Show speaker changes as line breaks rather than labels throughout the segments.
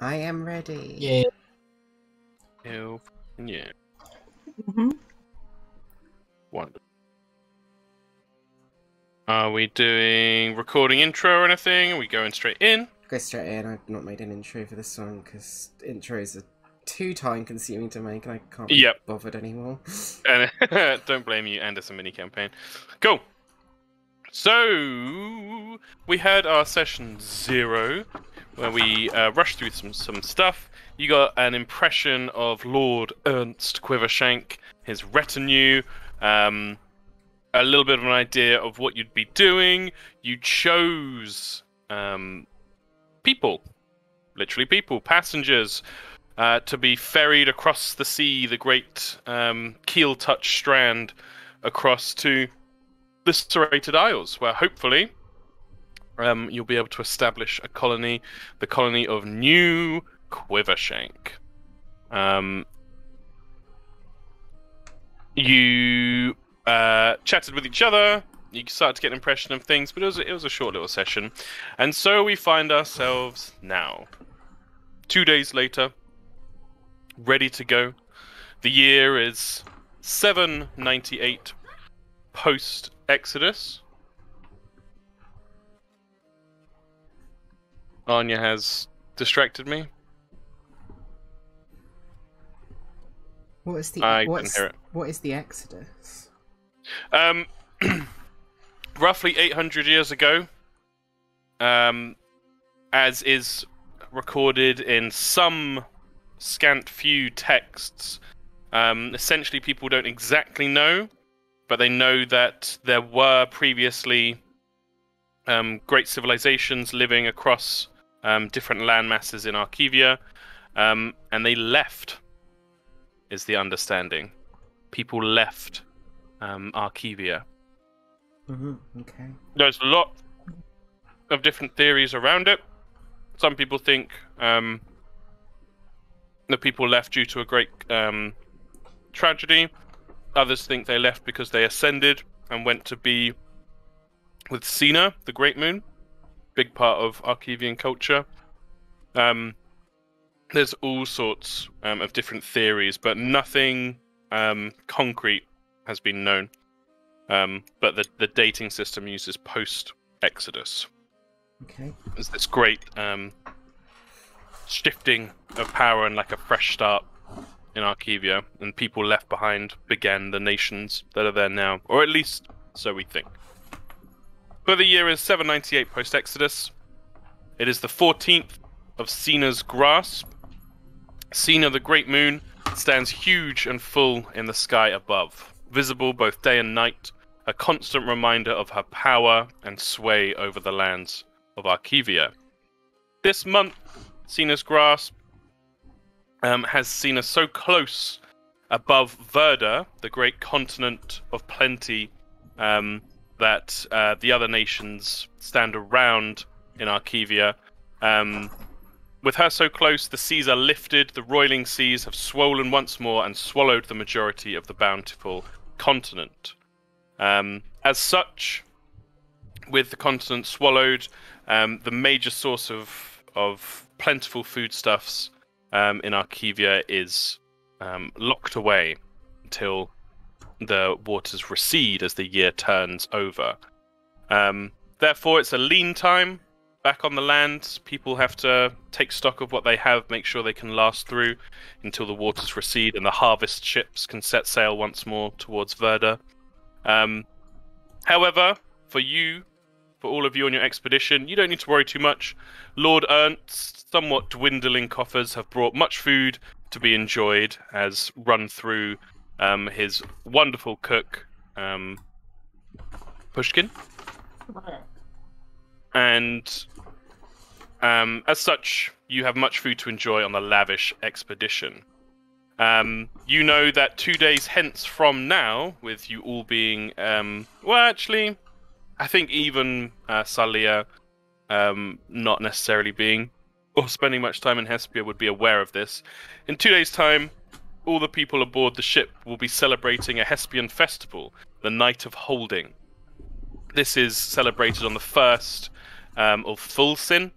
I am ready.
Yeah.
Hell, yeah.
Mm-hmm.
Wonderful. Are we doing recording intro or anything? Are we going straight in?
Go straight in. I've not made an intro for this one because intros are too time consuming to make and I can't be
Yep.
bothered anymore.
And don't blame you, Anderson mini campaign. Cool. So we had our session zero, where we uh, rushed through some some stuff. You got an impression of Lord Ernst Quivershank, his retinue, um, a little bit of an idea of what you'd be doing. You chose um, people, literally people, passengers, uh, to be ferried across the sea, the great um, keel touch strand, across to the Serrated Isles, where hopefully um, you'll be able to establish a colony, the colony of New Quivershank. Um, you uh, chatted with each other. You started to get an impression of things, but it was it was a short little session, and so we find ourselves now, two days later, ready to go. The year is 798 post Exodus. Anya has distracted me.
What is the
I
what's,
hear it.
what is the Exodus?
Um, roughly 800 years ago, um, as is recorded in some scant few texts, um, essentially people don't exactly know, but they know that there were previously um, great civilizations living across um, different land masses in Arkevia, um, and they left, is the understanding. People left um, Arkevia.
Mm-hmm. Okay.
There's a lot of different theories around it. Some people think um, the people left due to a great um, tragedy. Others think they left because they ascended and went to be with Cena, the Great Moon, big part of Arkevian culture. Um, there's all sorts um, of different theories, but nothing um, concrete has been known. Um, but the, the dating system uses post Exodus.
Okay.
There's this great um, shifting of power and like a fresh start in Arkevia, and people left behind began the nations that are there now, or at least so we think. But the year is 798 post Exodus. It is the 14th of Cena's grasp. Cena, the great moon, stands huge and full in the sky above, visible both day and night, a constant reminder of her power and sway over the lands of Arkevia. This month, Cena's grasp um, has us so close above Verda, the great continent of plenty, um, that uh, the other nations stand around in Arkevia. Um, with her so close, the seas are lifted, the roiling seas have swollen once more and swallowed the majority of the bountiful continent. Um, as such, with the continent swallowed, um, the major source of of plentiful foodstuffs um, in Arkevia is um, locked away until the waters recede as the year turns over. Um, therefore, it's a lean time back on the land. People have to take stock of what they have, make sure they can last through until the waters recede and the harvest ships can set sail once more towards Verda. Um, however, for you, for all of you on your expedition, you don't need to worry too much. Lord Ernst's somewhat dwindling coffers have brought much food to be enjoyed, as run through um, his wonderful cook, um, Pushkin. And um, as such, you have much food to enjoy on the lavish expedition. Um, you know that two days hence from now, with you all being, um, well, actually, I think even uh, Salia, um, not necessarily being or spending much time in Hespia, would be aware of this. In two days' time, all the people aboard the ship will be celebrating a Hespian festival, the Night of Holding. This is celebrated on the first um, of Fulsin,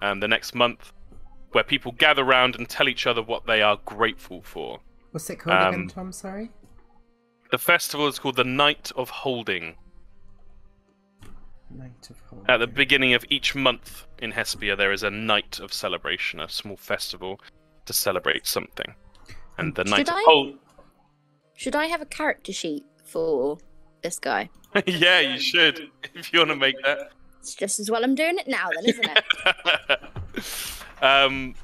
um, the next month, where people gather round and tell each other what they are grateful for.
What's it called
Um,
again, Tom? Sorry.
The festival is called the Night of Holding.
Night of Holding.
At the beginning of each month in Hespia, there is a night of celebration, a small festival to celebrate something. And the
Should
Night
I-
Hold.
Should I have a character sheet for this guy?
yeah, you should, if you want to make that.
It's just as well I'm doing it now, then, isn't it?
um,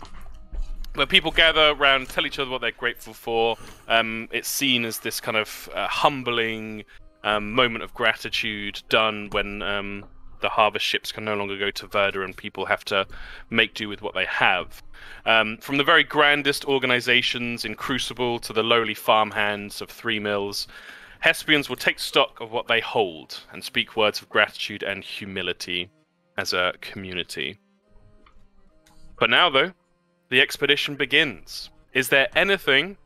where people gather around, tell each other what they're grateful for. Um, it's seen as this kind of uh, humbling um, moment of gratitude done when um, the harvest ships can no longer go to Verda and people have to make do with what they have. Um, from the very grandest organizations in Crucible to the lowly farmhands of Three Mills, Hespians will take stock of what they hold and speak words of gratitude and humility as a community. But now, though, the expedition begins. Is there anything,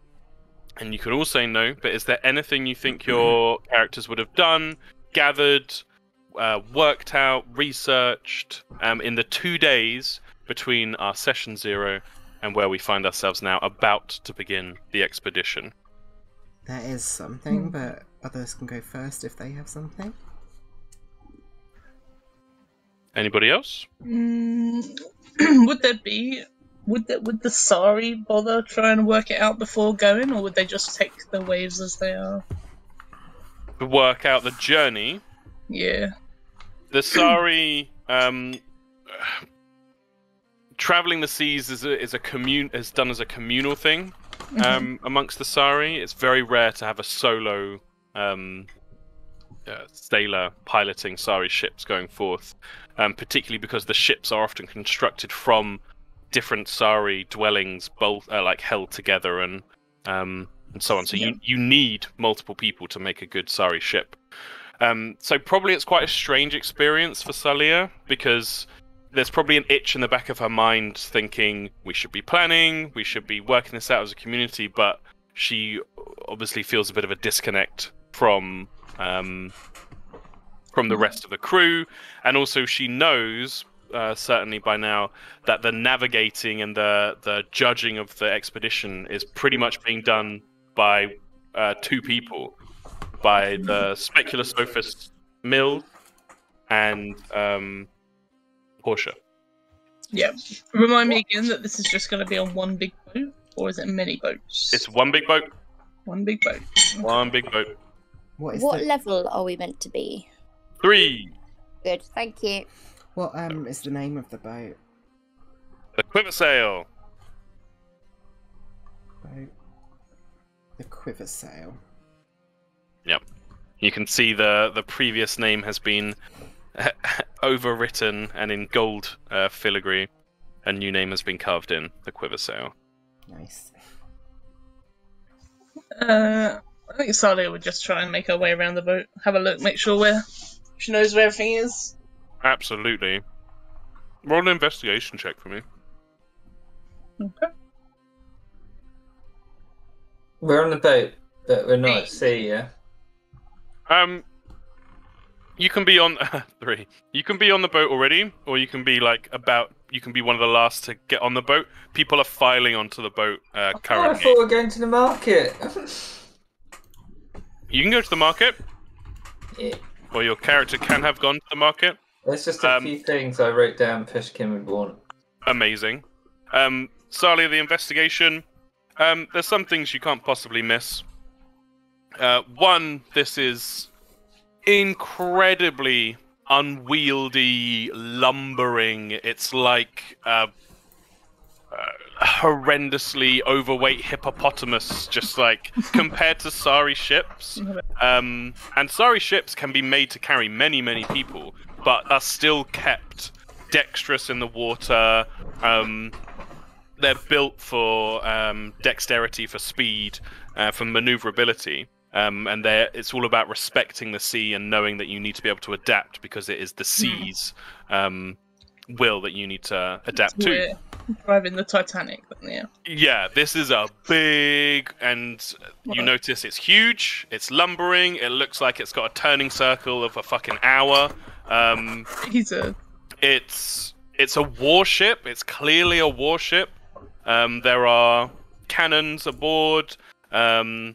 and you could all say no, but is there anything you think your characters would have done, gathered, uh, worked out, researched um, in the two days between our session zero and where we find ourselves now about to begin the expedition?
There is something, but others can go first if they have something.
Anybody else?
Mm, would there be? Would the, would the Sari bother trying to work it out before going, or would they just take the waves as they are?
Work out the journey,
Yeah.
the Sari um, traveling the seas is a, is a commun is done as a communal thing um, amongst the Sari. It's very rare to have a solo um, uh, sailor piloting Sari ships going forth, um, particularly because the ships are often constructed from different Sari dwellings, both uh, like held together and um, and so on. So
Yeah.
you you need multiple people to make a good Sari ship. Um, so probably it's quite a strange experience for Salia because there's probably an itch in the back of her mind thinking we should be planning, we should be working this out as a community, but she obviously feels a bit of a disconnect from um, from the rest of the crew, and also she knows uh, certainly by now that the navigating and the the judging of the expedition is pretty much being done by uh, two people, by the specular sophist Mill and um, Portia.
Yeah. Remind me again that this is just going to be on one big boat, or is it many boats?
It's one big boat,
one big boat.
one big boat.
What is
what
the
level are we meant to be?
Three,
Good, thank you.
what um is the name of the boat?
the quiver sail.
Boat. The Quiver Sail.
You can see the the previous name has been overwritten and in gold uh, filigree. A new name has been carved in the quiver sail.
Nice.
Uh, I think Salia would just try and make her way around the boat, have a look, make sure where she knows where everything is.
Absolutely. Roll an investigation check for me.
Okay.
We're on the boat, but we're not at sea, yeah?
Um, you can be on three. You can be on the boat already, or you can be like about. You can be one of the last to get on the boat. People are filing onto the boat uh,
Oh, I
currently.
thought we were going to the market.
You can go to the market,
yeah.
or your character can have gone to the market.
There's just a
Um,
few things I wrote down Fishkin would want.
Amazing. Um, Salia, the investigation. Um, there's some things you can't possibly miss. Uh, one, this is incredibly unwieldy, lumbering. It's like uh, uh, horrendously overweight hippopotamus, just like compared to Sari ships. Um, and Sari ships can be made to carry many, many people, but are still kept dexterous in the water. Um, they're built for um, dexterity, for speed, uh, for maneuverability. Um, and it's all about respecting the sea and knowing that you need to be able to adapt because it is the sea's um, will that you need to adapt to.
Driving the Titanic, yeah.
Yeah, this is a big, and you notice it's huge. It's lumbering. It looks like it's got a turning circle of a fucking hour. Um,
He's a
it's it's a warship. It's clearly a warship. Um, there are cannons aboard. Um,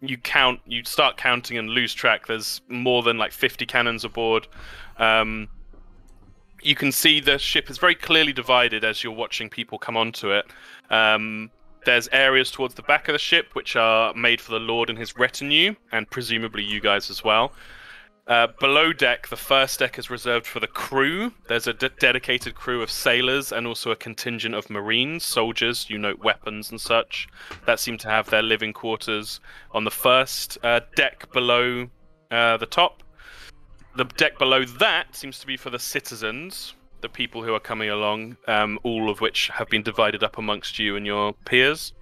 you count, you start counting and lose track. There's more than like 50 cannons aboard. Um, you can see the ship is very clearly divided as you're watching people come onto it. Um, there's areas towards the back of the ship which are made for the Lord and his retinue, and presumably you guys as well. Uh, below deck, the first deck is reserved for the crew. There's a de- dedicated crew of sailors and also a contingent of marines, soldiers, you note weapons and such, that seem to have their living quarters on the first uh, deck below uh, the top. The deck below that seems to be for the citizens, the people who are coming along, um, all of which have been divided up amongst you and your peers.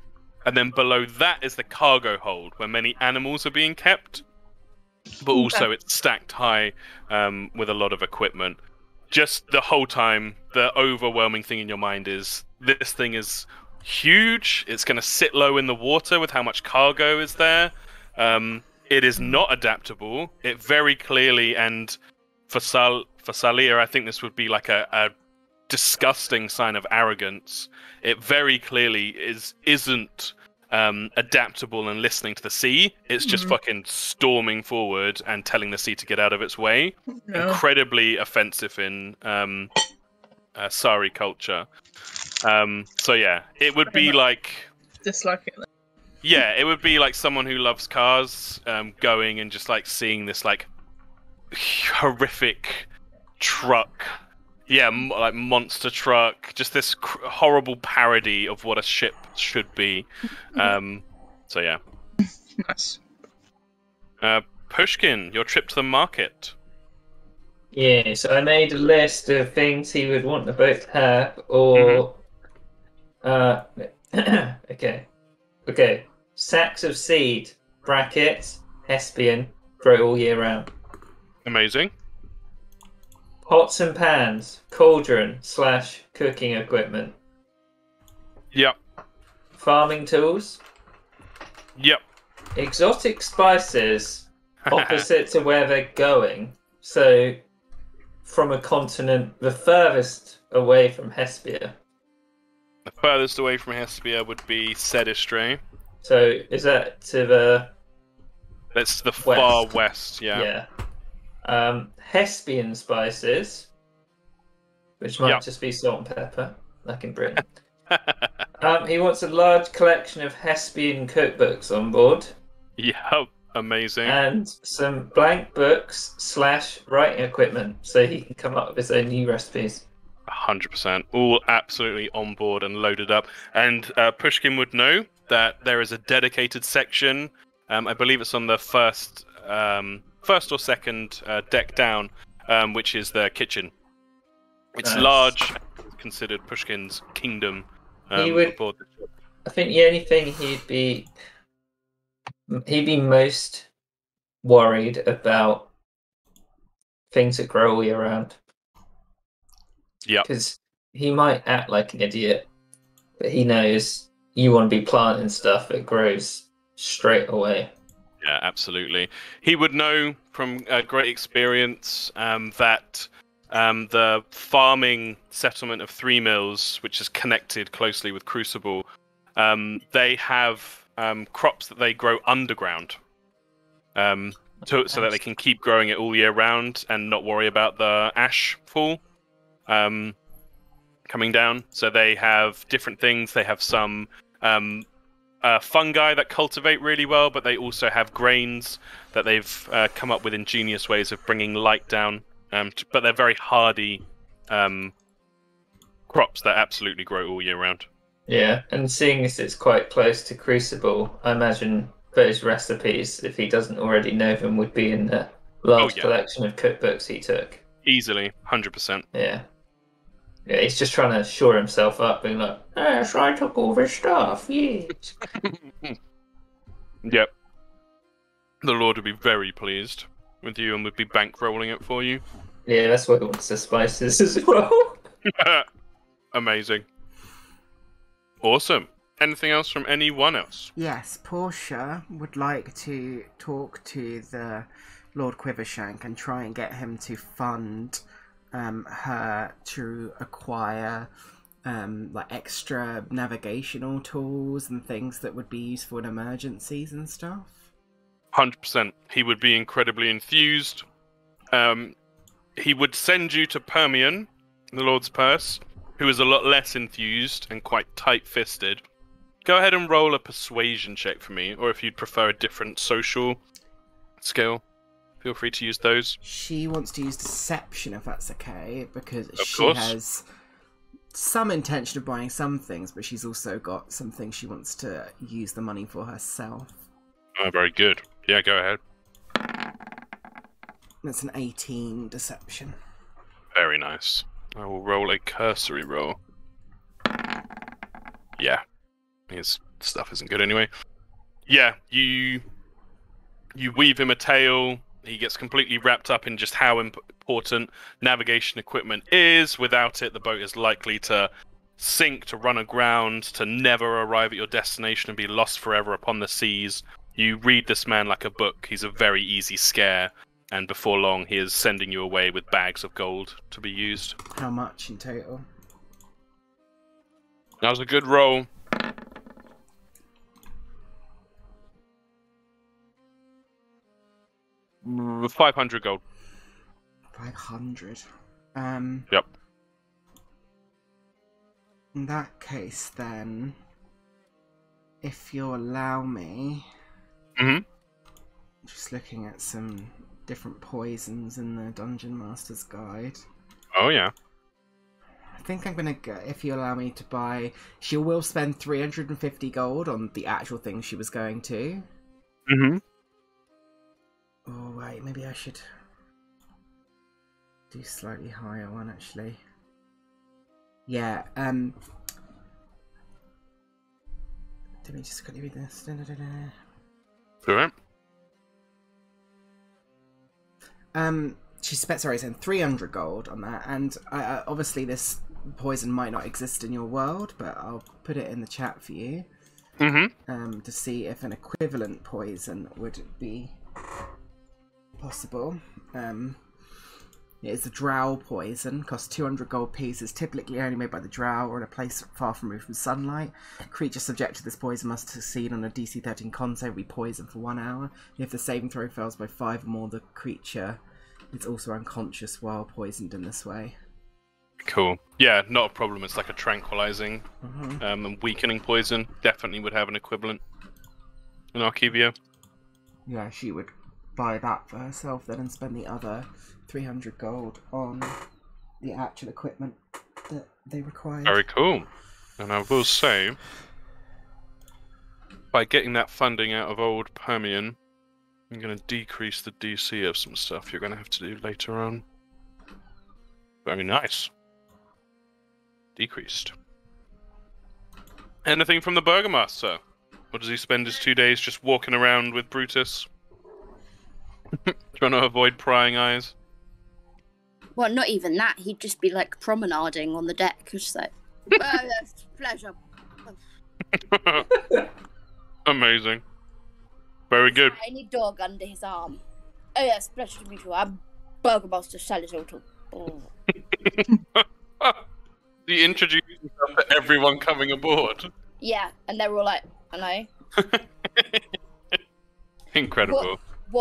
And then below that is the cargo hold, where many animals are being kept, but also it's stacked high um, with a lot of equipment. Just the whole time, the overwhelming thing in your mind is this thing is huge. It's going to sit low in the water with how much cargo is there. Um, it is not adaptable. It very clearly, and for Sal for Salia, I think this would be like a, a disgusting sign of arrogance. It very clearly is isn't um, adaptable and listening to the sea. It's just
Mhm.
fucking storming forward and telling the sea to get out of its way.
No.
Incredibly offensive in um, uh, Sari culture. Um, so yeah, it would be like
Dislike it.
yeah, it would be like someone who loves cars um, going and just like seeing this like horrific truck. Yeah, m- like monster truck. Just this cr- horrible parody of what a ship should be. Um, so yeah,
Nice.
uh, Pushkin, your trip to the market.
Yeah, so I made a list of things he would want the boat to have, or uh, okay, okay, sacks of seed, brackets, Hespian, grow all year round.
Amazing.
Pots and pans, cauldron slash cooking equipment,
Yep.
farming tools,
Yep.
exotic spices, opposite to where they're going. So, from a continent the furthest away from Hespia.
the furthest away from Hespia would be Sedistre.
So, is that to the
That's the far
West.
west. Yeah.
yeah? Um, Hespian spices, which might
Yeah.
just be salt and pepper, like in Britain. um, he wants a large collection of Hespian cookbooks on board.
yep. Amazing.
and some blank books slash writing equipment so he can come up with his own new recipes.
hundred percent, all absolutely on board and loaded up. And uh, Pushkin would know that there is a dedicated section. Um, I believe it's on the first, um, first or second uh, deck down, um, which is the kitchen. It's
Nice.
large, considered Pushkin's kingdom. Um,
He would-
aboard the ship.
I think the only thing he'd be he'd be most worried about things that grow all year round.
Yeah.
Because he might act like an idiot, but he knows you want to be planting stuff that grows straight away.
Yeah, absolutely. He would know from uh, great experience um, that um, the farming settlement of Three Mills, which is connected closely with Crucible, um, they have um, crops that they grow underground, um, to, so that they can keep growing it all year round and not worry about the ash fall um, coming down. So they have different things. They have some um, uh, fungi that cultivate really well, but they also have grains that they've uh, come up with ingenious ways of bringing light down. Um, but they're very hardy um, crops that absolutely grow all year round.
Yeah, and seeing as it's quite close to Crucible, I imagine those recipes, if he doesn't already know them, would be in the large
Oh, yeah.
collection of cookbooks he took.
Easily, hundred percent.
Yeah. Yeah, he's just trying to shore himself up, being like, yes, I took all this stuff, yes.
Yep. The Lord would be very pleased with you and would be bankrolling it for you.
yeah, that's why he wants the spices as well.
Amazing. Awesome. Anything else from anyone else?
Yes, Portia would like to talk to the Lord Quivershank and try and get him to fund um, her to acquire um, like extra navigational tools and things that would be useful in emergencies and stuff?
Hundred percent. He would be incredibly enthused. Um, he would send you to Permian, the Lord's Purse, who is a lot less enthused and quite tight-fisted. Go ahead and roll a persuasion check for me, or if you'd prefer a different social skill, feel free to use those.
She wants to use deception if that's okay, because
Of
she
course.
has some intention of buying some things, but she's also got some things she wants to use the money for herself.
Oh, very good. Yeah, go ahead.
That's an 18 deception.
Very nice. I will roll a cursory roll. Yeah. His stuff isn't good anyway. Yeah, you you weave him a tale. He gets completely wrapped up in just how important navigation equipment is. Without it, the boat is likely to sink, to run aground, to never arrive at your destination and be lost forever upon the seas. You read this man like a book. He's a very easy scare, and before long, he is sending you away with bags of gold to be used.
How much in total?
That was a good roll. Mm, 500 gold.
500. Um.
Yep.
In that case, then, if you'll allow me,
Mhm.
just looking at some different poisons in the Dungeon Master's Guide.
Oh, yeah.
I think I'm gonna go. If you allow me to buy, she will spend 350 gold on the actual thing she was going to.
Mm-hmm.
Wait, maybe I should do slightly higher one actually. Yeah. Um. Let me just quickly read this. Da-da-da-da.
Alright.
Um, she spent sorry, saying three hundred gold on that, and uh, uh, obviously this poison might not exist in your world, but I'll put it in the chat for you
Mm-hmm.
um, to see if an equivalent poison would be possible. Um, it's a drow poison, costs 200 gold pieces, typically only made by the drow or in a place far from removed from sunlight. Creatures subject to this poison must succeed on a DC 13 con save, be poisoned for one hour. If the saving throw fails by five or more, the creature is also unconscious while poisoned in this way.
Cool. Yeah, not a problem. It's like a tranquilizing
Mhm.
um, and weakening poison. Definitely would have an equivalent in Arkevia.
Yeah, she would buy that for herself then and spend the other 300 gold on the actual equipment that they require.
Very cool. And I will say, by getting that funding out of old Permian, I'm going to decrease the DC of some stuff you're going to have to do later on. Very nice. Decreased. Anything from the Burgomaster? Or does he spend his two days just walking around with Brutus? Trying to avoid prying eyes?
Well, not even that. He'd just be like promenading on the deck, just like, oh, yes, pleasure.
Amazing. Very good.
Any dog under his arm. Oh, yes, pleasure to meet you. I'm Burgomaster Salizoto. Oh.
he introduced himself to everyone coming aboard.
Yeah, and they're all like, I know.
Incredible.
What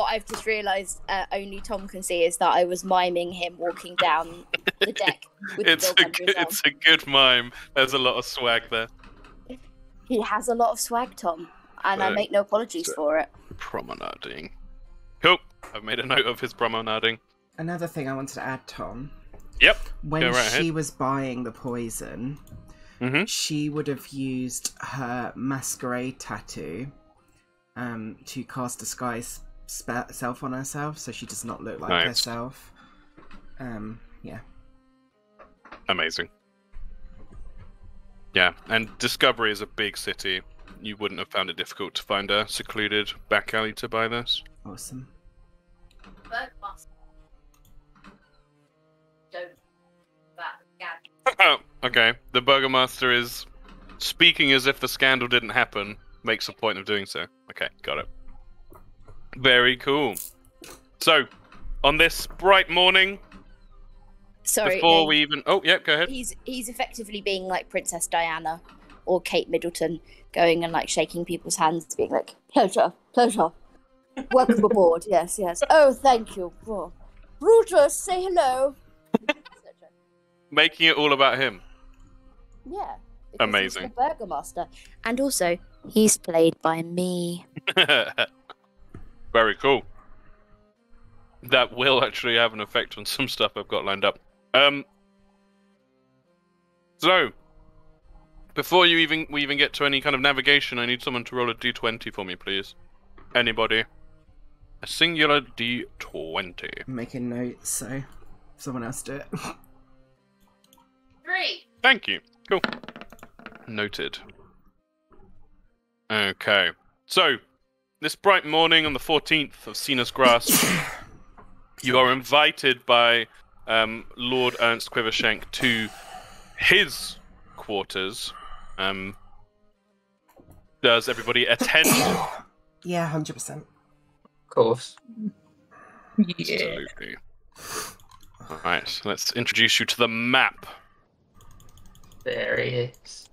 I've just realised uh, only Tom can see is that I was miming him walking down the deck with
It's
the
a
dog
good,
his arm.
it's a good mime. There's a lot of swag there.
He has a lot of swag, Tom, and I make no apologies for it.
Promenading. Cool. I've made a note of his promenading.
Another thing I wanted to add, Tom.
Yep.
When
Go right
she
ahead.
was buying the poison,
Mm-hmm.
she would have used her masquerade tattoo um, to cast disguise spe- self on herself, so she does not look like
Nice.
herself. Um, yeah.
Amazing. Yeah, and Discovery is a big city. You wouldn't have found it difficult to find a secluded back alley to buy this.
Awesome.
Burger Master Don't that gather okay, the Burgomaster is speaking as if the scandal didn't happen, makes a point of doing so. Okay, got it. Very cool. So, on this bright morning,
Sorry.
before
no,
we even. Oh, yeah, go ahead.
he's he's effectively being like Princess Diana or Kate Middleton, going and like shaking people's hands, being like, "Pleasure, pleasure, welcome aboard." Yes, yes. Oh, thank you. Oh. Brutus, say hello.
Making it all about him.
yeah. because he's
Amazing.
the Burgomaster, and also he's played by me.
Very cool. That will actually have an effect on some stuff I've got lined up. Um. So, before you even we even get to any kind of navigation, I need someone to roll a d20 for me, please. Anybody? A singular d20.
I'm making notes, so someone else do it.
Three.
Thank you. Cool. Noted. Okay. So, this bright morning on the 14th of Cena's Grasp, you are invited by um, Lord Ernst Quivershank to his quarters. Um, does everybody attend?
yeah, hundred percent.
Of course.
Yeah.
Absolutely. Alright, let's introduce you to the map.
There he is.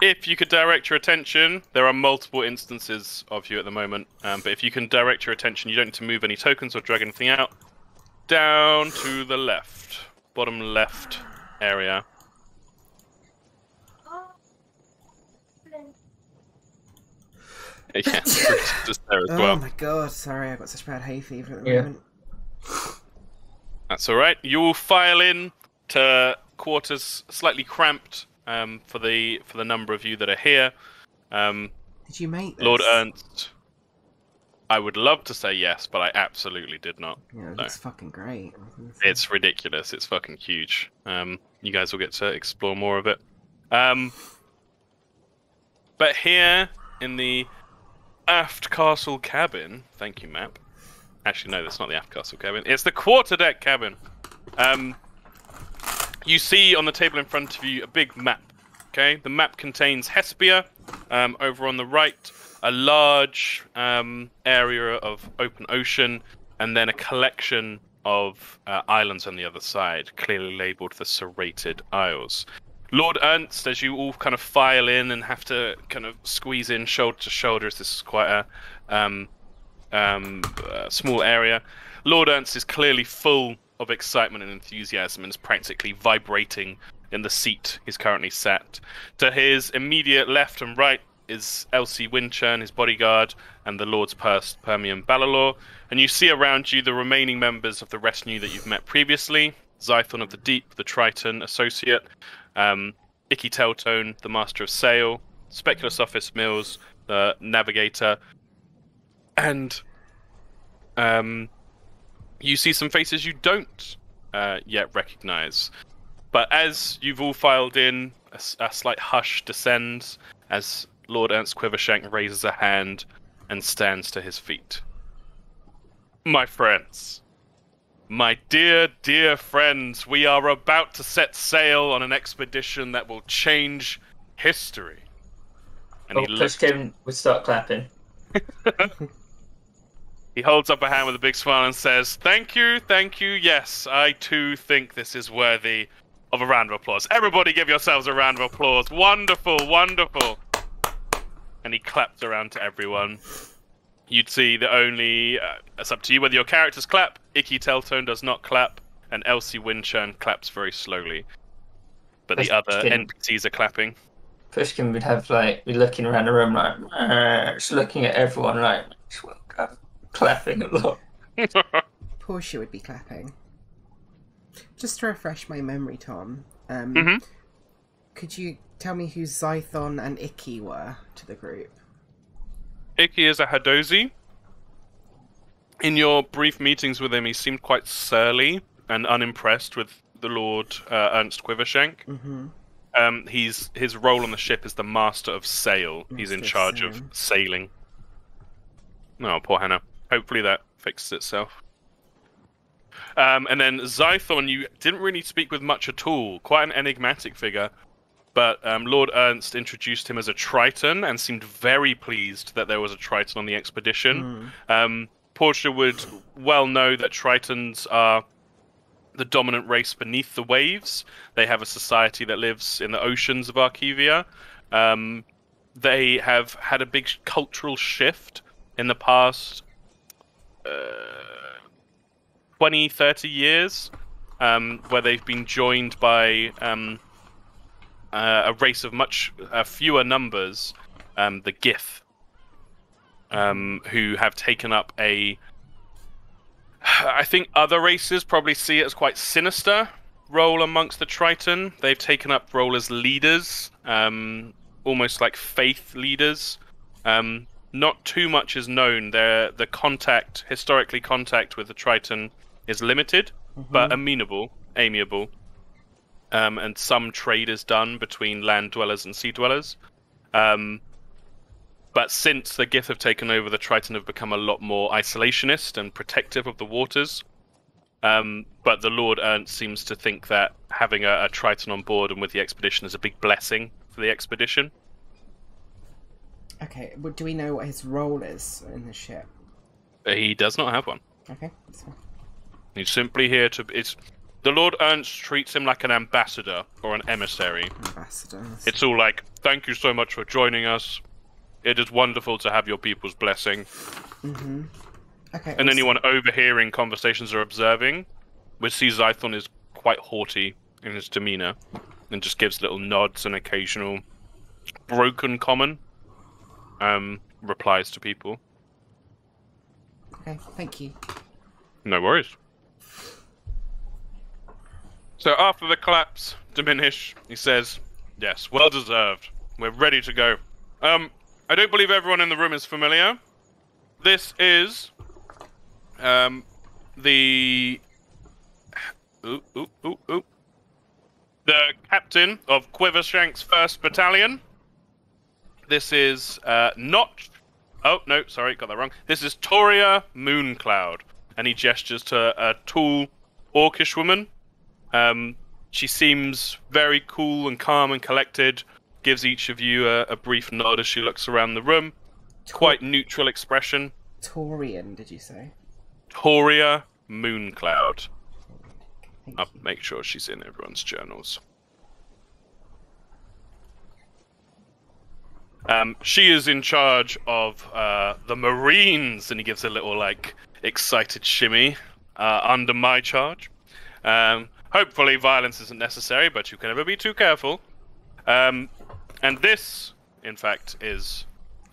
If you could direct your attention, there are multiple instances of you at the moment. Um, but if you can direct your attention, you don't need to move any tokens or drag anything out. Down to the left, bottom left area. Yeah, just there as
Oh
well.
my god, sorry, I got such bad hay fever at the
Yeah.
moment.
That's all right. You will file in to quarters slightly cramped um, for the for the number of you that are here. Um,
Did you make this?
Lord Ernst, I would love to say yes, but I absolutely did not.
Yeah,
No.
that's fucking great.
It's ridiculous. It's fucking huge. Um, you guys will get to explore more of it. Um, but here in the aft castle cabin, thank you, map. Actually, no, that's not the aft castle cabin. It's the quarterdeck cabin. Um, you see on the table in front of you a big map. Okay, the map contains Hespia. Um, over on the right, a large um, area of open ocean, and then a collection of uh, islands on the other side, clearly labelled the Serrated Isles. Lord Ernst, as you all kind of file in and have to kind of squeeze in shoulder to shoulder, as this is quite a um, um, uh, small area, Lord Ernst is clearly full of excitement and enthusiasm and is practically vibrating in the seat he's currently sat. To his immediate left and right is Elsie Winchern, his bodyguard, and the Lord's Purse, Permian Balalor. And you see around you the remaining members of the retinue that you've met previously Zython of the Deep, the Triton Associate, um, Icky Teltone, the Master of Sail, Speculus Office Mills, the Navigator, and um, you see some faces you don't uh, yet recognize. But as you've all filed in, a slight hush descends as Lord Ernst Quivershank raises a hand and stands to his feet. My friends, my dear, dear friends, we are about to set sail on an expedition that will change history. And
Oh,
he looks
Pushkin would start clapping.
He holds up a hand with a big smile and says, Thank you, thank you. Yes, I too think this is worthy of a round of applause. Everybody give yourselves a round of applause. Wonderful, wonderful. And he claps around to everyone. You'd see that only, uh, it's up to you whether your characters clap. Icky Teltone does not clap, and Elsie Winchern claps very slowly. But the other. NPCs are clapping.
Pushkin would have like be looking around the room like "Uh," just looking at everyone like clapping a lot.
Portia would be clapping. Just to refresh my memory, Tom, um,
Mhm.
could you tell me who Zython and Icky were to the group?
Icky is a Hadozee. In your brief meetings with him, he seemed quite surly and unimpressed with the Lord uh, Ernst Quivershank.
Mm-hmm.
Um, he's his role on the ship is the Master of Sail. He's in
Master of
charge of
Sail.
sailing. Oh, poor Hannah. Hopefully that fixes itself. Um, and then Zython, you didn't really speak with much at all. Quite an enigmatic figure. But um, Lord Ernst introduced him as a Triton and seemed very pleased that there was a Triton on the expedition.
Mm.
Um, Portia would well know that Tritons are the dominant race beneath the waves. They have a society that lives in the oceans of Arkevia. Um, they have had a big cultural shift in the past 20, 30 years, um, where they've been joined by um, uh, a race of much uh, fewer numbers, um, the Gith, um, who have taken up a. I think other races probably see it as quite sinister role amongst the Triton. They've taken up role as leaders, um, almost like faith leaders. Um, not too much is known. Their the contact, historically contact with the Triton, is limited, but amenable, amiable. Um, and some trade is done between land dwellers and sea dwellers. Um, but since the Gith have taken over, the Triton have become a lot more isolationist and protective of the waters. Um, but the Lord Ernst seems to think that having a, a Triton on board and with the expedition is a big blessing for the expedition.
Okay, but do we know what his role is in the ship?
He does not have one.
Okay, fine.
He's simply here to. It's the Lord Ernst treats him like an ambassador or an emissary.
Ambassador.
It's all like, "Thank you so much for joining us. It is wonderful to have your people's blessing."
Mm-hmm. Okay.
And
awesome.
anyone overhearing conversations or observing, would see Zython is quite haughty in his demeanor, and just gives little nods and occasional broken common um, replies to people.
Okay, thank you.
No worries. So after the collapse diminish, he says, "Yes, well deserved. We're ready to go." Um, I don't believe everyone in the room is familiar. This is, um, the, ooh, ooh, ooh, ooh, the captain of Quivershank's first battalion. This is uh, not. Oh no, sorry, got that wrong. This is Toria Mooncloud, and he gestures to a tall, orcish woman. Um, she seems very cool and calm and collected. Gives each of you a, a brief nod as she looks around the room. Quite neutral expression.
Torian, did you say?
Toria Mooncloud. I'll make sure she's in everyone's journals. Um, she is in charge of uh, the Marines, and he gives a little like excited shimmy uh, under my charge. Um, hopefully, violence isn't necessary, but you can never be too careful. Um, and this, in fact, is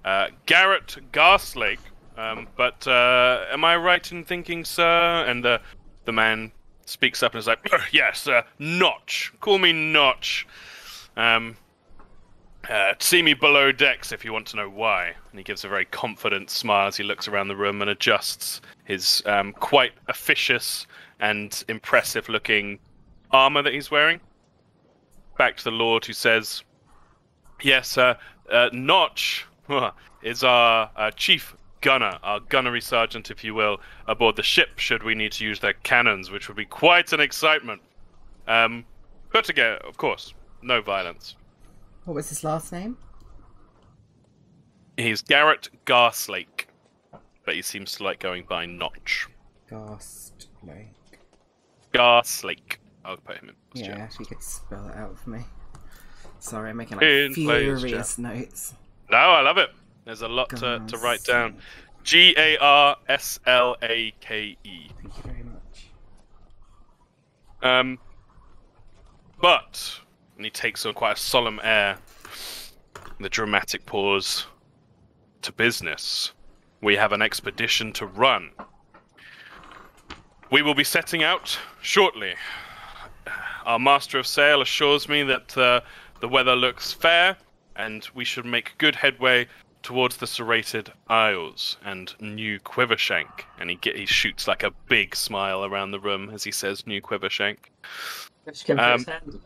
uh, Garrett Garslake. Um, but uh, am I right in thinking, sir? And the the man speaks up and is like, "Yes, uh, Notch. Call me Notch. Um, uh, see me below decks if you want to know why." And he gives a very confident smile as he looks around the room and adjusts his um, quite officious and impressive-looking armor that he's wearing. Back to the Lord, who says, "Yes, uh, uh, Notch is our uh, chief gunner, our gunnery sergeant, if you will, aboard the ship. Should we need to use their cannons, which would be quite an excitement. Um, but again, of course, no violence.
What was his last name?
He's Garrett Garslake, but he seems to like going by Notch.
Ghast Lake.
Garslake. I'll put him in.
Yeah,
journal.
if you could spell it out for me. Sorry, I'm making like
In
furious notes.
No, I love it. There's a lot to, to write down. G A R S L A K E.
Thank you very much.
Um, but, and he takes on quite a solemn air, the dramatic pause to business. We have an expedition to run. We will be setting out shortly. Our master of sail assures me that uh, the weather looks fair, and we should make good headway towards the serrated isles and New Quivershank. And he get, he shoots like a big smile around the room as he says New Quivershank. Um,
his hand up.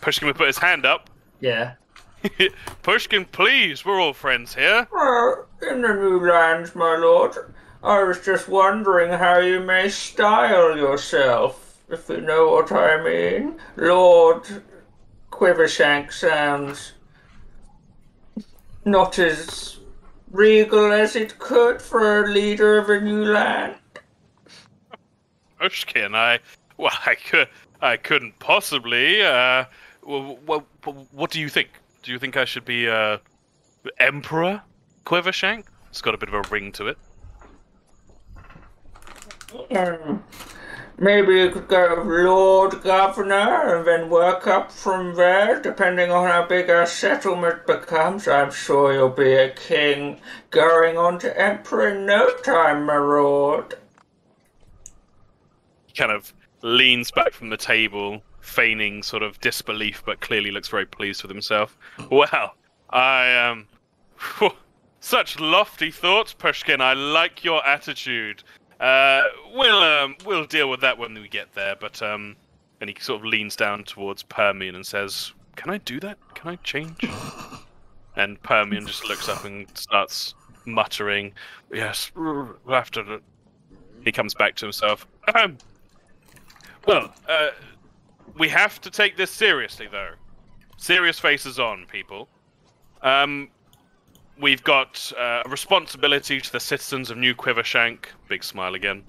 Pushkin will put his hand up.
Yeah.
Pushkin, please, we're all friends here.
Well, in the new lands, my lord, I was just wondering how you may style yourself, if you know what I mean. Lord Quivershank sounds not as regal as it could for a leader of a new land.
Pushkin, I Well, I could, I couldn't possibly. Uh, well, well, what do you think? Do you think I should be uh, Emperor Quivershank? It's got a bit of a ring to it.
Um, maybe you could go Lord Governor and then work up from there, depending on how big our settlement becomes. I'm sure you'll be a king going on to Emperor in no time, my lord.
He kind of leans back from the table, feigning sort of disbelief, but clearly looks very pleased with himself. Well, I am. Um, such lofty thoughts, Pushkin. I like your attitude. Uh, we'll um, we'll deal with that when we get there. But um, and he sort of leans down towards Permian and says, "Can I do that? Can I change?" and Permian just looks up and starts muttering, "Yes, we'll have to." He comes back to himself. Well, uh, we have to take this seriously, though. Serious faces on, people. Um, we've got uh, a responsibility to the citizens of New Quivershank. Big smile again.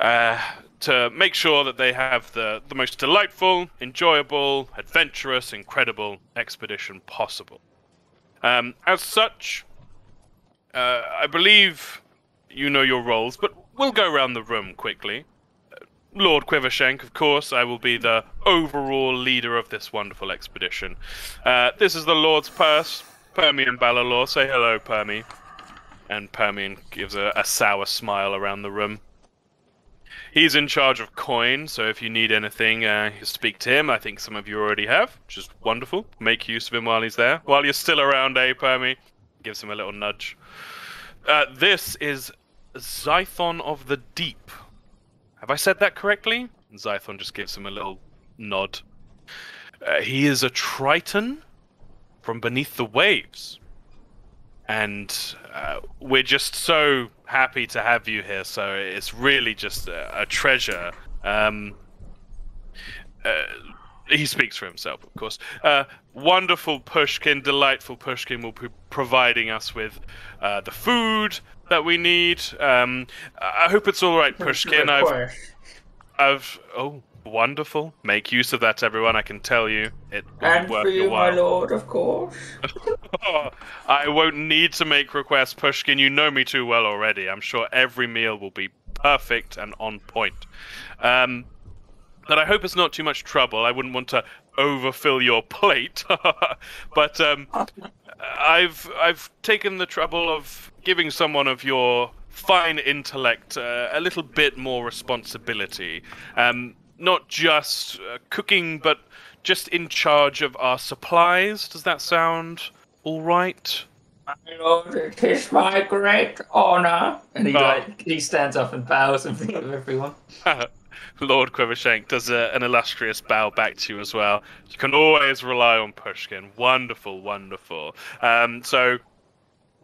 Uh, to make sure that they have the, the most delightful, enjoyable, adventurous, incredible expedition possible. Um, as such, uh, I believe you know your roles, but we'll go around the room quickly. Lord Quivershank, of course, I will be the overall leader of this wonderful expedition. Uh, this is the Lord's purse, Permian Balalor. Say hello, Permi. And Permian gives a, a sour smile around the room. He's in charge of coin, so if you need anything, uh, speak to him. I think some of you already have, which is wonderful. Make use of him while he's there. While you're still around, eh, Permi? Gives him a little nudge. Uh, this is Zython of the Deep. Have I said that correctly? Zython just gives him a little nod. Uh, he is a Triton from beneath the waves. And uh, we're just so happy to have you here. So it's really just a, a treasure. Um, uh, he speaks for himself, of course. Uh, wonderful Pushkin, delightful Pushkin will be providing us with uh, the food that we need. Um, I hope it's all right, Pushkin. I've, I've, oh, wonderful. Make use of that, everyone. I can tell you, it will
And for you, my lord, of course.
I won't need to make requests, Pushkin. You know me too well already. I'm sure every meal will be perfect and on point. Um, but I hope it's not too much trouble. I wouldn't want to overfill your plate. but um, I've I've taken the trouble of giving someone of your fine intellect uh, a little bit more responsibility. Um, not just uh, cooking, but just in charge of our supplies. Does that sound all right?
My lord, it is my great honor. And he
Oh.
like he stands up and bows in front of everyone.
Lord Quivershank does a, an illustrious bow back to you as well. You can always rely on Pushkin. Wonderful, wonderful. Um, so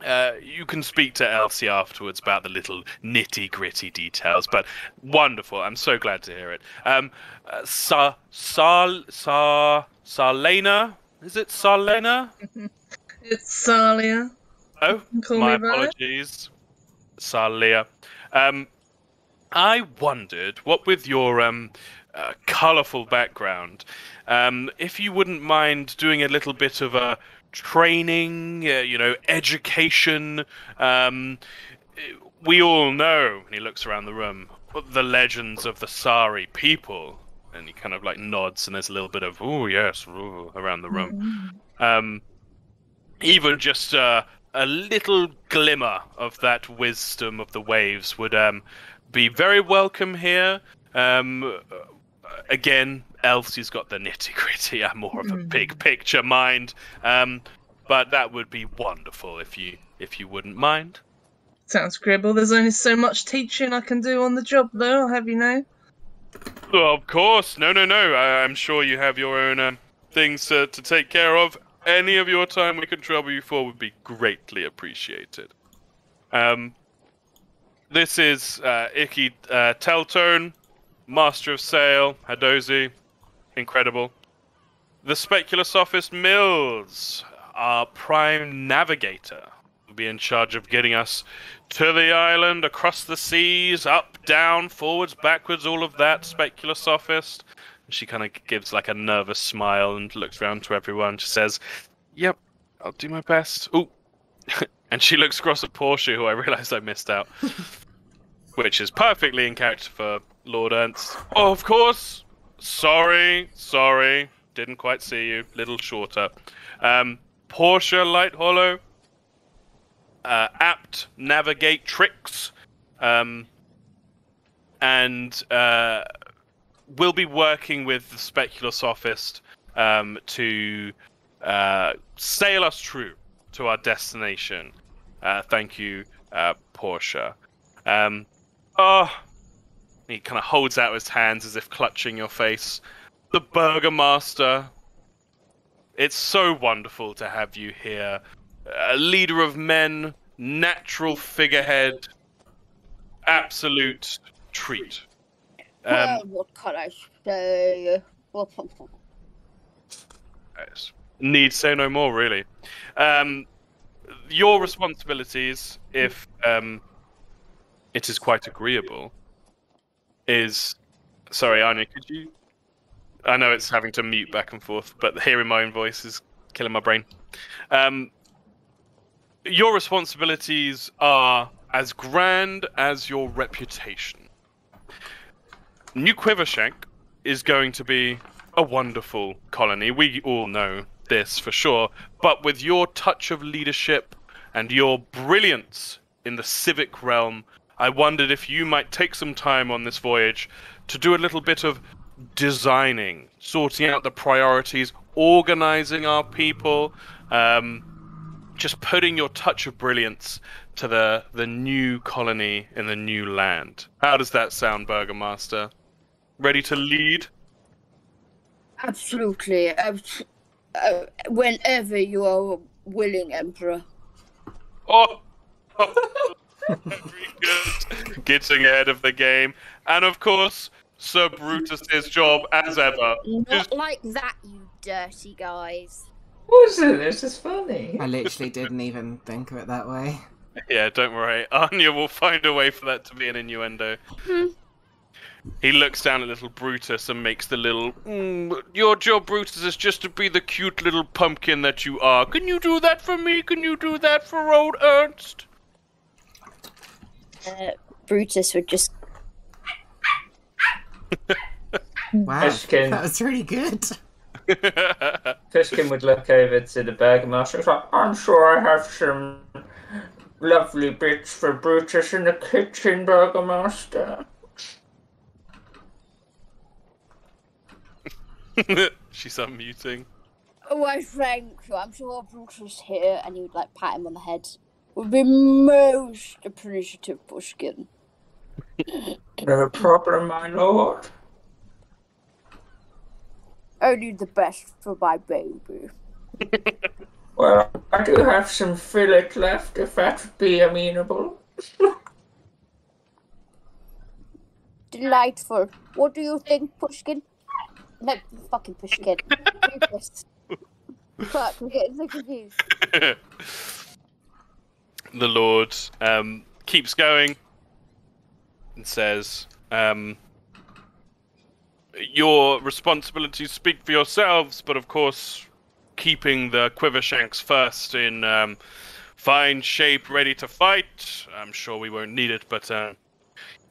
uh, you can speak to Elsie afterwards about the little nitty gritty details, but wonderful. I'm so glad to hear it. Um, uh, Sa Sal Sa Salena, is it Salena?
It's Salia.
Oh,
Call
my apologies, Salia. Um, I wondered, what with your um, uh, colourful background, um, if you wouldn't mind doing a little bit of a training, uh, you know, education. Um, we all know, and he looks around the room, the legends of the Sari people. And he kind of like nods, and there's a little bit of, oh, yes, ooh, around the room. Um, even just uh, a little glimmer of that wisdom of the waves would um, be very welcome here. Um, again, Elsie's got the nitty gritty. I'm more of a big picture mind, um, but that would be wonderful if you if you wouldn't mind.
Sounds gribble. There's only so much teaching I can do on the job, though. I'll have you know.
Well, of course, no, no, no. I, I'm sure you have your own um, things uh, to take care of. Any of your time we can trouble you for would be greatly appreciated. Um, this is uh, Icky uh, Teltone, Master of Sail, Hadozee, incredible. The Specular Sophist Mills, our prime navigator, will be in charge of getting us to the island, across the seas, up, down, forwards, backwards, all of that, specular sophist. She kind of gives like a nervous smile and looks round to everyone. She says, Yep, I'll do my best. Ooh. and she looks across at Portia, who I realised I missed out. Which is perfectly in character for Lord Ernst. Oh, of course. Sorry, sorry. Didn't quite see you. Little shorter. Um, Portia Light Hollow. Uh, apt navigate tricks. Um, and uh, we'll be working with the specular sophist um, to uh, sail us through to our destination. Uh, thank you, uh, Portia. Um, oh, he kind of holds out his hands as if clutching your face. The Burgomaster. It's so wonderful to have you here. A leader of men, natural figurehead, absolute treat. Um,
well, what can I say?
Yes. Need say no more, really. Um, your responsibilities, if um, it is quite agreeable, is. Sorry, Anya, could you. I know it's having to mute back and forth, but hearing my own voice is killing my brain. Um, your responsibilities are as grand as your reputation. New Quivershank is going to be a wonderful colony. We all know this for sure. But with your touch of leadership and your brilliance in the civic realm, I wondered if you might take some time on this voyage to do a little bit of designing, sorting out the priorities, organizing our people, um, just putting your touch of brilliance to the the new colony in the new land. How does that sound, Burgomaster? Ready to lead?
Absolutely. abs- Uh, whenever you are willing, Emperor.
Oh, very good. Getting ahead of the game, and of course, Sir Brutus's job as ever.
Not like that, you dirty guys.
Wasn't this is funny?
I literally didn't even think of it that way.
Yeah, don't worry. Anya will find a way for that to be an innuendo. He looks down at little Brutus and makes the little. Mm, your job, Brutus, is just to be the cute little pumpkin that you are. Can you do that for me? Can you do that for old Ernst?
Uh, Brutus would just
Wow,
Fishkin.
that was really good.
Fishkin would look over to the Burgomaster. He's like, I'm sure I have some lovely bits for Brutus in the kitchen, Burgomaster.
She's unmuting.
Oh, Why, thank you. I'm sure Brutus here, and he would like pat him on the head. Would be most appreciative, Pushkin.
No problem, my lord.
Only the best for my baby.
Well, I do have some fillet left, if that would be amenable.
Delightful. What do you think, Pushkin? No, fucking Pushkin. Fuck, we're getting so confused.
the Lord um, keeps going and says, um, Your responsibilities speak for yourselves, but of course, keeping the Quivershanks first in um, fine shape, ready to fight. I'm sure we won't need it, but uh,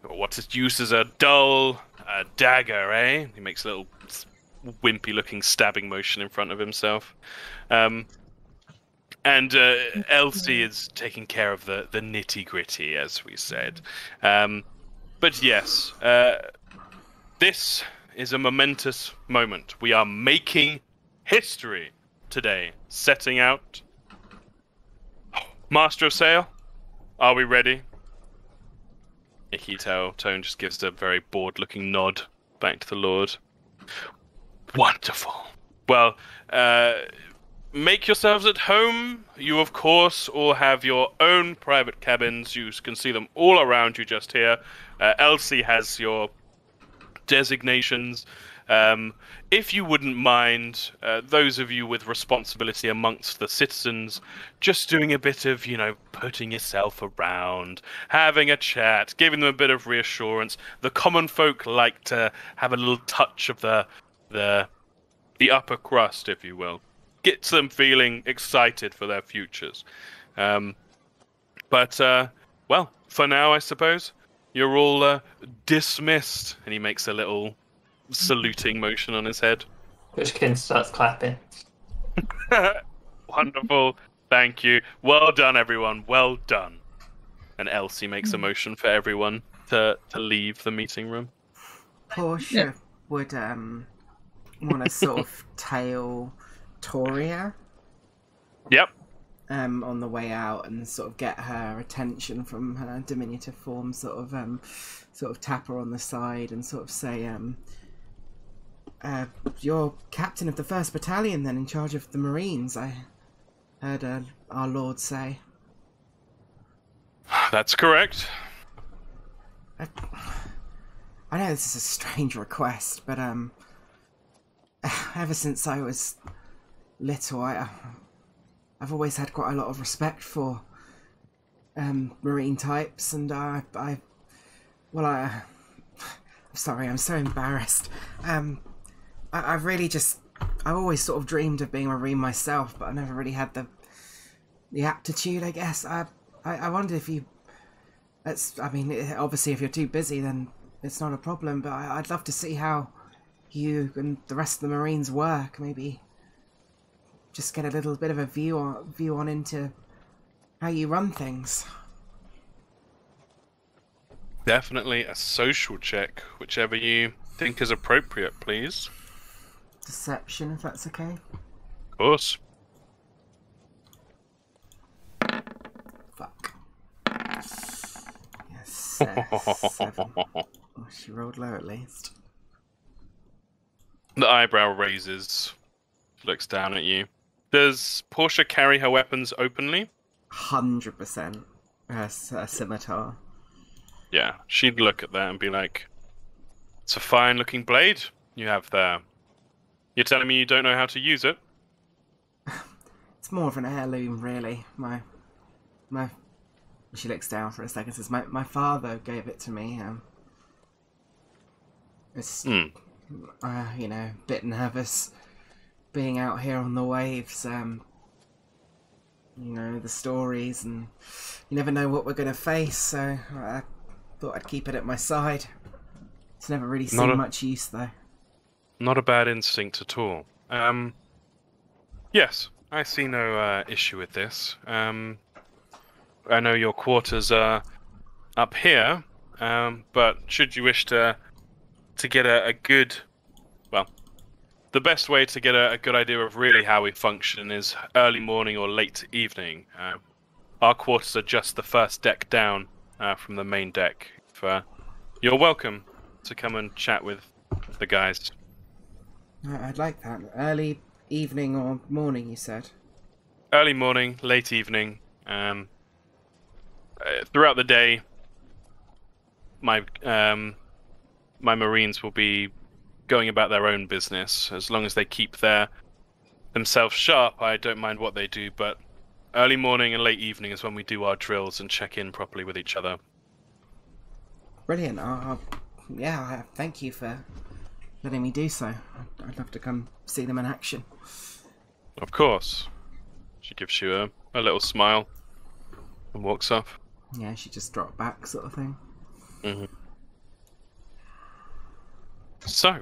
what's its use as a dull uh, dagger, eh? He makes a little wimpy looking stabbing motion in front of himself. Um, and uh, Elsie is taking care of the, the nitty gritty, as we said. Um, but yes, uh, this is a momentous moment. We are making history today, setting out. Master of Sail, are we ready? Ikito Tone just gives a very bored looking nod back to the Lord. Wonderful. Well, uh, make yourselves at home. You, of course, all have your own private cabins. You can see them all around you just here. Uh, Elsie has your designations. Um, if you wouldn't mind, uh, those of you with responsibility amongst the citizens, just doing a bit of, you know, putting yourself around, having a chat, giving them a bit of reassurance. The common folk like to have a little touch of the the the upper crust, if you will. Gets them feeling excited for their futures. Um, but uh, well, for now, I suppose you're all uh, dismissed. And he makes a little saluting motion on his head.
Pushkin starts clapping.
Wonderful. Thank you. Well done, everyone. Well done. And Elsie makes a motion for everyone to, to leave the meeting room.
Portia
Yeah.
would um want to sort of tail Toria
Yep.
um on the way out and sort of get her attention from her diminutive form, sort of um sort of tap her on the side and sort of say um uh, you're captain of the first battalion then in charge of the marines i heard uh, our lord say
That's correct.
I, I know this is a strange request, but um, ever since I was little, I I've always had quite a lot of respect for um marine types, and I I well I I'm sorry, I'm so embarrassed. Um, I, I've really just I've always sort of dreamed of being a marine myself, but I never really had the the aptitude. I guess I I, I wondered if you it's, I mean, obviously, if you're too busy, then it's not a problem. But I, I'd love to see how you and the rest of the Marines work. Maybe just get a little bit of a view on view on into how you run things.
Definitely a social check, whichever you think is appropriate, please.
Deception, if that's okay.
Of course.
Fuck. Yes, uh, seven. Oh, she rolled low at least.
The eyebrow raises, looks down at you. Does Portia carry her weapons openly?
Hundred percent. A scimitar.
Yeah, she'd look at that and be like, "It's a fine-looking blade you have there. You're telling me you don't know how to use it?"
It's more of an heirloom, really. My, my. She looks down for a second. Says, "My my father gave it to me. Um, it's
Hmm.
uh, you know, a bit nervous being out here on the waves. Um, you know the stories, and you never know what we're gonna face. So I thought I'd keep it at my side. It's never really seen
a-
much use, though.
Not a bad instinct at all. Um, yes, I see no uh, issue with this. Um, I know your quarters are up here, um, but should you wish to to get a, a good, well, the best way to get a, a good idea of really how we function is early morning or late evening. Uh, our quarters are just the first deck down uh, from the main deck. Uh, you're welcome to come and chat with the guys.
I'd like that. Early evening or morning, you said.
early morning, late evening, um, uh, throughout the day, my um, my Marines will be going about their own business as long as they keep their themselves sharp. I don't mind what they do, but early morning and late evening is when we do our drills and check in properly with each other.
Brilliant. I'll, I'll, yeah, thank you for letting me do so. I'd, I'd love to come see them in action.
Of course, she gives you a, a little smile and walks off.
Yeah, she just dropped back, sort of thing. Mhm.
So,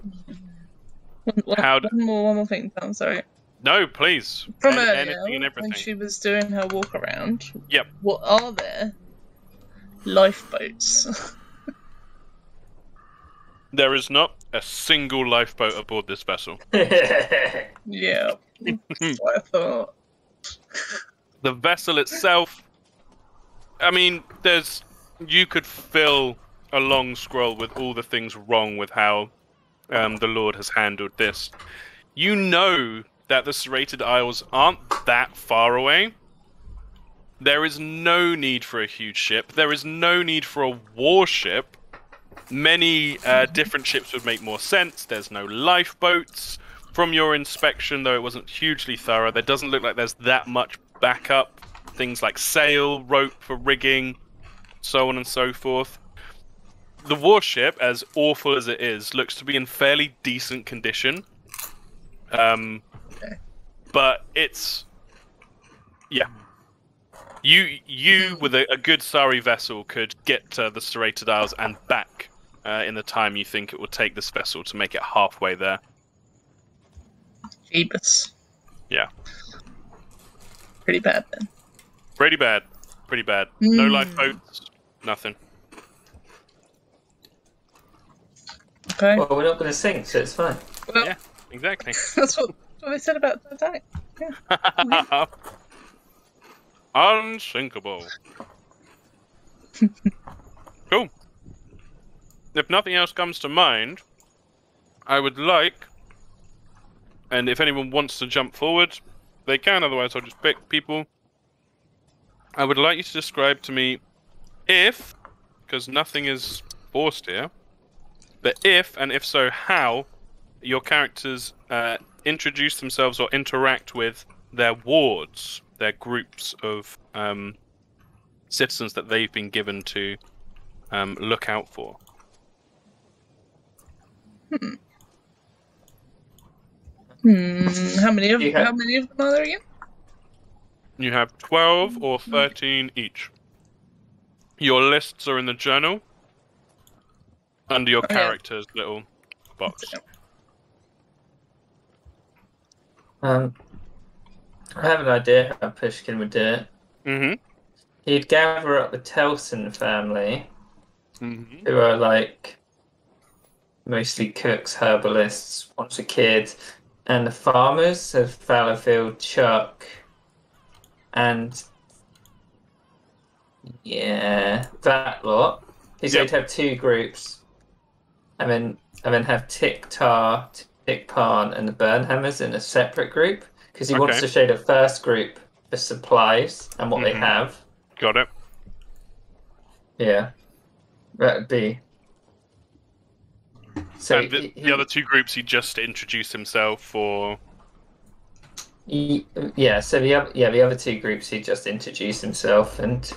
One, one,
How d-
one more, one more thing. I'm sorry.
no, please,
From
An-
earlier,
anything and everything.
when she was doing her walk around,
Yep.
what are there? Lifeboats.
There is not a single lifeboat aboard this vessel.
yeah, I thought.
The vessel itself, I mean, there's you could fill a long scroll with all the things wrong with how um, the Lord has handled this. You know that the Serrated Isles aren't that far away. There is no need for a huge ship. There is no need for a warship. Many uh, different ships would make more sense. There's no lifeboats. From your inspection, though it wasn't hugely thorough, there doesn't look like there's that much backup. Things like sail, rope for rigging, so on and so forth. The warship, as awful as it is, looks to be in fairly decent condition. Um,
Okay.
but it's yeah. You you with a, a good Sari vessel could get to the Serrated Isles and back uh, in the time you think it will take this vessel to make it halfway there.
Jeebus.
Yeah.
Pretty bad then.
Pretty bad. Pretty bad. No
Mm.
lifeboats. Nothing.
Okay.
Well, we're not going to sink, so it's fine.
Well,
Yeah. Exactly.
that's what, what they said about Titanic.
Unsinkable. cool. If nothing else comes to mind, I would like, and if anyone wants to jump forward, they can, otherwise, I'll just pick people. I would like you to describe to me if, because nothing is forced here, but if, and if so, how, your characters uh, introduce themselves or interact with their wards, their groups of um, citizens that they've been given to um, look out for.
Hmm. How many of
You have-
how many of them are there again?
You have 12 or 13 each. Your lists are in the journal under your
Okay.
character's little box.
Um, I have an idea how Pushkin would do it.
Mm
He'd gather up the Telson family,
hmm. Mm-hmm.
who are like mostly cooks, herbalists, once a kid, and the farmers of Fallowfield, Chuck, and yeah, that lot. He said
Yep.
he'd have two groups, and then and then have Tick Tar, Tick Pan, and the Burnhammers in a separate group because he wants to show the first group the supplies and what they
Mhm.
have.
Got it.
Yeah, that'd be. So
and the,
he-
the other two groups, he just introduced himself or.
he- yeah, so the other, yeah the other two groups he just introduced himself and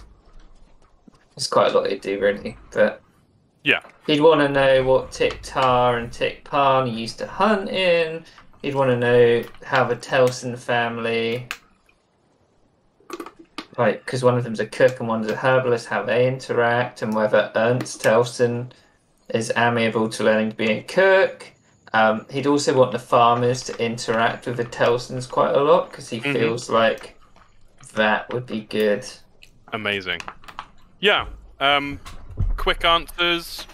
there's quite a lot he'd do really, but
Yeah.
he'd want to know what Tick Tar and Tick Pan used to hunt in. He'd want to know how the Telson family, like, because one of them's a cook and one's a herbalist, how they interact, and whether Ernst Telson is amiable to learning to be a cook. Um, he'd also want the farmers to interact with the Telsons quite a lot because he
Mhm.
feels like that would be good.
Amazing. Yeah. Um, quick answers.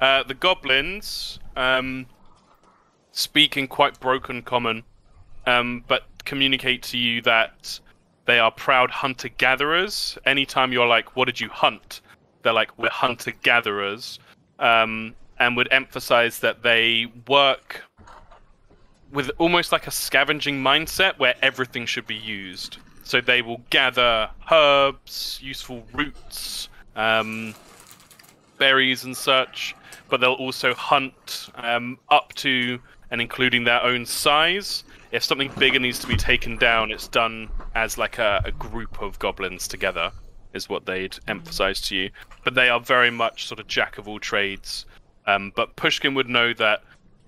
Uh, the goblins um, speak in quite broken common, um, but communicate to you that they are proud hunter gatherers. Anytime you're like, "What did you hunt?" They're like, "We're hunter gatherers," um, and would emphasize that they work with almost like a scavenging mindset where everything should be used. So they will gather herbs, useful roots, um, berries, and such, but they'll also hunt um, up to and including their own size. If something bigger needs to be taken down, it's done as like a, a group of goblins together, is what they'd emphasize to you. But they are very much sort of jack of all trades. Um, but Pushkin would know that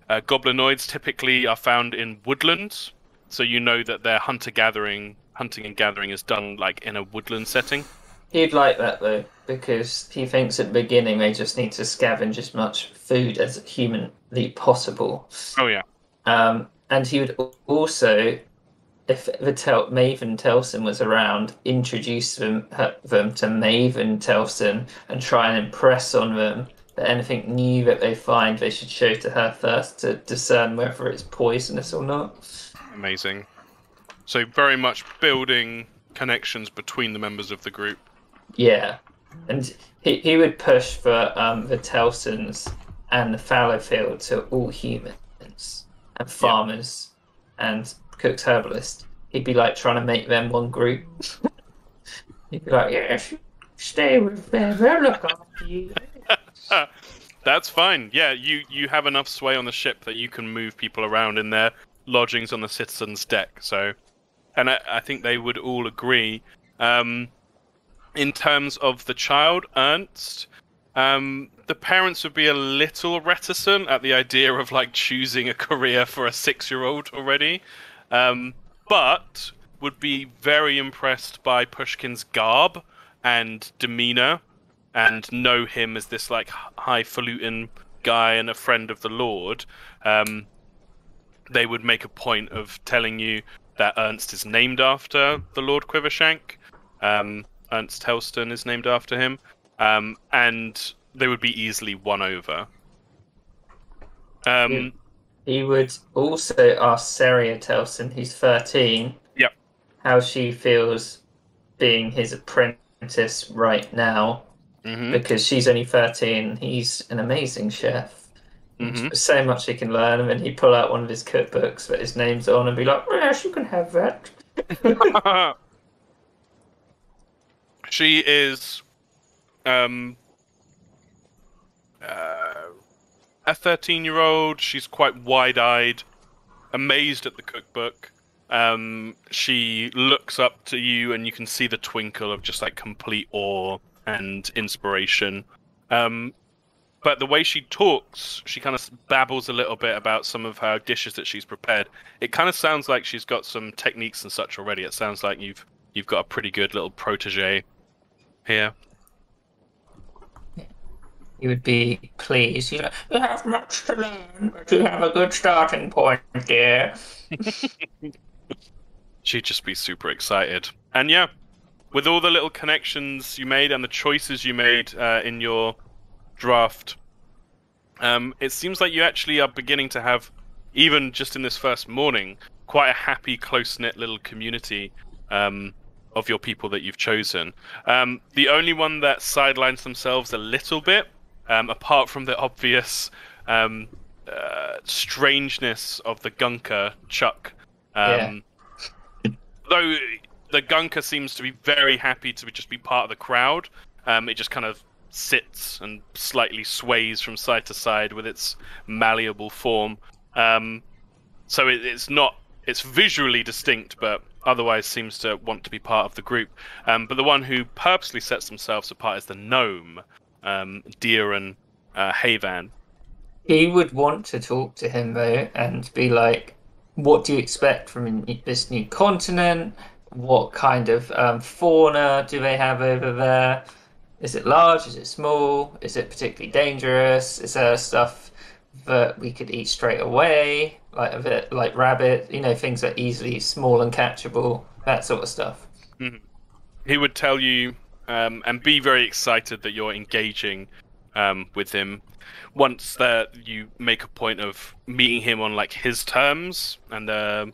uh, goblinoids typically are found in woodlands, so you know that their hunter gathering, hunting and gathering is done like in a woodland setting.
He'd like that though, because he thinks at the beginning they just need to scavenge as much food as humanly possible.
Oh yeah,
Um, and he would also, if the Tel- Maven Telson was around, introduce them her, them to Maven Telson and try and impress on them that anything new that they find they should show to her first to discern whether it's poisonous or not.
amazing. So very much building connections between the members of the group.
Yeah, and he, he would push for um, the Telsons and the Fallowfield to all humans and farmers and Cook's Herbalist. He'd be like trying to make them one group. He'd be like, yes, stay with them, they'll look after you.
That's fine. Yeah, you you have enough sway on the ship that you can move people around in their lodgings on the citizens' deck. So, and I, I think they would all agree. Um, in terms of the child, Ernst, um, the parents would be a little reticent at the idea of like choosing a career for a six-year-old already, um, but would be very impressed by Pushkin's garb and demeanor, and know him as this like highfalutin guy and a friend of the Lord. Um, they would make a point of telling you that Ernst is named after the Lord Quivershank. Um, Ernst Helston is named after him, um, and they would be easily won over. Um,
He would also ask Seria Telson, who's 13,
Yep.
how she feels being his apprentice right now,
mhm,
because she's only 13. He's an amazing chef.
mhm.
So much he can learn, and then he'd pull out one of his cookbooks that his name's on and be like, Yes, you can have that.
she is um uh, a 13 year old she's quite wide-eyed amazed at the cookbook. Um she looks up to you and you can see the twinkle of just like complete awe and inspiration. Um but the way she talks she kind of babbles a little bit about some of her dishes that she's prepared. It kind of sounds like she's got some techniques and such already. It sounds like you've you've got a pretty good little protege here.
He would be pleased. He's like, You have much to learn, but you have a good starting point, dear.
She'd just be super excited. And yeah, with all the little connections you made and the choices you made uh, in your draft, um, it seems like you actually are beginning to have, even just in this first morning, quite a happy, close knit little community um, of your people that you've chosen. Um, the only one that sidelines themselves a little bit, um, apart from the obvious um, uh, strangeness of the Gunker Chuck. Um, Though the Gunker seems to be very happy to be, just be part of the crowd, um, it just kind of sits and slightly sways from side to side with its malleable form. Um, so it, it's not it's visually distinct, but otherwise seems to want to be part of the group. Um, but the one who purposely sets themselves apart is the gnome, um, Deeran uh, Havan.
He would want to talk to him though and be like, "What do you expect from this new continent? What kind of um, fauna do they have over there? Is it large? Is it small? Is it particularly dangerous? Is there stuff that we could eat straight away, like a bit like rabbit? You know, things that are easily small and catchable, that sort of stuff."
he would tell you um, and be very excited that you're engaging um, with him. Once that you make a point of meeting him on like his terms and the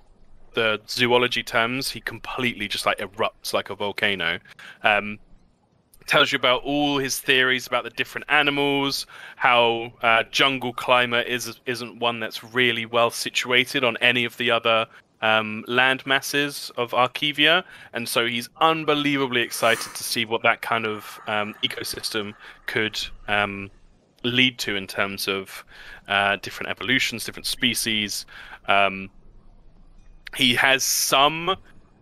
the zoology terms, he completely just like erupts like a volcano. Um, tells you about all his theories about the different animals, how uh, jungle climate is isn't one that's really well situated on any of the other um, land masses of Arkevia, and so he's unbelievably excited to see what that kind of um, ecosystem could um, lead to in terms of uh, different evolutions, different species. Um, he has some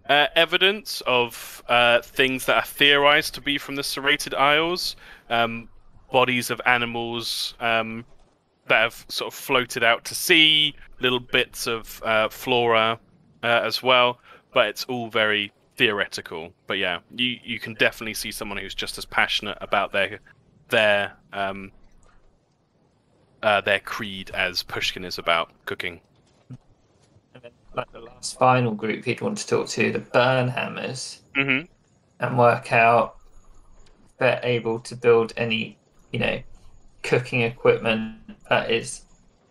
uh, evidence of uh, things that are theorized to be from the Serrated Isles, um, bodies of animals um, that have sort of floated out to sea, little bits of uh, flora uh, as well, but it's all very theoretical. But yeah, you you can definitely see someone who's just as passionate about their their um, uh, their creed as Pushkin is about cooking.
Like the last final group he'd want to talk to, the Burnhammers,
hmm
and work out if they're able to build any, you know, cooking equipment that is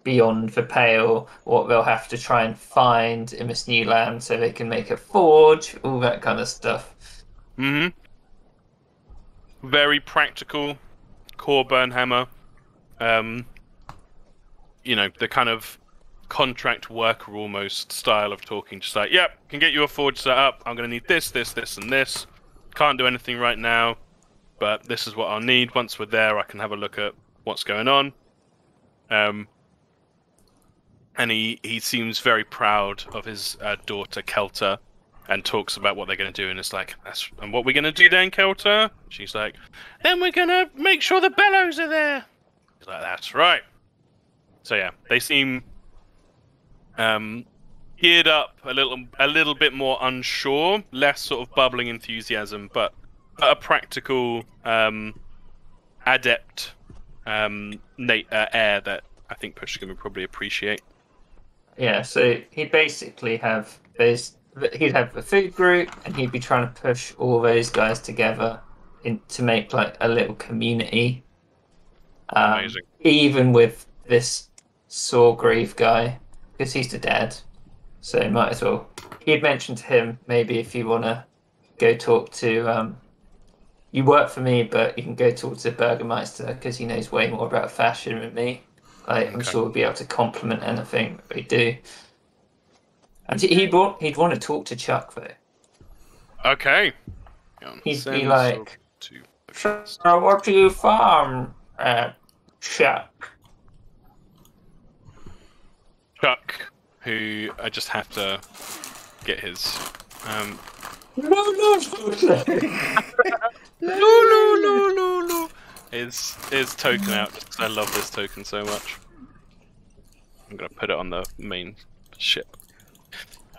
beyond the pale, what they'll have to try and find in this new land so they can make a forge, all that kind of stuff.
hmm Very practical, core Burnhammer. Um, you know, the kind of contract worker almost style of talking. Just like, yep, can get you a forge set up. I'm going to need this, this, this, and this. Can't do anything right now, but this is what I'll need. Once we're there, I can have a look at what's going on. Um, and he, he seems very proud of his uh, daughter Kelta, and talks about what they're going to do. And it's like, that's and what we're going to do then, Kelta. She's like, then we're going to make sure the bellows are there. He's like, that's right. So yeah, they seem um, geared up a little, a little bit more unsure, less sort of bubbling enthusiasm, but a practical, um, adept um, na- uh, air that I think Pushkin would probably appreciate.
Yeah, so he'd basically have those. He'd have a food group, and he'd be trying to push all those guys together in, to make like a little community. Um,
Amazing.
Even with this Sawgrave guy, because he's the dad, so might as well. He'd mentioned to him maybe if you want to go talk to. Um, you work for me, but you can go talk to the Burgermeister because he knows way more about fashion than me. Like, I'm sure we'll be able to compliment anything that they do. And he- he'd want he'd want to talk to Chuck though.
Okay.
He'd be like,
to
So what do you farm, uh, Chuck?
Chuck, who I just have to get his. Um,
No, no, no.
no, no, no, no, no. His his token out just 'cause I love this token so much. I'm gonna put it on the main ship.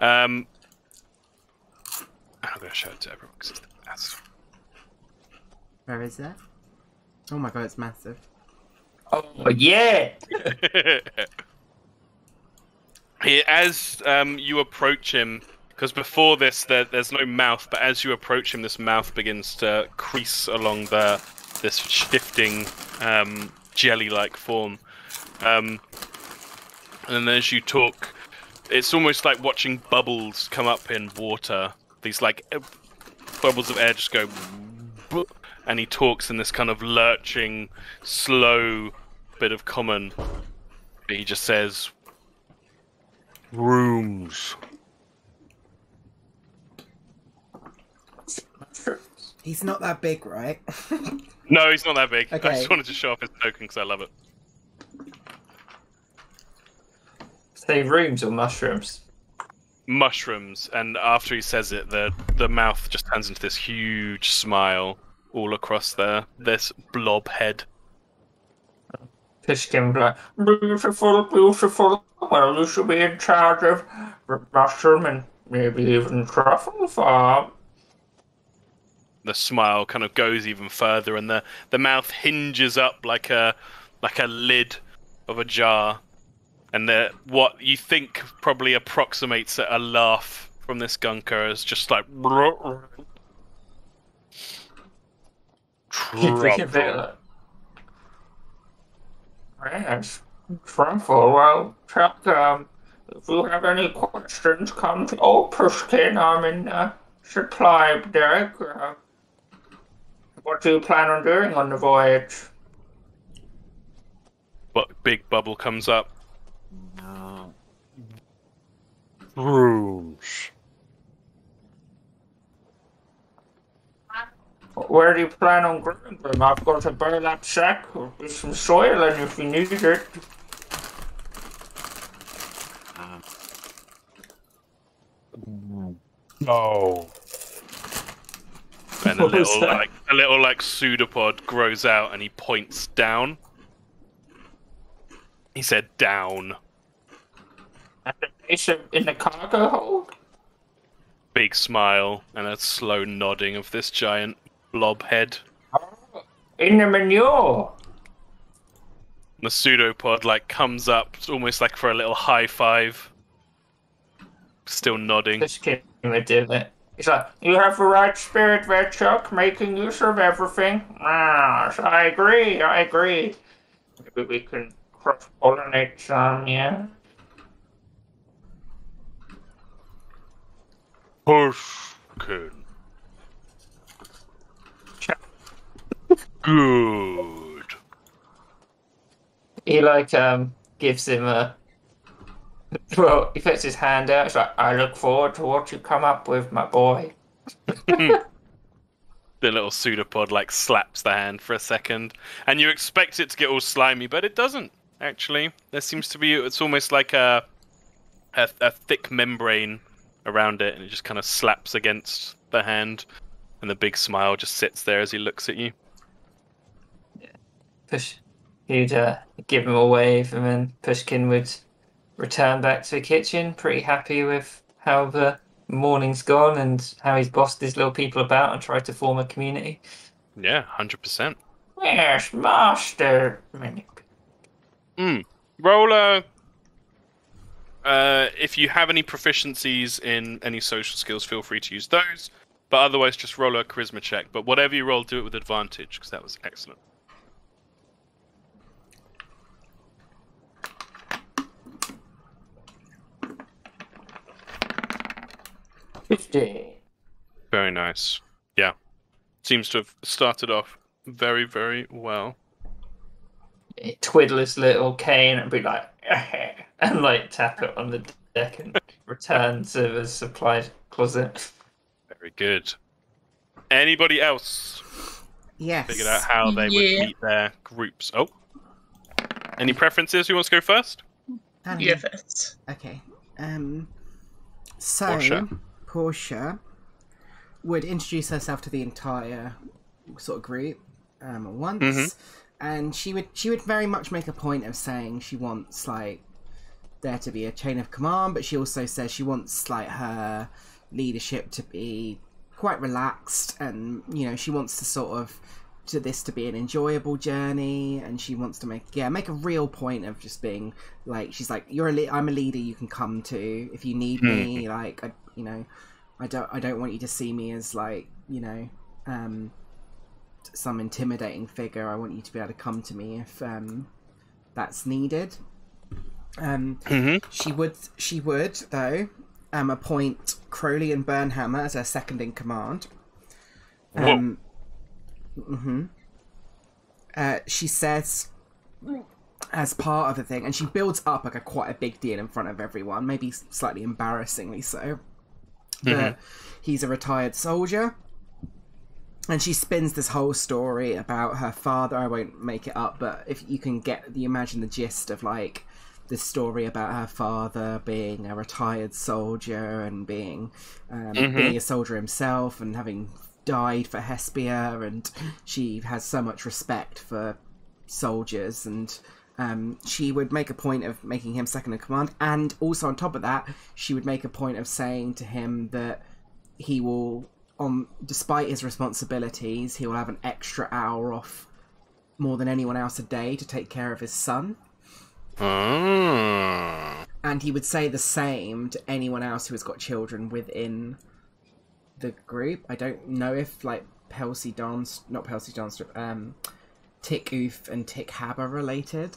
Um, I'm gonna show it to everyone because it's the best.
Where is that? Oh my god, it's massive.
Oh yeah.
He, as um, you approach him, because before this there, there's no mouth, but as you approach him, this mouth begins to crease along the this shifting um, jelly-like form. Um, and as you talk, it's almost like watching bubbles come up in water. These like bubbles of air just go, and he talks in this kind of lurching, slow bit of common. He just says, rooms.
He's not that big, right?
No, he's not that big. I just wanted to show off his token because I love it.
Say rooms or mushrooms.
Mushrooms, and after he says it, the the mouth just turns into this huge smile all across there. This blob head.
Fishkin be like, beautiful, beautiful. Well, you should be in charge of mushroom and maybe even truffle farm.
The smile kind of goes even further, and the the mouth hinges up like a like a lid of a jar, and the what you think probably approximates a laugh from this gunker is just like.
He'd be a bit like, Yes, truffle. Well, Chuck, um, if you have any questions, come to Old Pushkin. I'm in uh, supply deck. Uh, what do you plan on doing on the voyage?
But big bubble comes up. Rooms.
Where do you plan on growing them? I've got a burlap sack with some soil in if you need it.
Um, no. And a little like a little like pseudopod grows out, and he points down. He said down.
At the base of, in the cargo hold?
Big smile and a slow nodding of this giant blob head.
In the manure.
The pseudopod like comes up, almost like for a little high five. Still nodding.
This kid would do that. He's like, you have the right spirit there, Chuck, making use of everything. Ah, I agree, I agree. Maybe we can cross-pollinate some, yeah?
Pushkin. Good.
He, like, um, gives him a... Well, he puts his hand out. He's like, I look forward to what you come up with, my boy.
the little pseudopod like slaps the hand for a second, and you expect it to get all slimy, but it doesn't. Actually, there seems to be. It's almost like a a, a thick membrane around it, and it just kind of slaps against the hand, and the big smile just sits there as he looks at you.
Push. He'd uh, give him a wave, and then Pushkin would return back to the kitchen, pretty happy with how the morning's gone and how he's bossed his little people about and tried to form a community.
Yeah, hundred percent.
Yes, master.
Mm. Roller. Uh, if you have any proficiencies in any social skills, feel free to use those. But otherwise, just roll a charisma check. But whatever you roll, do it with advantage because that was excellent.
Fifty.
Very nice. Yeah, seems to have started off very, very well.
He'd twiddle his little cane and be like, and like tap it on the deck and return to the supply closet.
Very good. Anybody else
Yes.
figured out how they
Yeah.
would meet their groups? Oh, any preferences? Who wants to go first?
Danny.
Yeah, first.
Okay. Um. So
Portia.
Portia would introduce herself to the entire sort of group um, at once,
Mhm.
and she would she would very much make a point of saying she wants like there to be a chain of command, but she also says she wants like her leadership to be quite relaxed, and you know she wants to sort of to this to be an enjoyable journey and she wants to make yeah make a real point of just being like she's like you're a le- I'm a leader you can come to if you need me like I, you know I don't I don't want you to see me as like you know um some intimidating figure. I want you to be able to come to me if um that's needed. Um
Mm-hmm.
she would she would though um appoint Crowley and Burnhammer as her second in command. Um hmm uh, she says as part of the thing and she builds up like a quite a big deal in front of everyone maybe slightly embarrassingly so that he's a retired soldier. And she spins this whole story about her father. I won't make it up but if you can get you imagine the gist of like this story about her father being a retired soldier and being um,
Mhm.
being a soldier himself and having died for Hesperia and she has so much respect for soldiers and um, she would make a point of making him second in command and also on top of that she would make a point of saying to him that he will on despite his responsibilities he will have an extra hour off more than anyone else a day to take care of his son
Ah.
and he would say the same to anyone else who has got children within the group. I don't know if like Pelsi Dance, not Pelsi Dance, um, Tick Oof and Tick Hab are related.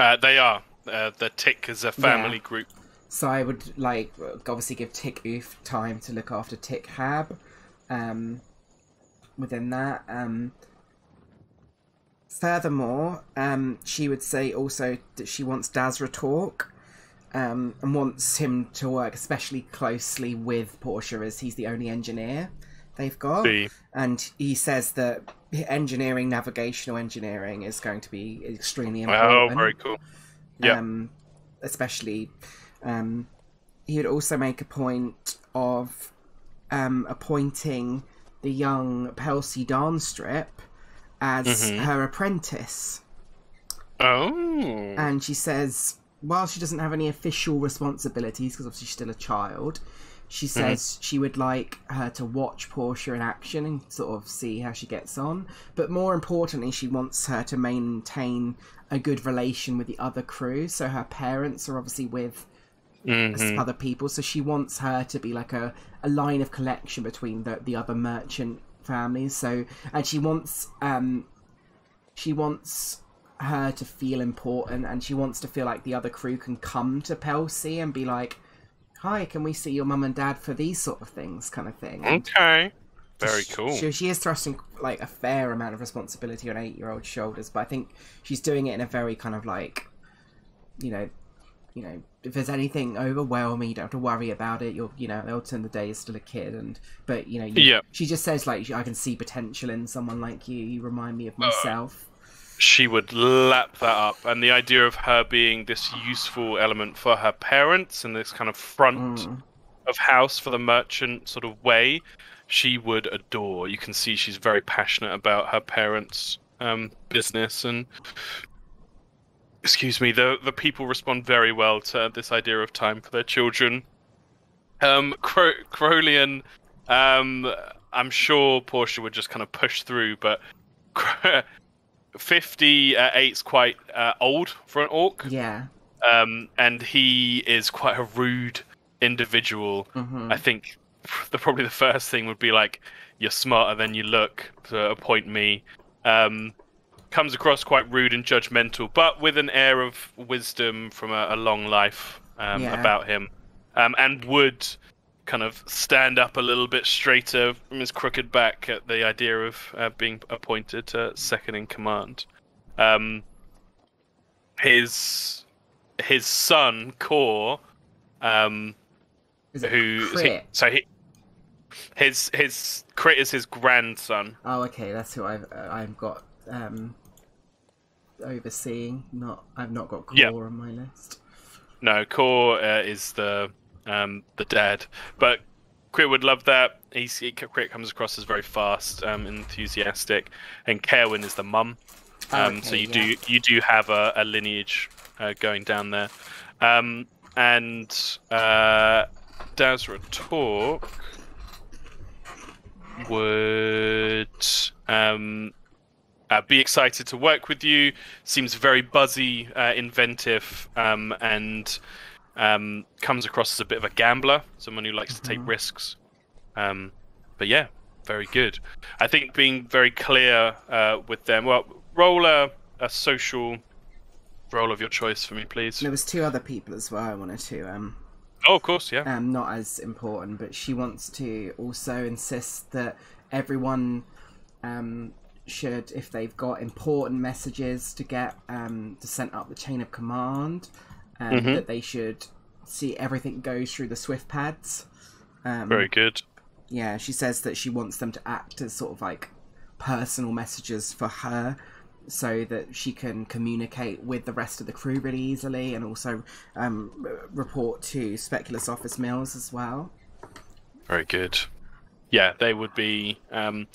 Uh, they are. Uh, the Tick is a family group.
So I would like obviously give Tick Oof time to look after Tick Hab. Um, within that, um, furthermore, um, she would say also that she wants Dazra talk. Um, and wants him to work especially closely with Portia as he's the only engineer they've got.
The
And he says that engineering, navigational engineering, is going to be extremely important.
oh, very cool. Yeah.
um, especially um, he would also make a point of um, appointing the young Pelsi Darnstrip as
Mhm.
her apprentice.
Oh.
And she says, while she doesn't have any official responsibilities, because obviously she's still a child, she says she would like her to watch Portia in action and sort of see how she gets on. But more importantly, she wants her to maintain a good relation with the other crew. So her parents are obviously with
Mhm.
other people. So she wants her to be like a, a line of connection between the, the other merchant families. So and she wants um she wants her to feel important and she wants to feel like the other crew can come to Pelsi and be like, Hi, can we see your mum and dad for these sort of things kind of thing. And
Okay. Very cool.
She, she is thrusting like a fair amount of responsibility on eight year old shoulders, but I think she's doing it in a very kind of like, you know, you know, if there's anything overwhelming, you don't have to worry about it. You'll, you know, Elton the day is still a kid, and but you know, you,
Yeah.
she just says like, I can see potential in someone like you. You remind me of
Uh,
myself.
She would lap that up, and the idea of her being this useful element for her parents and this kind of front
Mm.
of house for the merchant sort of way, she would adore. You can see she's very passionate about her parents' um, business, and excuse me, the the people respond very well to this idea of time for their children. Um, Cro- Crolian, um, I'm sure Portia would just kind of push through, but. 58's quite uh, old for an orc,
Yeah.
um, and he is quite a rude individual.
hmm
I think the probably the first thing would be like, "You're smarter than you look." To appoint me, um, comes across quite rude and judgmental, but with an air of wisdom from a, a long life um,
Yeah.
about him, um, and would kind of stand up a little bit straighter from his crooked back at the idea of uh, being appointed to second in command. Um, his his son Kor, um, who so he his his Crit is his grandson.
Oh, okay. That's who I've uh, I've got um overseeing. Not I've not got Kor
Yeah.
on my list.
No, Kor uh, is the um the dad, but Crit would love that. He's, he, Crit comes across as very fast, um, enthusiastic, and Kerwin is the mum. Um, so you
yeah.
do you do have a, a lineage uh, going down there, um, and uh, Dazra Talk would um, uh, be excited to work with you. Seems very buzzy, uh, inventive, um, and um, comes across as a bit of a gambler, someone who likes to take
Mhm.
risks. Um, but yeah, very good. I think being very clear uh, with them. Well, roll a, a social roll of your choice for me, please.
There was two other people as well. I wanted to um
Oh, of course, yeah.
um not as important, but she wants to also insist that everyone um should, if they've got important messages to get um to send up the chain of command, um,
Mhm.
that they should see everything goes through the Swift pads. Um,
Very good.
yeah, she says that she wants them to act as sort of like personal messages for her so that she can communicate with the rest of the crew really easily and also um, r- report to Specular Sophist Mills as well.
Very good. Yeah, they would be um,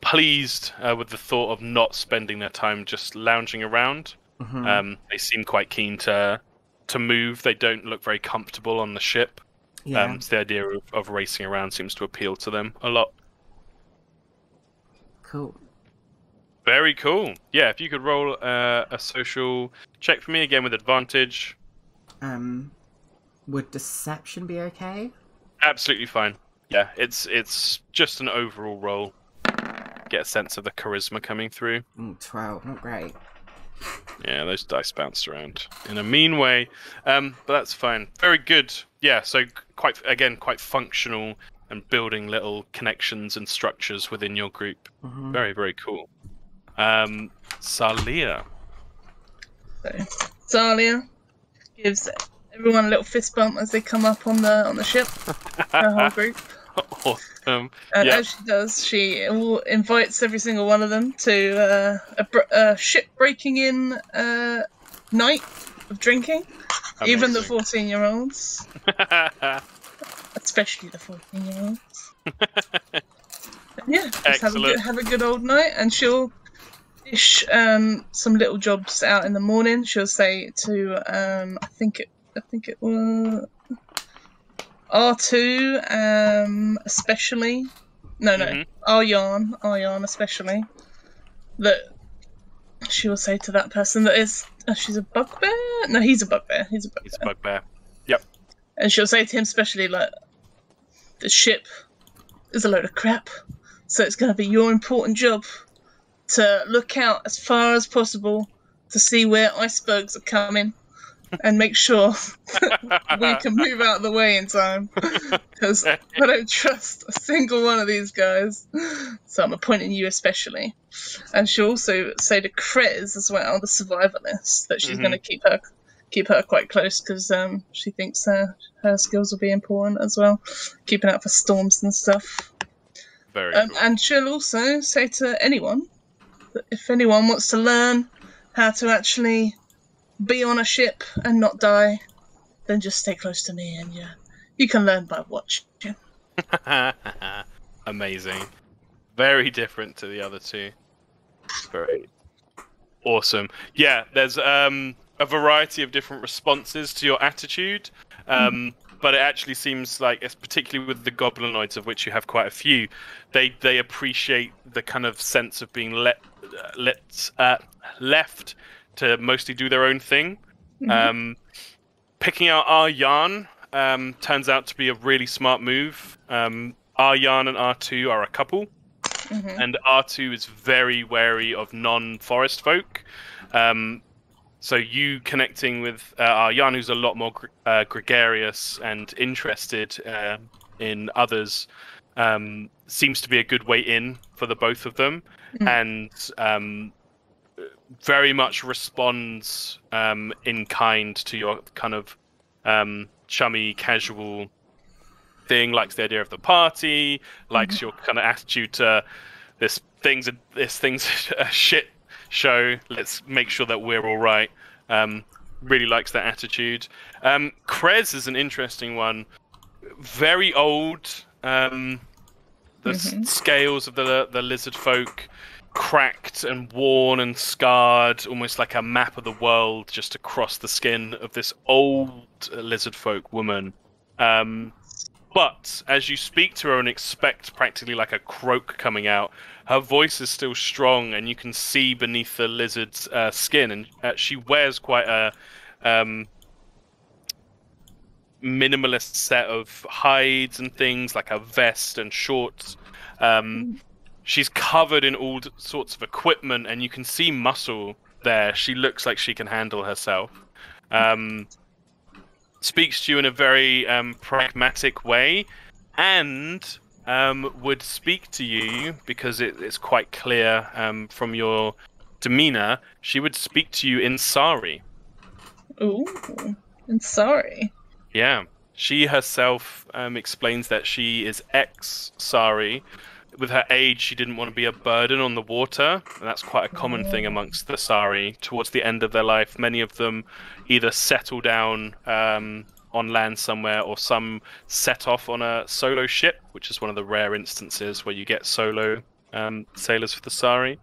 pleased uh, with the thought of not spending their time just lounging around.
Mhm.
Um, they seem quite keen to to move. They don't look very comfortable on the ship.
yeah,
Um, so the idea of, of racing around seems to appeal to them a lot.
cool.
Very cool. Yeah, if you could roll uh, a social check for me again with advantage,
Um, would deception be okay?
absolutely fine. Yeah, it's it's just an overall roll. Get a sense of the charisma coming through.
Mm, 12, not great.
Yeah, those dice bounced around in a mean way, um, but that's fine. Very good. Yeah, so quite again quite functional and building little connections and structures within your group.
Mhm.
Very very cool. Um, Salia.
So Zalia gives everyone a little fist bump as they come up on the on the ship. Her whole group.
awesome.
And
Yeah.
as she does, she invites every single one of them to uh, a, br- a ship breaking in uh, night of drinking. Even the 14 year olds, especially the 14 year olds. yeah, just have a, good, have a good old night, and she'll dish um, some little jobs out in the morning. She'll say to, um, I think it, I think it was R2, um, especially. No, no,
Mhm.
Aryan, Aryan especially. That she will say to that person that is, oh, she's a bugbear. No, he's a bugbear. He's a bugbear.
He's a bugbear. Yep.
And she'll say to him, especially like, the ship is a load of crap, so it's going to be your important job to look out as far as possible to see where icebergs are coming and make sure we can move out of the way in time because I don't trust a single one of these guys. So I'm appointing you especially. And she'll also say to Krez as well, the survivalist, that she's
Mhm.
going to keep her keep her quite close because um, she thinks uh, her skills will be important as well, keeping out for storms and stuff.
Very
Um,
cool.
and she'll also say to anyone that if anyone wants to learn how to actually be on a ship and not die, then just stay close to me and yeah, you can learn by watching.
Amazing. Very different to the other two. Very awesome. Yeah, there's um, a variety of different responses to your attitude. Um, but it actually seems like, it's particularly with the goblinoids, of which you have quite a few, they they appreciate the kind of sense of being let uh, let uh, left to mostly do their own thing. Um, picking out Aryan um, turns out to be a really smart move. Um, Aryan and R2 are a couple,
Mhm.
and R2 is very wary of non-forest folk. Um, so you connecting with uh, Aryan, who's a lot more gr- uh, gregarious and interested uh, in others, um, seems to be a good way in for the both of them,
Mhm.
and um, very much responds um, in kind to your kind of um, chummy, casual thing. Likes the idea of the party. Likes your kind of attitude to this thing's a, this thing's a shit show. Let's make sure that we're all right. Um, really likes that attitude. Um, Krez is an interesting one. Very old. Um, the
Mhm.
scales of the the lizard folk cracked and worn and scarred, almost like a map of the world just across the skin of this old lizard folk woman. Um, but as you speak to her and expect practically like a croak coming out, her voice is still strong, and you can see beneath the lizard's uh, skin, and uh, she wears quite a um, minimalist set of hides and things, like a vest and shorts. Um, she's covered in all sorts of equipment, and you can see muscle there. She looks like she can handle herself. Um, speaks to you in a very um, pragmatic way, and um, would speak to you because it, it's quite clear um, from your demeanor. She would speak to you in Sari.
Ooh, and sorry.
Yeah. She herself um, explains that she is ex Sari. With her age, she didn't want to be a burden on the water, and that's quite a common thing amongst the Sari. Towards the end of their life, many of them either settle down um, on land somewhere, or some set off on a solo ship, which is one of the rare instances where you get solo um, sailors for the Sari.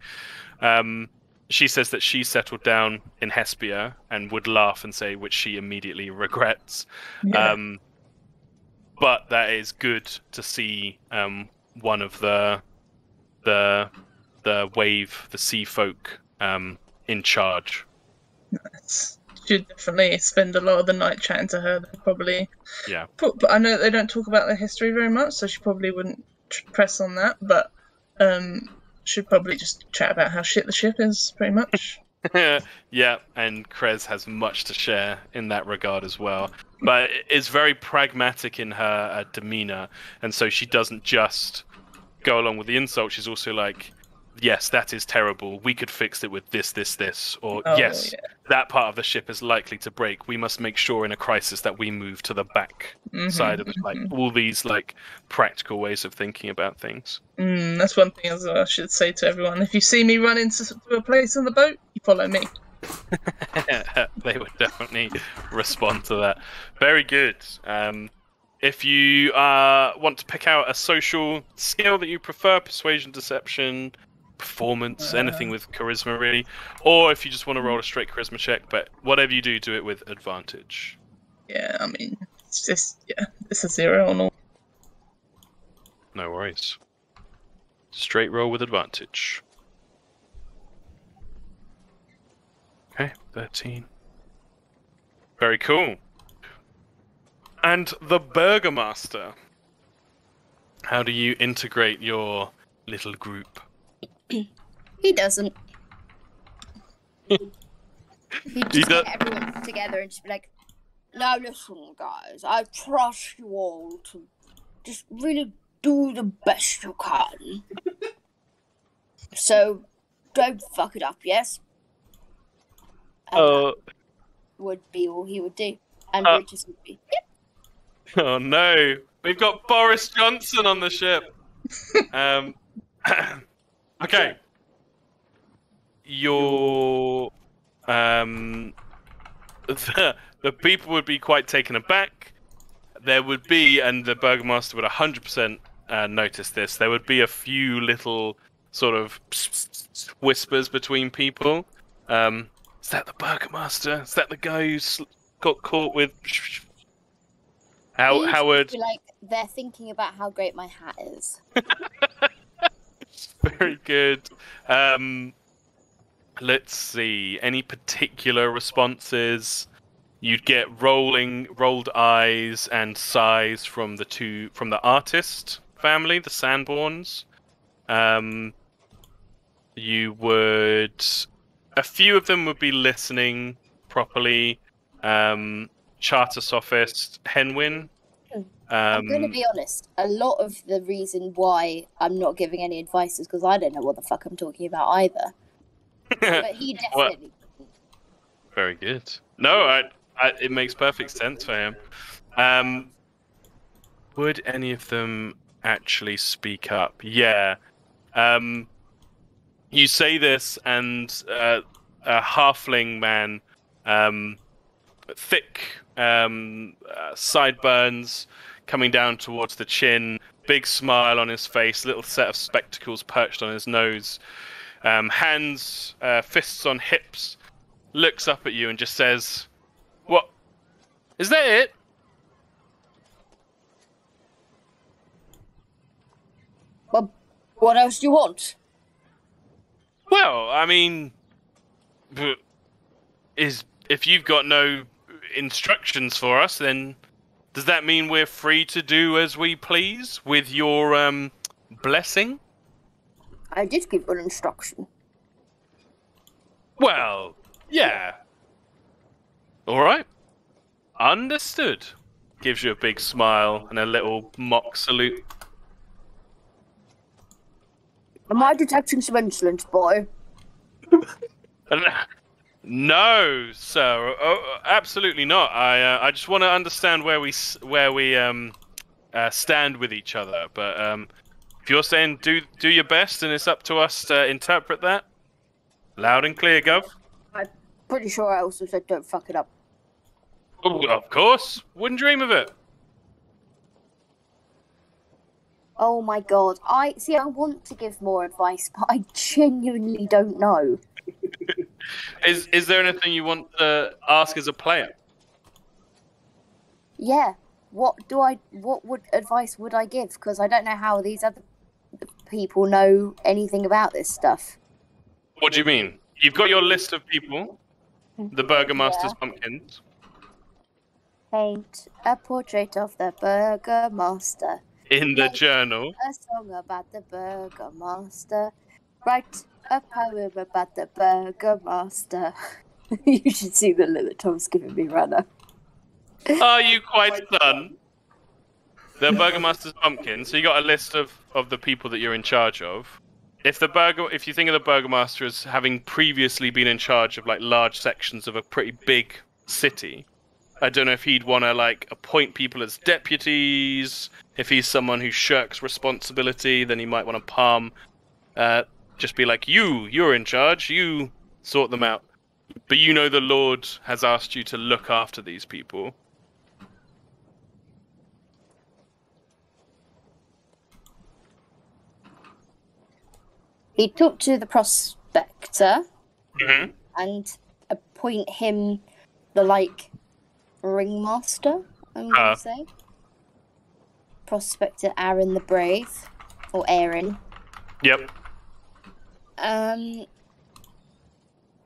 Um, she says that she settled down in Hesperia and would laugh and say, which she immediately regrets.
Yeah.
Um, but that is good to see um, one of the the the wave, the sea folk, um, in charge.
Nice. Should definitely spend a lot of the night chatting to her. Probably.
Yeah.
But, but I know they don't talk about their history very much, so she probably wouldn't tr- press on that. But um, should probably just chat about how shit the ship is, pretty much.
yeah, and Krez has much to share in that regard as well. But is very pragmatic in her uh, demeanor, and so she doesn't just go along with the insult. She's also like, "Yes, that is terrible. We could fix it with this, this, this," or
Oh,
"Yes,
yeah.
That part of the ship is likely to break. We must make sure in a crisis that we move to the back
Mhm,
side of it. Like
mhm.
all these like practical ways of thinking about things."
Mm, that's one thing as well I should say to everyone. If you see me run into to a place on the boat, you follow me.
they would definitely respond to that. Very good. Um, if you uh, want to pick out a social skill that you prefer, persuasion, deception, performance, anything with charisma, really, or if you just want to roll a straight charisma check, but whatever you do, do it with advantage.
Yeah, I mean, it's just yeah, it's a zero on all.
No worries. Straight roll with advantage. Okay, 13. Very cool. And the Burgomaster. How do you integrate your little group?
He doesn't. He'd
He
just get everyone together and just be like, Now listen, guys, I trust you all to just really do the best you can. so, don't fuck it up, yes? And
Oh,
that would be all he would do. And
Uh.
we would be, yep.
oh no. We've got Boris Johnson on the ship. Um, okay. your um, the, the people would be quite taken aback. There would be, and the burgomaster would 100% uh, notice this. There would be a few little sort of whispers between people. Um, is that the burgomaster? Is that the guy who got caught with? How Howard?
like they're thinking about how great my hat is.
Very good. Um, let's see. Any particular responses? You'd get rolling, rolled eyes and sighs from the two from the artist family, the Sanborns. Um, you would. A few of them would be listening properly. Um, Charter Sophist, Henwin. Um,
I'm going to be honest. A lot of the reason why I'm not giving any advice is because I don't know what the fuck I'm talking about either. But he
Well-
definitely.
Very good. No, I, I, it makes perfect sense for him. Um, would any of them actually speak up? Yeah. Um, you say this, and uh, a halfling man, um, thick um, uh, sideburns coming down towards the chin, big smile on his face, little set of spectacles perched on his nose, um, hands, uh, fists on hips looks up at you and just says, "What? Is that it?"
Well, what else do you want?
Well, I mean, is if you've got no instructions for us, then does that mean we're free to do as we please with your um blessing?
I did give an instruction.
Well, yeah. All right. Understood. Gives you a big smile and a little mock salute.
Am I detecting some insolence, boy?
No, sir. Oh, absolutely not. I uh, I just want to understand where we where we um uh, stand with each other. But um, if you're saying do do your best, and it's up to us to interpret that, loud and clear, Gov.
I'm pretty sure I also said don't fuck it up.
Oh, of course. Wouldn't dream of it.
Oh my god. I see I want to give more advice, but I genuinely don't know.
Is is there anything you want to ask as a player?
Yeah. What do I what would advice would I give? Because I don't know how these other people know anything about this stuff.
What do you mean? You've got your list of people, the hmm. Burgomaster's pumpkins.
Paint a portrait of the burgomaster.
in the journal.
A song about the burgomaster. Write a poem about the burgomaster. you should see the look that Tom's giving me right now.
Are you quite done? The Burgomaster's pumpkin. So you got a list of, of the people that you're in charge of. If the burger, if you think of the Burgomaster as having previously been in charge of like large sections of a pretty big city, I don't know if he'd want to like appoint people as deputies. If he's someone who shirks responsibility, then he might want to palm, uh, just be like, "You, you're in charge. You sort them out." But you know the Lord has asked you to look after these people.
He talked to the prospector
Mm-hmm.
and appoint him the like ringmaster. I'm gonna
Ah.
say prospector Aaron the Brave or Aaron.
Yep.
Um,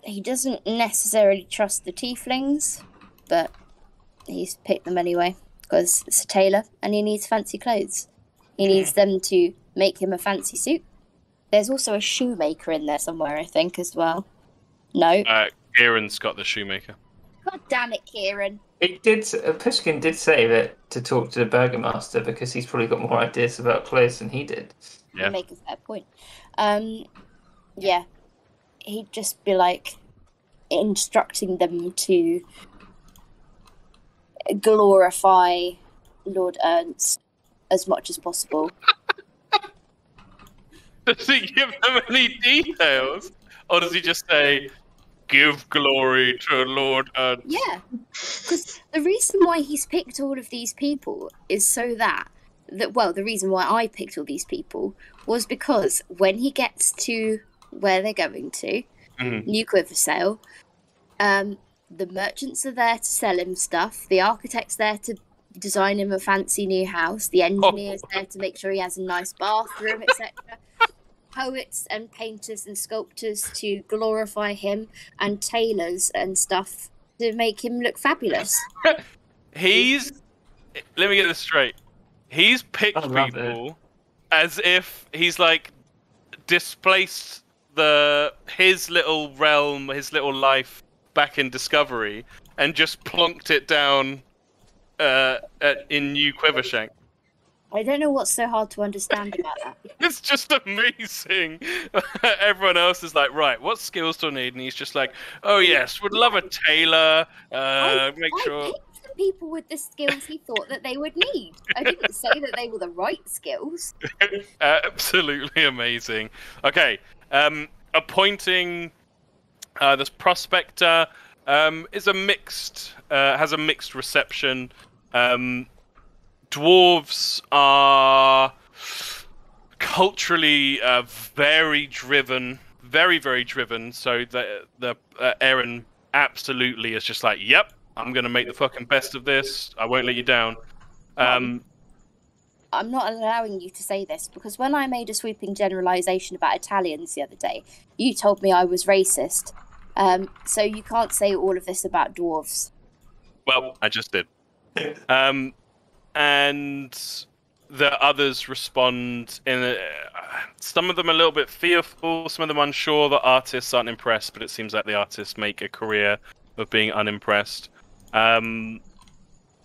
he doesn't necessarily trust the tieflings, but he's picked them anyway because it's a tailor and he needs fancy clothes. He needs them to make him a fancy suit. There's also a shoemaker in there somewhere, I think, as well. No.
Uh, Kieran's got the shoemaker.
God damn it, Kieran.
It did. Uh, Pushkin did say that to talk to the burgomaster because he's probably got more ideas about clothes than he did.
Yeah.
You make a fair point. Um, yeah, he'd just be like instructing them to glorify Lord Ernst as much as possible.
Does he give them any details? or does he just say, "Give glory to Lord Ernst"?
Yeah, because the reason why he's picked all of these people is so that that well, the reason why I picked all these people was because when he gets to where they're going to,
Mhm.
New Quiver Sale, um, the merchants are there to sell him stuff. The architect's there to design him a fancy new house. The engineer's there to make sure he has a nice bathroom, etc. Poets and painters and sculptors to glorify him, and tailors and stuff to make him look fabulous.
He's. Let me get this straight. He's picked
I love it.
people as if he's like displaced the his little realm, his little life back in Discovery, and just plonked it down uh, at, in New Quivershank.
I don't know what's so hard to understand about that.
It's just amazing. Everyone else is like, right, what skills do I need? And he's just like, oh yes, would love a tailor. Uh,
I,
make
I
sure.
the people with the skills he thought that they would need. I didn't say that they were the right skills.
Absolutely amazing. Okay, um, appointing uh, this prospector um, is a mixed, uh, has a mixed reception. Um, dwarves are culturally uh, very driven, very very driven. So the the uh, Aaron absolutely is just like, yep, I'm gonna make the fucking best of this. I won't let you down. Um,
I'm not allowing you to say this because when I made a sweeping generalization about Italians the other day, you told me I was racist. Um, so you can't say all of this about dwarves.
Well, I just did. Um, and the others respond in a, some of them a little bit fearful, some of them unsure. The artists aren't impressed, but it seems like the artists make a career of being unimpressed. Um,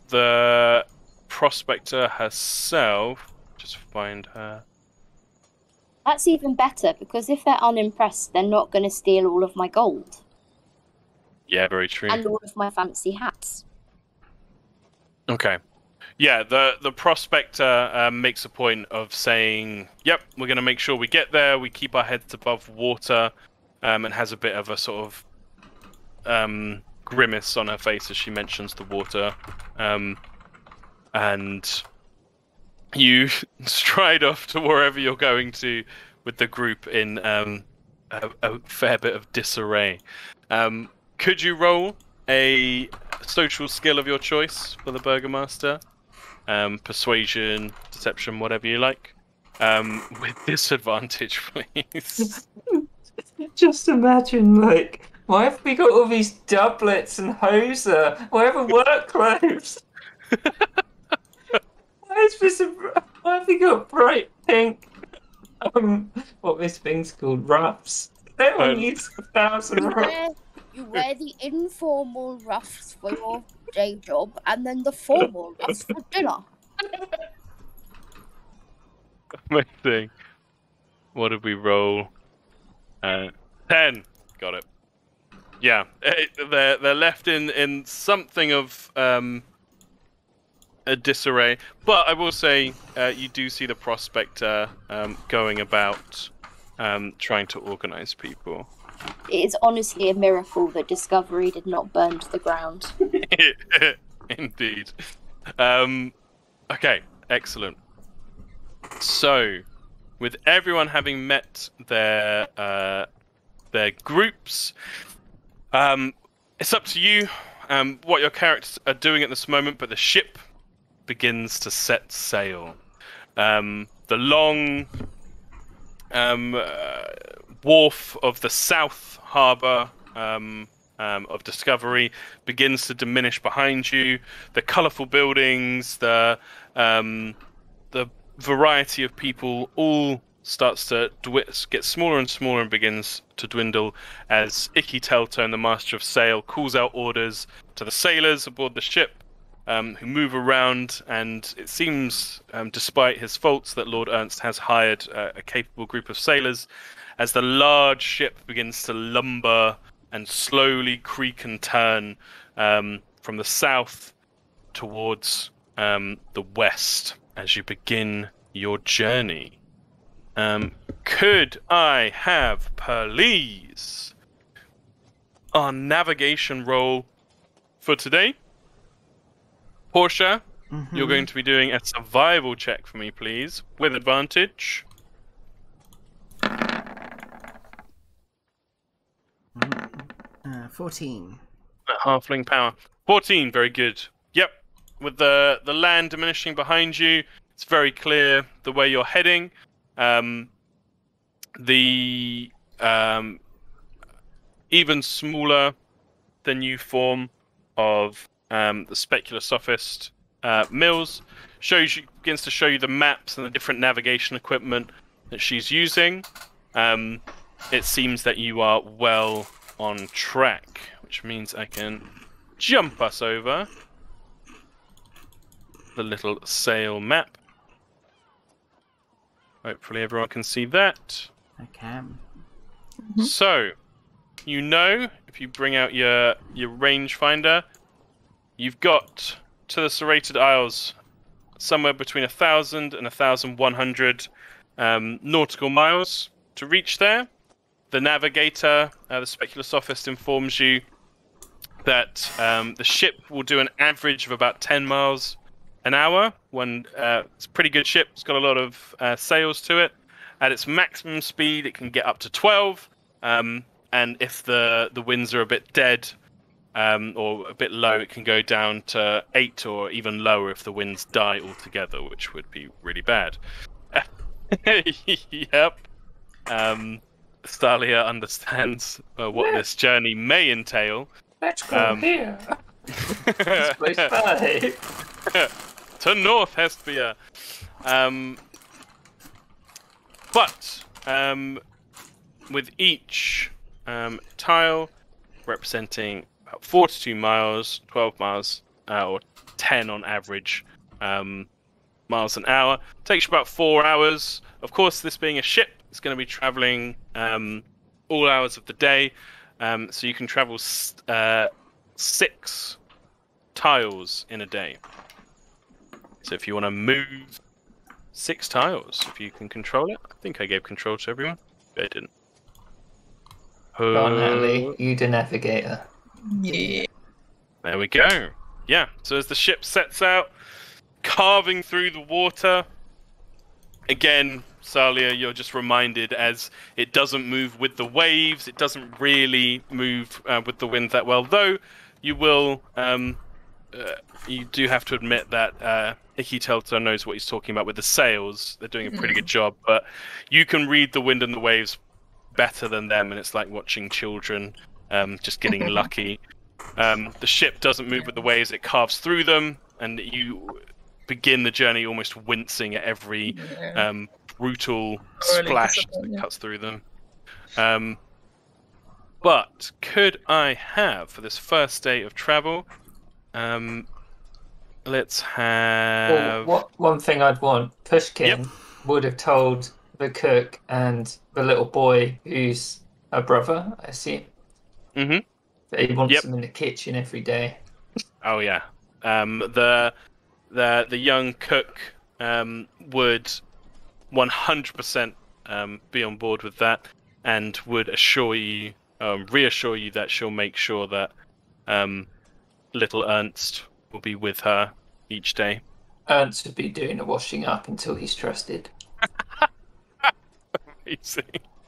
the prospector herself, just find her.
That's even better because if they're unimpressed, they're not going to steal all of my gold
Yeah, very true.
and all of my fancy hats.
Okay. Yeah, the the prospector um, makes a point of saying, "Yep, we're going to make sure we get there. We keep our heads above water," um, and has a bit of a sort of um, grimace on her face as she mentions the water. Um, and you stride off to wherever you're going to with the group in um, a, a fair bit of disarray. Um, could you roll a social skill of your choice for the Burgomaster? Um, persuasion, deception, whatever you like. Um, with disadvantage, please.
Just imagine, like, why have we got all these doublets and hoser? Why have we work clothes? Why is this a, Why have we got bright pink? Um, what this thing's called ruffs? Everyone
Um,
needs a thousand
You
ruffs.
wear, you wear the informal ruffs for your day job and then the formal ruffs for dinner.
Amazing. What did we roll? Uh, ten. Got it. Yeah, eh, they're they're left in in something of um, a disarray. But I will say, uh, you do see the prospector um, going about um, trying to organize people.
It is honestly a miracle that Discovery did not burn to the ground.
Indeed. Um, okay, excellent. So, with everyone having met their uh, their groups, um, it's up to you um, what your characters are doing at this moment. But the ship begins to set sail. Um, the long um, uh, wharf of the South Harbour um, um, of Discovery begins to diminish behind you. The colourful buildings, the um, the variety of people, all starts to dwi- get smaller and smaller and begins to dwindle as Icky Teltone, the master of sail, calls out orders to the sailors aboard the ship um, who move around, and it seems, um, despite his faults, that Lord Ernst has hired uh, a capable group of sailors. As the large ship begins to lumber and slowly creak and turn um, from the south towards um, the west as you begin your journey. Um, could I have please our navigation roll for today? Portia, you're
Mhm.
going to be doing a survival check for me, please, with advantage.
Uh, 14.
At halfling power. 14, very good. Yep. With the the land diminishing behind you, it's very clear the way you're heading. Um, the um, even smaller than you form of um, the specular sophist uh, mills shows you begins to show you the maps and the different navigation equipment that she's using. Um, it seems that you are well on track, which means I can jump us over the little sail map. Hopefully, everyone can see that.
I can.
So, you know, if you bring out your your rangefinder, you've got to the Serrated Isles somewhere between a thousand and a thousand one hundred um, nautical miles to reach there. The navigator, uh, the specular sophist, informs you that um, the ship will do an average of about ten miles an hour. When uh, it's a pretty good ship, it's got a lot of uh, sails to it. At its maximum speed, it can get up to twelve. Um, and if the the winds are a bit dead um, or a bit low, it can go down to eight or even lower if the winds die altogether, which would be really bad. yep. Um, Stalia understands uh, what this journey may entail.
Let's go
Um,
here.
To North Hesperia. Um, but um, with each um, tile representing about 42 miles, 12 miles, uh, or 10 on average um, miles an hour, takes you about four hours. Of course, this being a ship, it's going to be traveling um, all hours of the day, um, so you can travel uh, six tiles in a day. So if you want to move six tiles, if you can control it, I think I gave control to everyone. I didn't.
Go on,
Uh,
Natalie. You the navigator.
Yeah.
There we go. Yeah. So as the ship sets out, carving through the water, again, Salia, you're just reminded as it doesn't move with the waves. It doesn't really move uh, with the wind that well, though. You will. Um, uh, you do have to admit that uh, Icky Telter knows what he's talking about with the sails. They're doing a pretty good job, but you can read the wind and the waves better than them, and it's like watching children um, just getting lucky. Um, the ship doesn't move with the waves; it carves through them, and you begin the journey almost wincing at every
yeah.
um, brutal
Really
splash
disappointing.
that cuts through them. Um, but could I have for this first day of travel? Um, let's
Well,
have.
what one thing I'd want, Pushkin would have told the cook and the little boy who's a brother, I assume,
hmm
that he wants
Yep.
them in the kitchen every day.
Oh yeah. Um, the the the young cook um, would 100% um, be on board with that, and would assure you, um, reassure you that she'll make sure that um, little Ernst will be with her each day.
Ernst would be doing the washing up until he's trusted.
Amazing.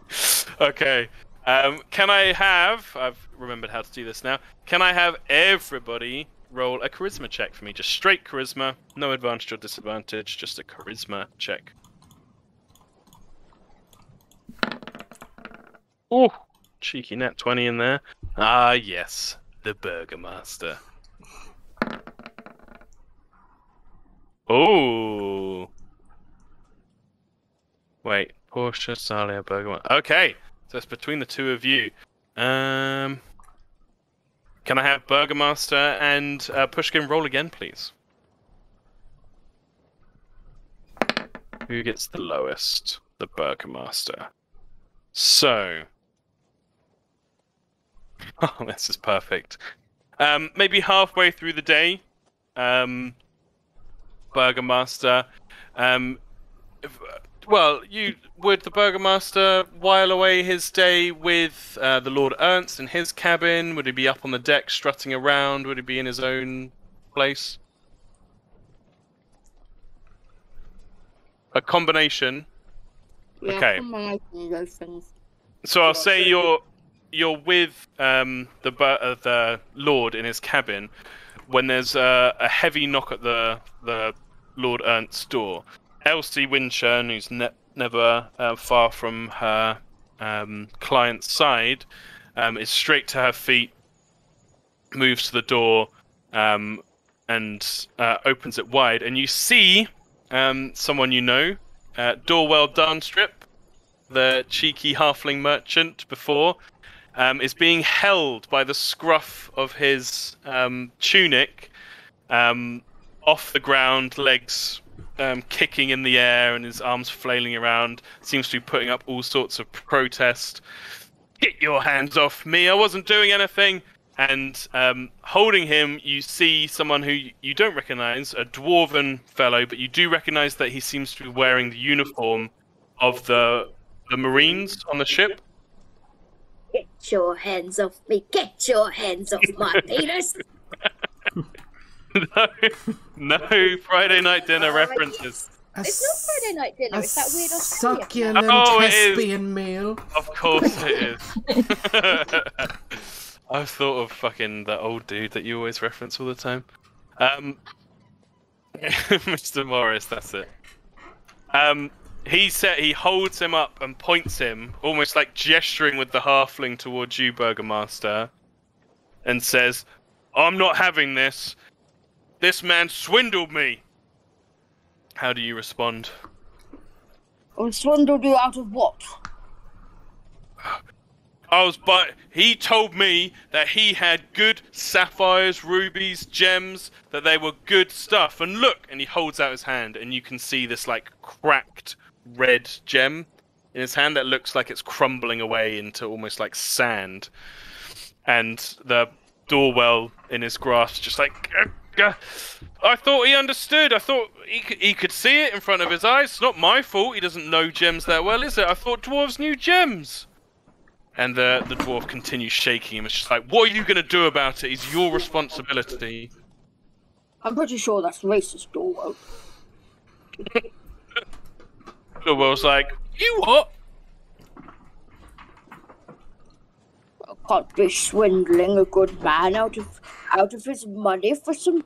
okay. Um, can I have? I've remembered how to do this now. Can I have everybody roll a charisma check for me? Just straight charisma, no advantage or disadvantage, just a charisma check. Oh, cheeky nat twenty in there. Ah, yes, the Burgomaster. Oh. Wait, Portia, Salia, Bergamo. Okay, so it's between the two of you. Um, can I have Burgomaster and uh, Pushkin roll again, please? Who gets the lowest? The Burgomaster. So. Oh, this is perfect. Um, maybe halfway through the day, um, Burgomaster, um, well, you would the burgomaster while away his day with uh, the Lord Ernst in his cabin? Would he be up on the deck strutting around? Would he be in his own place? A combination.
Yeah,
Okay.
combination those things.
So I'll say you're you're with um, the uh, the Lord in his cabin when there's a, a heavy knock at the the Lord Ernst's door. Elsie Winchern, who's ne- never uh, far from her um, client's side, um, is straight to her feet, moves to the door, um, and uh, opens it wide, and you see um, someone you know, uh, Dorwell Darnstrip, the cheeky halfling merchant before, um, is being held by the scruff of his um, tunic off the ground, legs um, kicking in the air and his arms flailing around. Seems to be putting up all sorts of protest. Get your hands off me! I wasn't doing anything. And um, holding him, you see someone who you don't recognize, a dwarven fellow, but you do recognize that he seems to be wearing the uniform of the the Marines on the ship.
Get your hands off me! Get your hands off my penis!
no, no Friday night dinner
Oh,
references.
A
It's not Friday night dinner.
A
It's that weird Australia.
succulent
Oh, it is.
meal.
Of course it is. I've thought of fucking that old dude that you always reference all the time. Um, Mr. Morris, that's it. Um, he said he holds him up and points him, almost like gesturing with the halfling towards you, Burgomaster, and says, "I'm not having this. This man swindled me." How do you respond?
I swindled you out of what?
I was but he told me that he had good sapphires, rubies, gems, that they were good stuff. And look, and he holds out his hand and you can see this like cracked red gem in his hand that looks like it's crumbling away into almost like sand. And the Dorwell in his grasp just like. I thought he understood. I thought he could, he could see it in front of his eyes. It's not my fault. He doesn't know gems that well, is it? I thought dwarves knew gems. And the the dwarf continues shaking him. It's just like, what are you going to do about it? It's your responsibility.
I'm pretty sure that's racist, Dorwell.
Dwarf's like, you what?
I can't be swindling a good man out of out of his money for some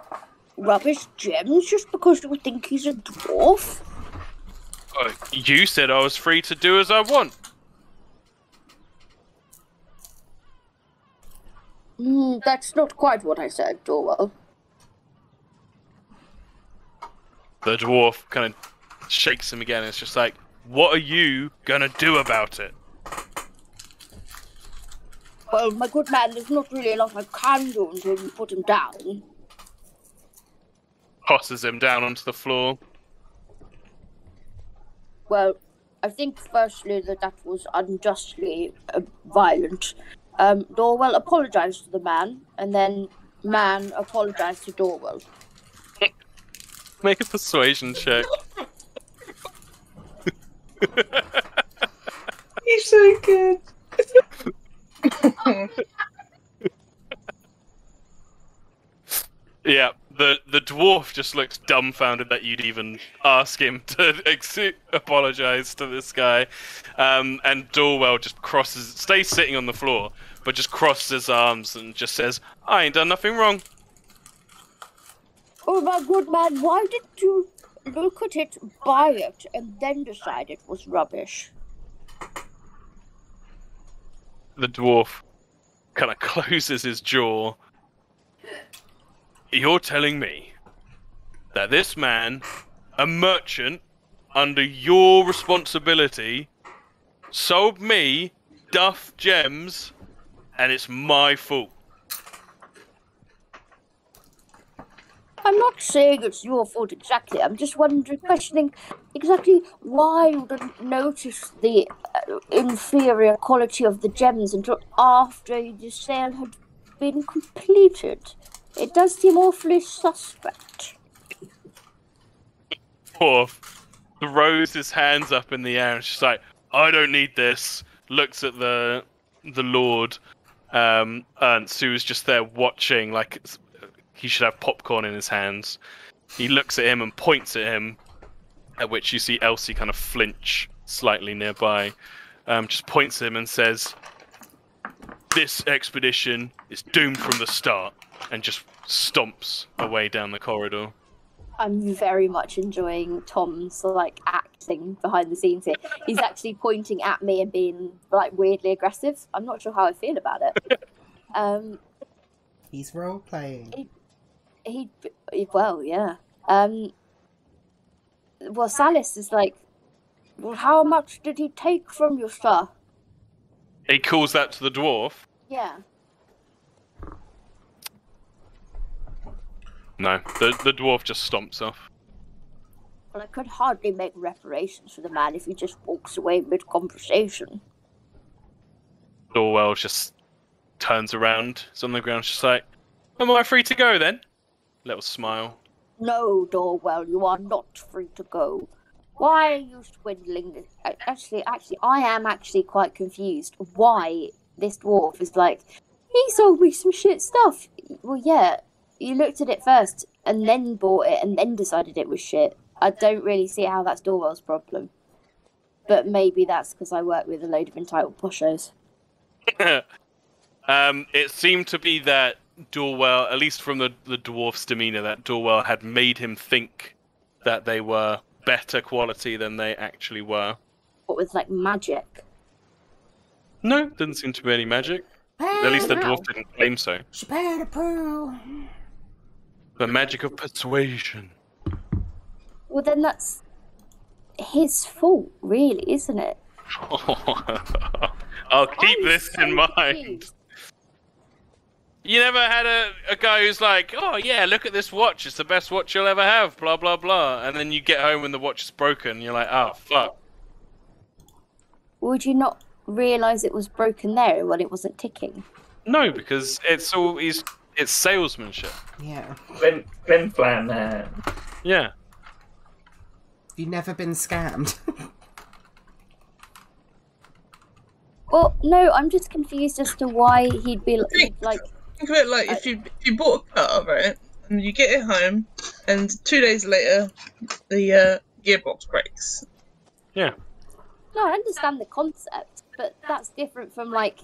rubbish gems just because you think he's a dwarf.
Uh, you said I was free to do as I want.
Hmm, that's not quite what I said, Dorwell.
The dwarf kind of shakes him again. It's just like, what are you gonna do about it?
Well, my good man, there's not really a lot I can do until you put him down.
Tosses him down onto the floor.
Well, I think firstly that that was unjustly uh, violent. Um, Dorwell apologized to the man, and then man apologized to Dorwell.
Make a persuasion check.
He's so good.
Yeah, the the dwarf just looks dumbfounded that you'd even ask him to ex- apologize to this guy, um, and Dorwell just crosses, stays sitting on the floor, but just crosses his arms and just says, "I ain't done nothing wrong."
Oh, my good man, why did you look at it, buy it, and then decide it was rubbish?
The dwarf kind of closes his jaw. You're telling me that this man, a merchant, under your responsibility, sold me duff gems, and it's my fault.
I'm not saying it's your fault exactly. I'm just wondering, questioning exactly why you didn't notice the uh, inferior quality of the gems until after the sale had been completed. It does seem awfully suspect.
Dwarf throws his hands up in the air and she's like, "I don't need this." Looks at the the Lord um, Ernst, who is just there watching, like he should have popcorn in his hands. He looks at him and points at him, at which you see Elsie kind of flinch slightly nearby. Um, just points at him and says, "This expedition is doomed from the start," and just stomps away down the corridor.
I'm very much enjoying Tom's like acting behind the scenes here. He's actually pointing at me and being like weirdly aggressive. I'm not sure how I feel about it. Um,
He's role playing.
He, well, yeah. Um, well, Salis is like, well, how much did he take from your stuff?
He calls that to the dwarf.
Yeah.
No, the the dwarf just stomps off.
Well, I could hardly make reparations for the man if he just walks away mid conversation.
Dorwell just turns around. It's on the ground. She's like, "Am I free to go then?" Little smile.
No, Dorwell, you are not free to go. Why are you swindling this? Actually, actually, I am actually quite confused. Why this dwarf is like, he sold me some shit stuff. Well, yeah, you looked at it first and then bought it and then decided it was shit. I don't really see how that's Dorwell's problem. But maybe that's because I work with a load of entitled pushos.
um, it seemed to be that Dorwell, at least from the the dwarf's demeanor, that Dorwell had made him think that they were better quality than they actually were.
What was like magic.
No, didn't seem to be any magic. At least the dwarf didn't claim so. The magic of persuasion.
Well, then that's his fault, really, isn't it?
I'll keep
I'm
this
so
in mind.
confused.
You never had a, a guy who's like, oh yeah, look at this watch, it's the best watch you'll ever have, blah blah blah. And then you get home and the watch is broken, you're like, oh fuck.
Would you not realise it was broken there when it wasn't ticking?
No, because it's all he's it's salesmanship.
Yeah.
Flim, flim flam man.
Yeah.
You've never been scammed.
Well, no, I'm just confused as to why he'd be like, like
Think of it like if you if you bought a car, right, and you get it home, and two days later, the uh, gearbox breaks.
Yeah.
no, I understand the concept, but that's different from like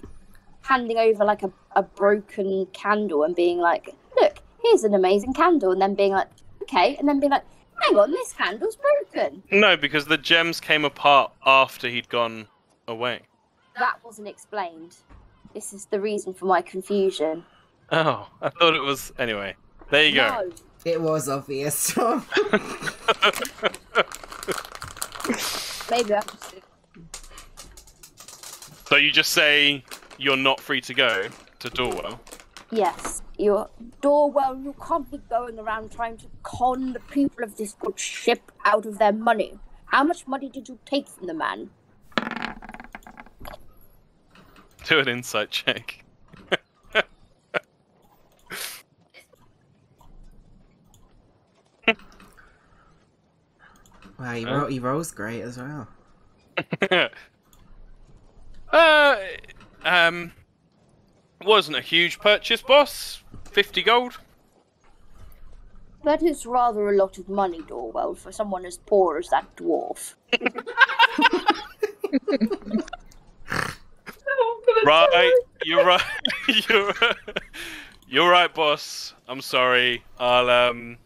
handing over like a, a broken candle and being like, look, here's an amazing candle, and then being like, okay, and then being like, hang on, this candle's broken.
No, because the gems came apart after he'd gone away.
That wasn't explained. This is the reason for my confusion.
Oh, I thought it was anyway. There you go.
It was obvious, Tom.
maybe I'm just
so you just say you're not free to go to Dorwell.
Yes, you're Dorwell. You can't be going around trying to con the people of this good ship out of their money. How much money did you take from the man?
Do an insight check.
Wow, he,
Uh.
ro- he rolls great as well.
uh, um, wasn't a huge purchase, boss. Fifty gold.
That is rather a lot of money, Dorwell, for someone as poor as that dwarf.
Right, you're right. you're you're right, boss. I'm sorry. I'll um,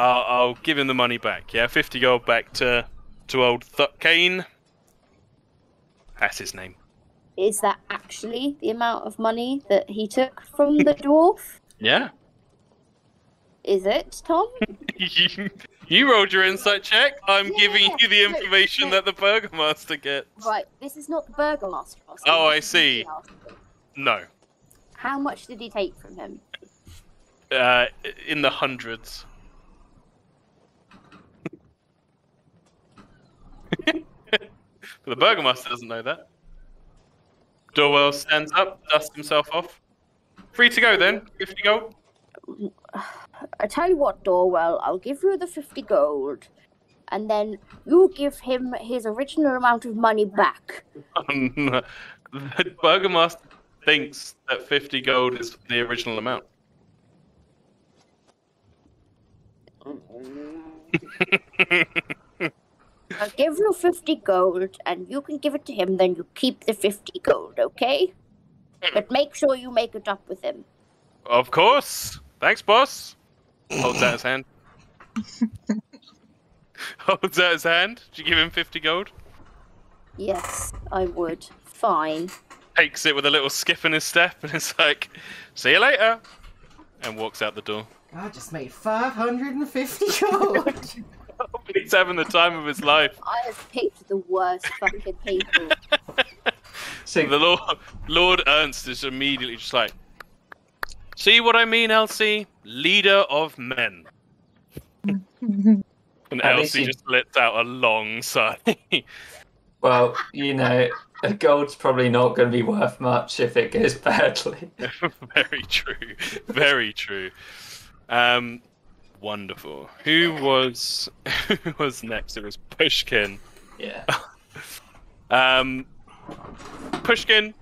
I'll, I'll give him the money back. Yeah, fifty gold back to to old Th- Kane. That's his name.
Is that actually the amount of money that he took from the dwarf?
Yeah.
Is it, Tom?
you, you rolled your insight check. I'm giving you the information
no.
that the Burgomaster gets.
Right, this is not the Burgomaster.
Oh, I
is
see. No.
How much did he take from him?
Uh, in the hundreds. but the Burgomaster doesn't know that. Dorwell stands up, dusts himself off. Free to go then. 50 gold.
I tell you what, Dorwell, I'll give you the 50 gold. and then you give him his original amount of money back.
Oh, the Burgomaster thinks that 50 gold is the original amount.
I'll give you 50 gold, and you can give it to him, then you keep the 50 gold, okay? Hmm. But make sure you make it up with him.
of course. Thanks, boss. Holds out his hand. Holds out his hand. Did you give him 50 gold?
Yes, I would. Fine.
Takes it with a little skip in his step and it's like, see you later. And walks out the door.
I just made 550 gold.
He's having the time of his life.
I have picked the worst fucking people.
So
The Lord, Lord Ernst is immediately just like, see what I mean, Elsie? Leader of men. And
At
Elsie
you-
just lets out a long sigh.
Well, you know, a gold's probably not going to be worth much if it goes badly.
Very true. Very true. Um, wonderful. Who was who was next? It was Pushkin.
Yeah.
Um, Pushkin,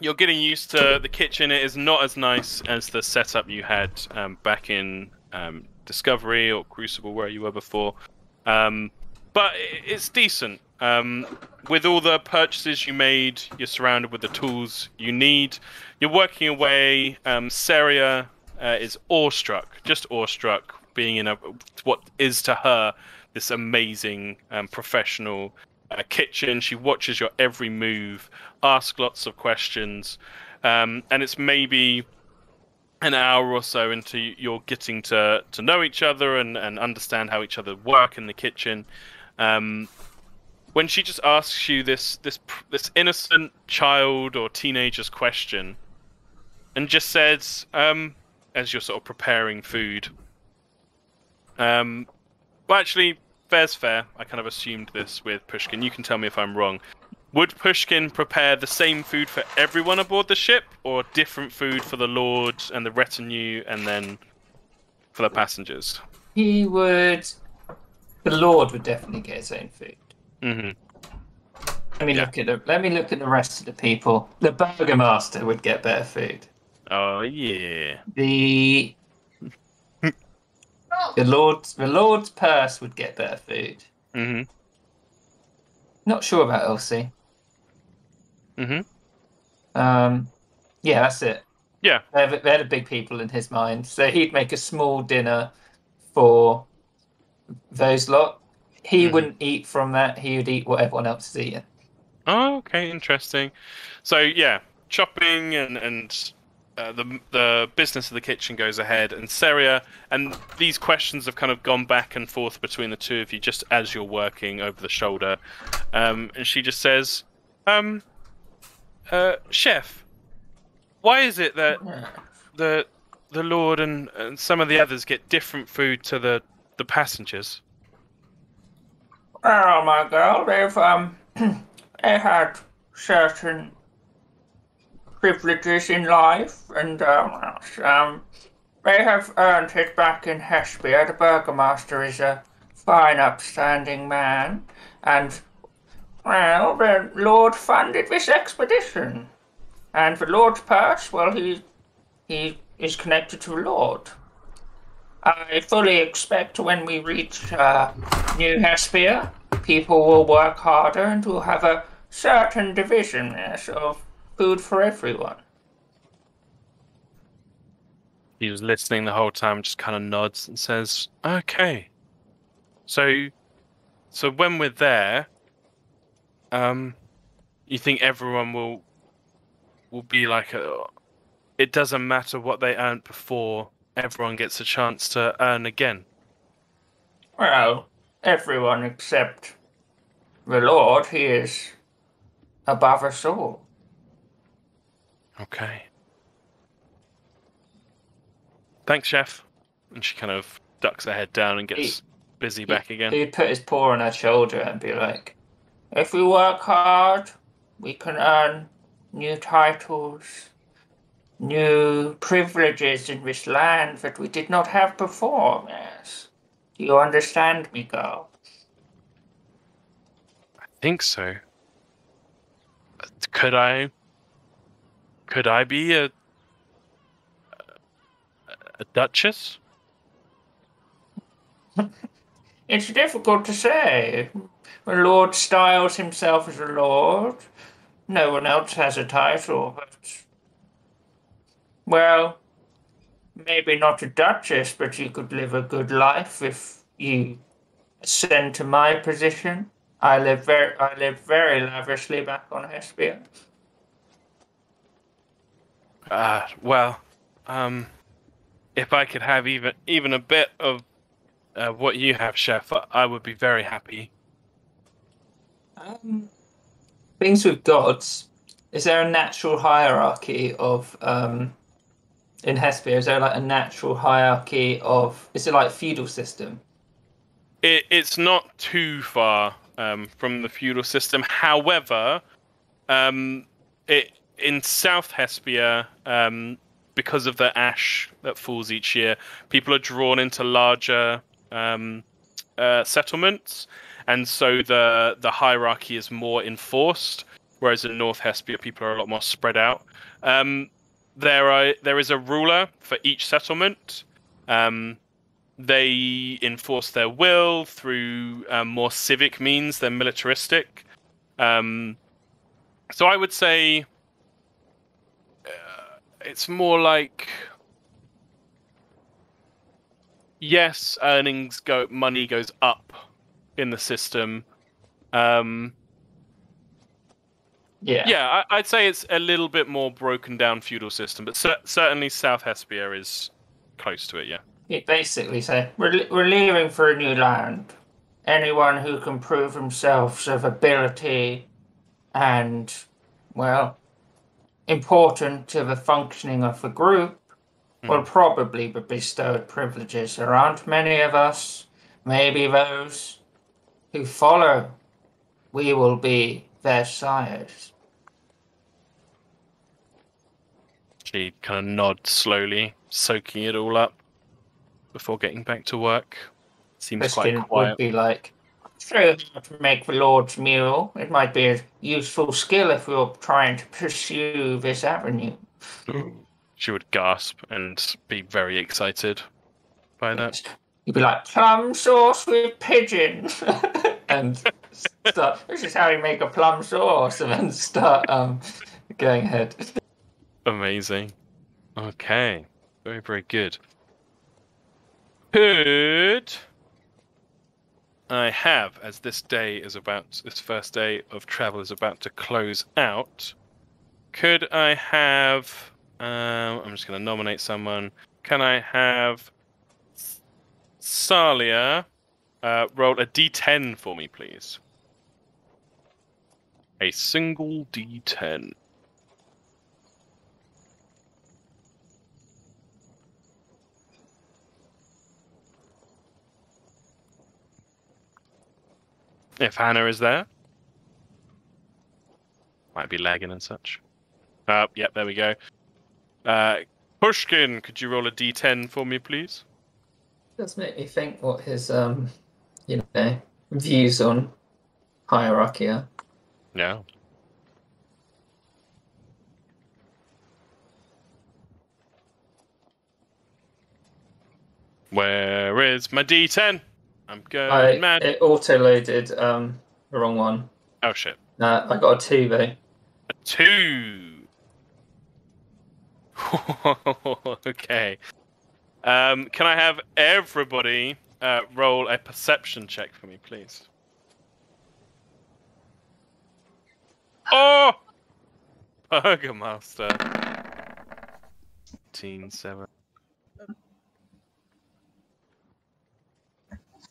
you're getting used to the kitchen. It is not as nice as the setup you had um, back in um, Discovery or Crucible, where you were before. Um, but it's decent. Um, with all the purchases you made, you're surrounded with the tools you need. You're working away. Um, Saria uh, is awestruck, just awestruck, being in a what is to her this amazing um, professional uh, kitchen. She watches your every move, asks lots of questions, um, and it's maybe an hour or so into you're getting to, to know each other and, and understand how each other work in the kitchen. Um, when she just asks you this this this innocent child or teenager's question, and just says, um, as you're sort of preparing food, um, well, actually, fair's fair. I kind of assumed this with Pushkin. You can tell me if I'm wrong. Would Pushkin prepare the same food for everyone aboard the ship, or different food for the Lord and the retinue, and then for the passengers?
He would. The Lord would definitely get his own food.
Mm-hmm.
Let me
Yeah.
look at the. Let me look at the rest of the people. The Burgomaster would get better food.
Oh yeah.
The the Lord's the Lord's purse would get better food.
hmm
Not sure about Elsie.
hmm
Um, yeah, that's it.
Yeah.
They're, the- they're the big people in his mind. So he'd make a small dinner for those lot. He
Mhm.
wouldn't eat from that. He would eat what everyone else is eating.
Oh, okay, interesting. So yeah, chopping and and uh, the the business of the kitchen goes ahead, and Seria, and these questions have kind of gone back and forth between the two of you just as you're working over the shoulder, um, and she just says, um, uh, chef, why is it that the the Lord and, and some of the others get different food to the the passengers?
Well, my girl, they've um, they had certain privileges in life, and um, um, they have earned it back in Hesperia. The Burgomaster is a fine, upstanding man, and well, the Lord funded this expedition, and the Lord's purse, well, he he is connected to the Lord. I fully expect when we reach uh, New Hesperia, people will work harder and we'll have a certain division yes, of food for everyone.
He was listening the whole time, just kind of nods and says, "Okay." So, so when we're there, um, you think everyone will will be like a, it doesn't matter what they earned before, everyone gets a chance to earn again.
Well, everyone except the Lord, he is above us all.
Okay. Thanks, chef. And she kind of ducks her head down and gets busy back again.
He'd put his paw on her shoulder and be like, If we work hard, we can earn new titles, new privileges in this land that we did not have before, yes. Do you understand me, girl?
I think so. Could I? Could I be a a duchess?
It's difficult to say. Lord styles himself as a lord. No one else has a title, but. Well, maybe not a duchess, but you could live a good life if you ascend to my position. I live very, I live very lavishly back on Hesperia.
Uh, well, um, if I could have even even a bit of uh, what you have, chef, I would be very happy.
Um, things with gods. Is there a natural hierarchy of um, in Hesperia? Is there like a natural hierarchy of? Is it like feudal system?
It, it's not too far um, from the feudal system. However, um, it in South Hesperia, um, because of the ash that falls each year, people are drawn into larger um, uh, settlements, and so the the hierarchy is more enforced. Whereas in North Hesperia, people are a lot more spread out. Um, there are there is a ruler for each settlement. Um, they enforce their will through um, more civic means than militaristic. Um, so I would say it's more like yes, earnings go, money goes up in the system. Um,
Yeah.
yeah, I, I'd say it's a little bit more broken down feudal system, but cer- certainly South Hesperia is close to it. Yeah.
It basically said we're we're leaving for a new land. Anyone who can prove themselves of ability and well important to the functioning of the group hmm. will probably be bestowed privileges. There aren't many of us. Maybe those who follow, we will be their sires.
She kind of nods slowly, soaking it all up before getting back to work. Seems quite quiet.
would be like, "Show how to make the Lord's meal. It might be a useful skill if you're trying to pursue this avenue."
She would gasp and be very excited by that.
You'd be like, "Plum sauce with pigeon," and start. This is how you make a plum sauce, and then start um going ahead.
Amazing. Okay. Very, very good. Could I have, as this day is about, this first day of travel is about to close out, could I have, um, I'm just going to nominate someone. Can I have Salia uh, roll a d10 for me, please? A single d10. If Hannah is there. Might be lagging and such. Uh, yep, there we go. Uh, Pushkin, could you roll a d10 for me, please?
does make me think what his um, you know, views on hierarchy are.
No. Where is my d10? I'm going
I,
mad.
it auto loaded um the wrong one.
Oh shit.
Uh, I got a two though.
A two. okay. Um, can I have everybody uh, roll a perception check for me, please? Oh! Burgomaster. 18, 7.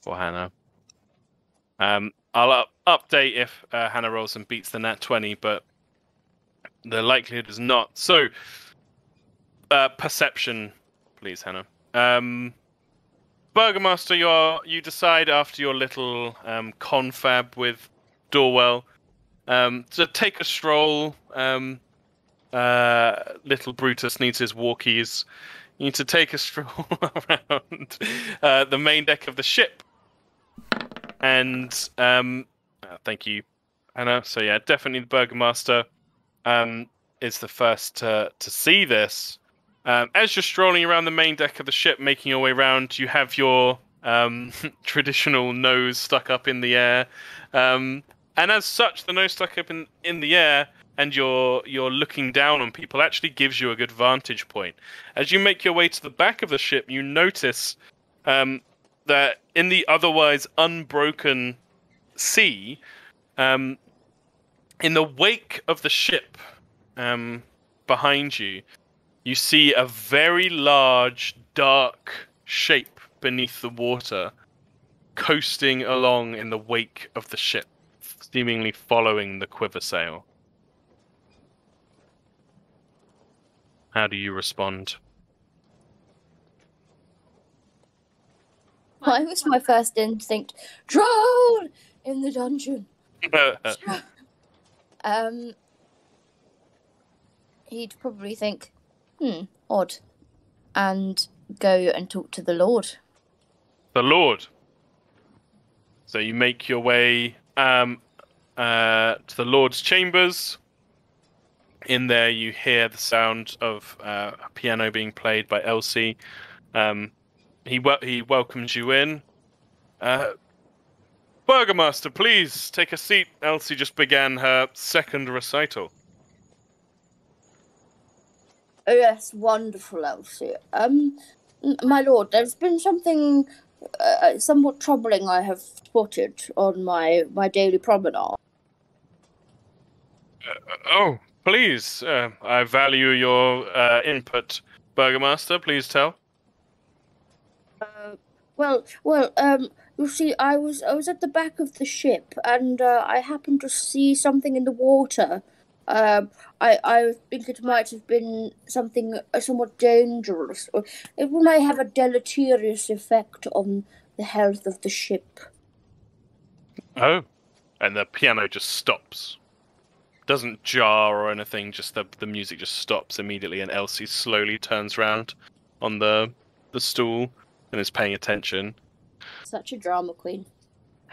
For Hannah. Um, I'll up- update if uh, Hannah rolls and beats the nat 20, but the likelihood is not. So, uh, perception, please, Hannah. Um, Burgomaster, you are you decide after your little um, confab with Dorwell um, to take a stroll. Um, uh, little Brutus needs his walkies. You need to take a stroll around uh, the main deck of the ship, and um, uh, thank you, know. So yeah, definitely the Burgomaster um, is the first to to see this. Um, as you're strolling around the main deck of the ship, making your way around, you have your um, traditional nose stuck up in the air, um, and as such, the nose stuck up in, in the air, and you're you're looking down on people, actually gives you a good vantage point. As you make your way to the back of the ship, you notice um, that in the otherwise unbroken sea, um, in the wake of the ship um, behind you, you see a very large, dark shape beneath the water, coasting along in the wake of the ship, seemingly following the quiver sail. How do you respond?
Why was my first instinct? Drown in the dungeon. um, he'd probably think, hmm, odd, and go and talk to the Lord.
the Lord. So you make your way um, uh, to the Lord's chambers. In there, you hear the sound of uh, a piano being played by Elsie. Um, he wel- he welcomes you in. Uh, Burgomaster, please take a seat. Elsie just began her second recital.
Oh yes, wonderful, Elsie. Um, my lord, there's been something uh, somewhat troubling I have spotted on my my daily promenade.
Uh, oh, please, uh, I value your uh, input, Burgomaster. Please tell.
Uh, well, well, um, you see, I was I was at the back of the ship, and uh, I happened to see something in the water. Um, I I think it might have been something uh, somewhat dangerous, or it may have a deleterious effect on the health of the ship.
Oh. And the piano just stops. Doesn't jar or anything, just the the music just stops immediately and Elsie slowly turns round on the the stool and is paying attention.
Such a drama queen.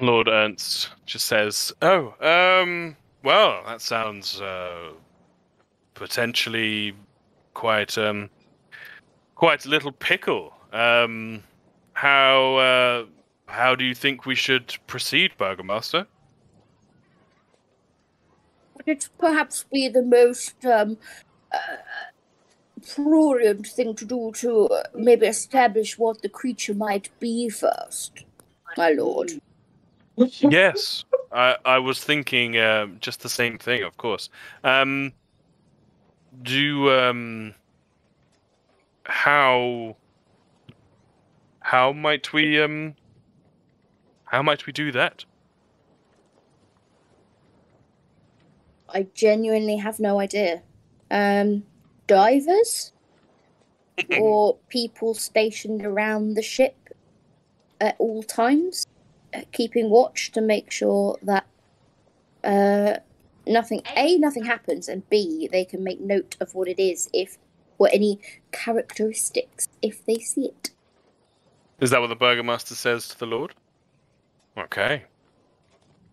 Lord Ernst just says, "Oh, um, well, that sounds uh, potentially quite um, quite a little pickle. Um, how uh, how do you think we should proceed, Burgomaster?"
Would it perhaps be the most um, uh, prudent thing to do to uh, maybe establish what the creature might be first, my lord?
yes, I I was thinking um, just the same thing, of course. Um, do um, how how might we um how might we do that?
I genuinely have no idea. Um, divers or people stationed around the ship at all times, uh, keeping watch to make sure that uh, nothing a nothing happens, and b they can make note of what it is if or any characteristics if they see it.
Is that what the Burgomaster says to the Lord? Okay.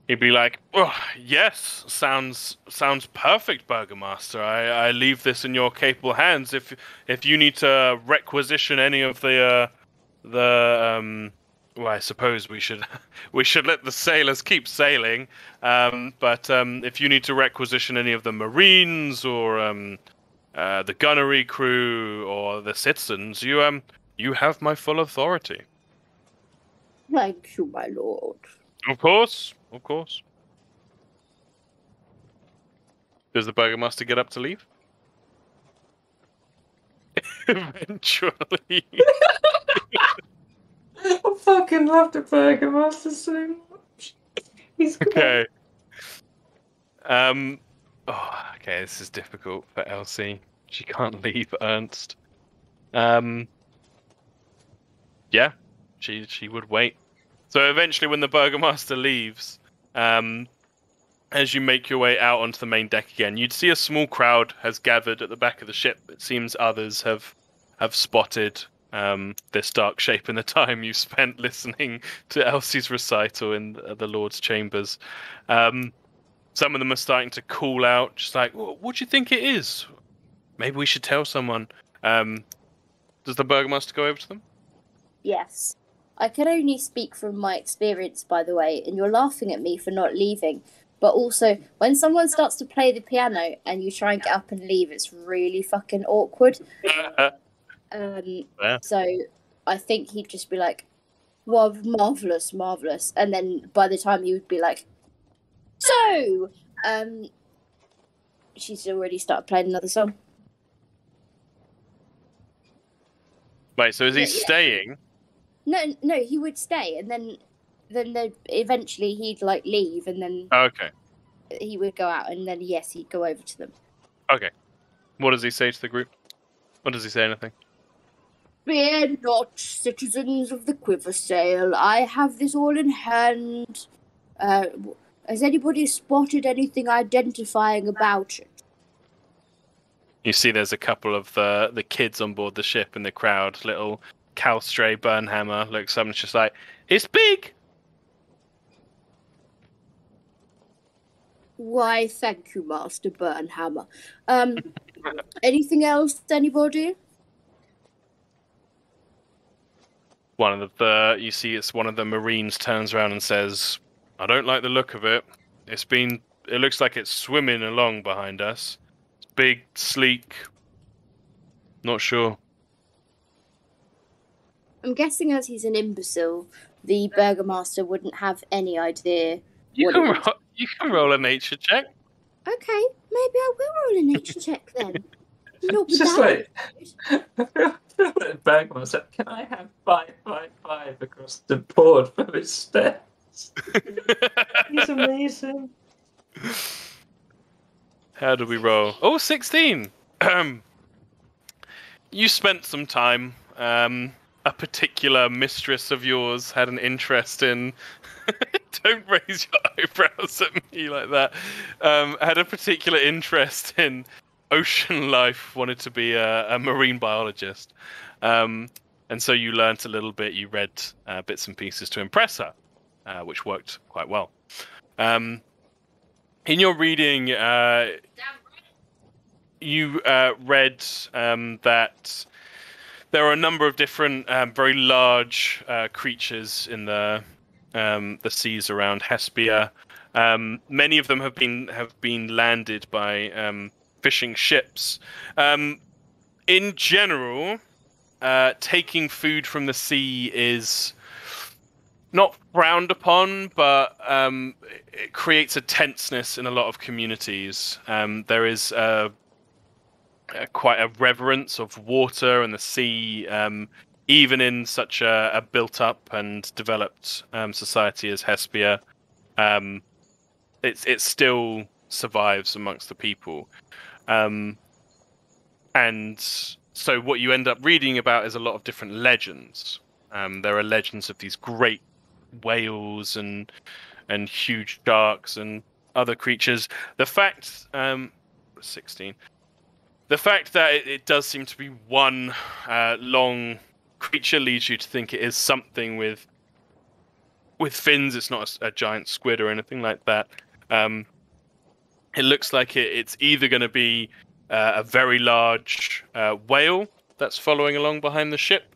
He'd be like, oh, "Yes, sounds sounds perfect, Burgomaster. I, I leave this in your capable hands. If if you need to requisition any of the uh, the um, well, I suppose we should we should let the sailors keep sailing. Um, but um, if you need to requisition any of the marines or um, uh, the gunnery crew or the citizens, you um you have my full authority.
Thank you, my lord.
Of course, of course. Does the Burgomaster get up to leave? Eventually.
I fucking love the Burgomaster so much. He's great.
okay. Um. Oh, okay. This is difficult for Elsie. She can't leave Ernst. Um. Yeah, she she would wait. So eventually, when the Burgomaster leaves, um, as you make your way out onto the main deck again, you'd see a small crowd has gathered at the back of the ship. It seems others have have spotted um, this dark shape in the time you spent listening to Elsie's recital in the, Lord's chambers. Um, some of them are starting to call out, just like, "Wh- "What do you think it is? Maybe we should tell someone." Um, does the burgomaster go over to them?
Yes. I can only speak from my experience, by the way, and you're laughing at me for not leaving. But also, when someone starts to play the piano and you try and get up and leave, it's really fucking awkward. Um,
Yeah.
So I think he'd just be like, "Wow, marvelous, marvelous," and then by the time he would be like, "So," um, she's already started playing another song.
Wait, so is he
Yeah, yeah.
staying?
No, no, he would stay, and then, then the, eventually he'd like leave, and then
Okay.
he would go out, and then yes, he'd go over to them.
Okay. What does he say to the group? What does he say? Anything?
Fear not, citizens of the Quiver Sail. I have this all in hand. Uh, has anybody spotted anything identifying about it?
You see, there's a couple of the the kids on board the ship in the crowd. Little Calstray Burnhammer looks up and just like, "It's big."
Why, thank you, Master Burnhammer. Um, anything else, anybody?
One of the you see, it's one of the Marines turns around and says, "I don't like the look of it. It's been. It looks like it's swimming along behind us. It's big, sleek. Not sure."
I'm guessing as he's an imbecile, the Burgomaster wouldn't have any idea.
You can
it
roll, you can roll a nature check.
Okay, maybe I will roll a nature check then. Not
It's just
bad.
like Bagman's like, can I have five, five, five across the board for his steps? He's amazing.
How do we roll? Oh, 16. Um, you spent some time. Um, a particular mistress of yours had an interest in. Don't raise your eyebrows at me like that. Um, had a particular interest in ocean life. Wanted to be a, a marine biologist, um, and so you learnt a little bit. You read uh, bits and pieces to impress her, uh, which worked quite well. Um, in your reading, uh, you uh, read um, that there are a number of different, um, very large uh, creatures in the um, the seas around Hesperia. Um, many of them have been have been landed by um, fishing ships. Um, in general, uh, taking food from the sea is not frowned upon, but um, it creates a tenseness in a lot of communities. There is quite a reverence of water and the sea, um, even in such a, a built-up and developed um, society as Hesperia. Um, it still survives amongst the people, um, and so what you end up reading about is a lot of different legends. Um, there are legends of these great whales and and huge sharks and other creatures. The fact, um, sixteen, the fact that it, it does seem to be one uh, long creature leads you to think it is something with with fins. It's not a, a giant squid or anything like that. Um, it looks like it, it's either going to be uh, a very large uh, whale that's following along behind the ship,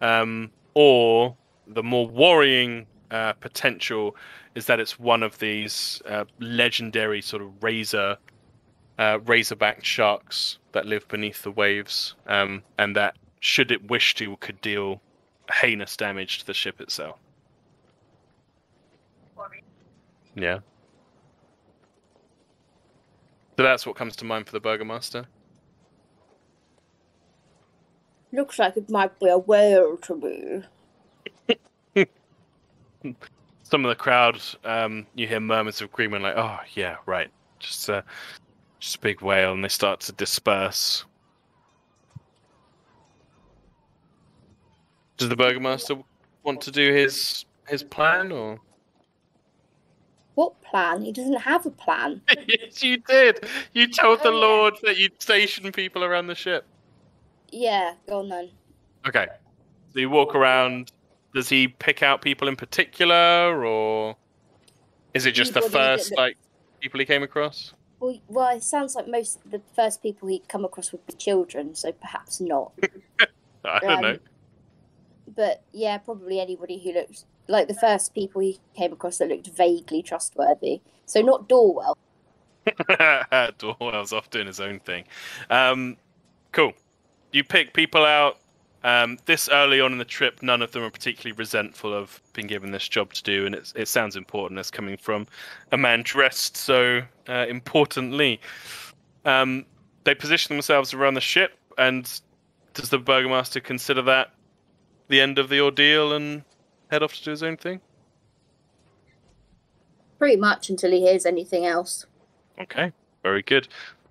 um, or the more worrying uh, potential is that it's one of these uh, legendary sort of razor uh, razorback sharks that live beneath the waves, um, and that, should it wish to, could deal heinous damage to the ship itself. Yeah. So that's what comes to mind for the Burgomaster.
Looks like it might be a whale to me.
Some of the crowd, um, you hear murmurs of agreement, like, "Oh yeah, right, just uh, just a big whale," and they start to disperse. Does the Burgomaster want to do his his plan, or?
What plan? He doesn't have a plan.
yes, you did. You told the
Oh, yeah.
Lord that you'd station people around the ship.
Yeah, go on then.
Okay. So you walk around. Does he pick out people in particular, or is it just the
Anybody that-
first like people he came across?
Well, well, it sounds like most of the first people he'd come across would be children, so perhaps not.
I don't know.
Um, But yeah, probably anybody who looked like the first people he came across that looked vaguely trustworthy. So not Dorwell.
Dorwell's off doing his own thing. Um, cool. You pick people out. Um, this early on in the trip, none of them are particularly resentful of being given this job to do, and it's, it sounds important as coming from a man dressed so uh, importantly. Um, they position themselves around the ship, and does the burgomaster consider that the end of the ordeal and head off to do his own thing?
Pretty much until he hears anything else.
Okay, very good.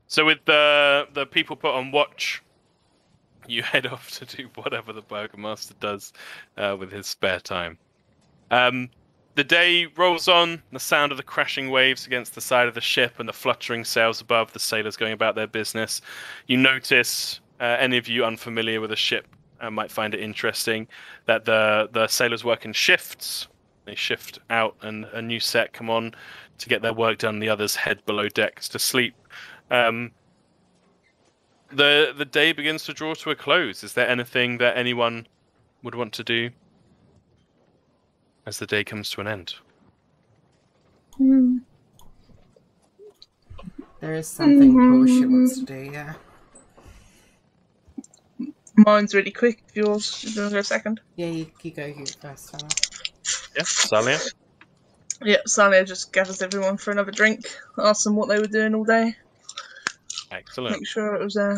So with the the people put on watch, you head off to do whatever the burgomaster does uh, with his spare time. Um, the day rolls on. The sound of the crashing waves against the side of the ship and the fluttering sails above. The sailors going about their business. You notice uh, any of you unfamiliar with a ship uh, might find it interesting that the the sailors work in shifts. They shift out, and a new set come on to get their work done. The others head below decks to sleep. Um, the the day begins to draw to a close. Is there anything that anyone would want to do as the day comes to an end?
There is something
Mhm.
Portia wants to do, yeah.
Mine's really quick. Yours is going to go second.
Yeah, you, you go you first, Hannah.
Yeah, Salia.
Yeah, Salia just gathers everyone for another drink. Asks them what they were doing all day.
Excellent.
Make sure it was uh,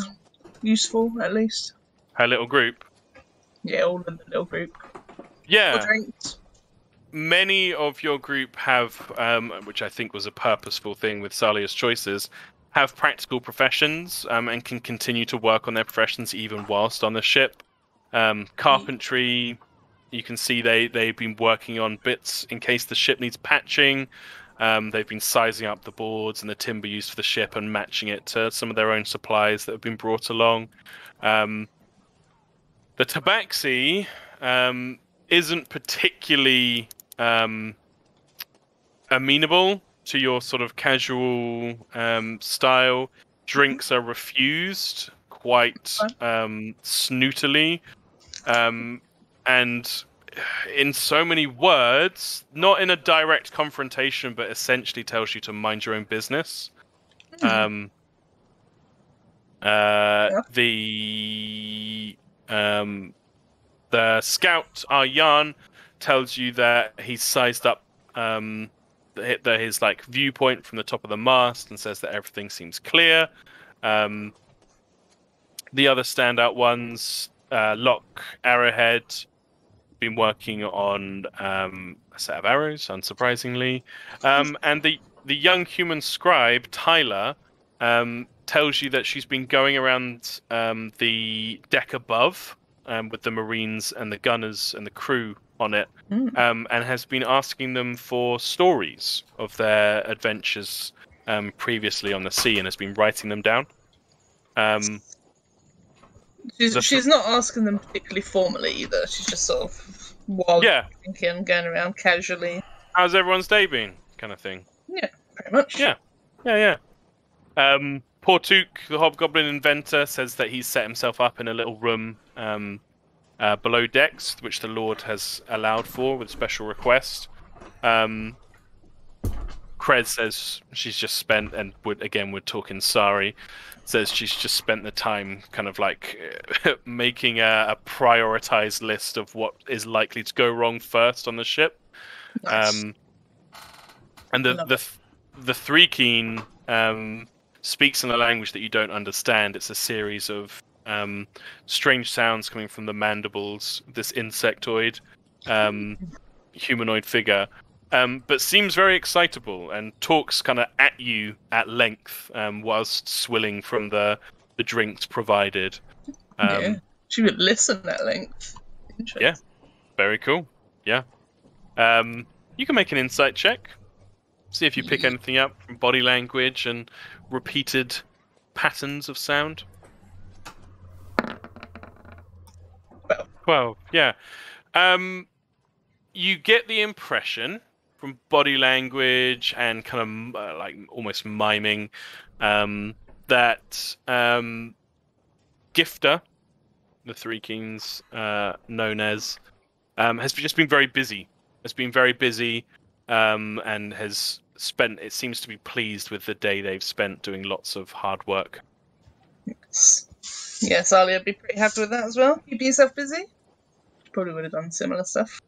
useful at least.
Her little group.
Yeah, all in the little group.
Yeah. Many of your group have, um, which I think was a purposeful thing with Salia's choices, have practical professions um, and can continue to work on their professions even whilst on the ship. Um, carpentry, you can see they they've been working on bits in case the ship needs patching. Um, they've been sizing up the boards and the timber used for the ship and matching it to some of their own supplies that have been brought along. Um, the tabaxi um, isn't particularly um, amenable to your sort of casual um, style. Drinks are refused quite um, snootily, um, and in so many words, not in a direct confrontation, but essentially tells you to mind your own business. Um, uh, the um, the scout Aryan tells you that he's sized up um, the, the, his like viewpoint from the top of the mast and says that everything seems clear. Um, the other standout ones, uh, Lock, Arrowhead, been working on um, a set of arrows, unsurprisingly, um, and the the young human scribe Tyler um, tells you that she's been going around um, the deck above um, with the marines and the gunners and the crew on it,
Mm.
um, and has been asking them for stories of their adventures um, previously on the sea, and has been writing them down.
She's, she's not asking them particularly formally either. She's just sort of wild
yeah,
thinking, going around casually.
how's everyone's day been? Kind of thing.
Yeah, pretty much.
Yeah. Yeah, yeah. Um, Portuk, the hobgoblin inventor, says that he's set himself up in a little room um, uh, below decks, which the Lord has allowed for with special request. Um, Krez says she's just spent, and would again we're talking Sari, says she's just spent the time kind of like making a, a prioritized list of what is likely to go wrong first on the ship.
Nice.
Um, and the the the thri-kreen um, speaks in a language that you don't understand. It's a series of um, strange sounds coming from the mandibles. This insectoid um, humanoid figure, um, but seems very excitable and talks kind of at you at length um, whilst swilling from the the drinks provided. Um,
yeah. She would listen at length. Interesting.
Yeah. Very cool. Yeah. Um, you can make an insight check. See if you pick anything up from body language and repeated patterns of sound.
Twelve.
Twelve. Yeah. Um, you get the impression from body language and kind of uh, like almost miming um, that um, Gifter, the Thri-kreen, uh, known as, um, has just been very busy. Has been very busy um, and has spent. It seems to be pleased with the day they've spent doing lots of hard work.
Yes, Ali would be pretty happy with that as well. Keep yourself busy. Probably would have done similar stuff.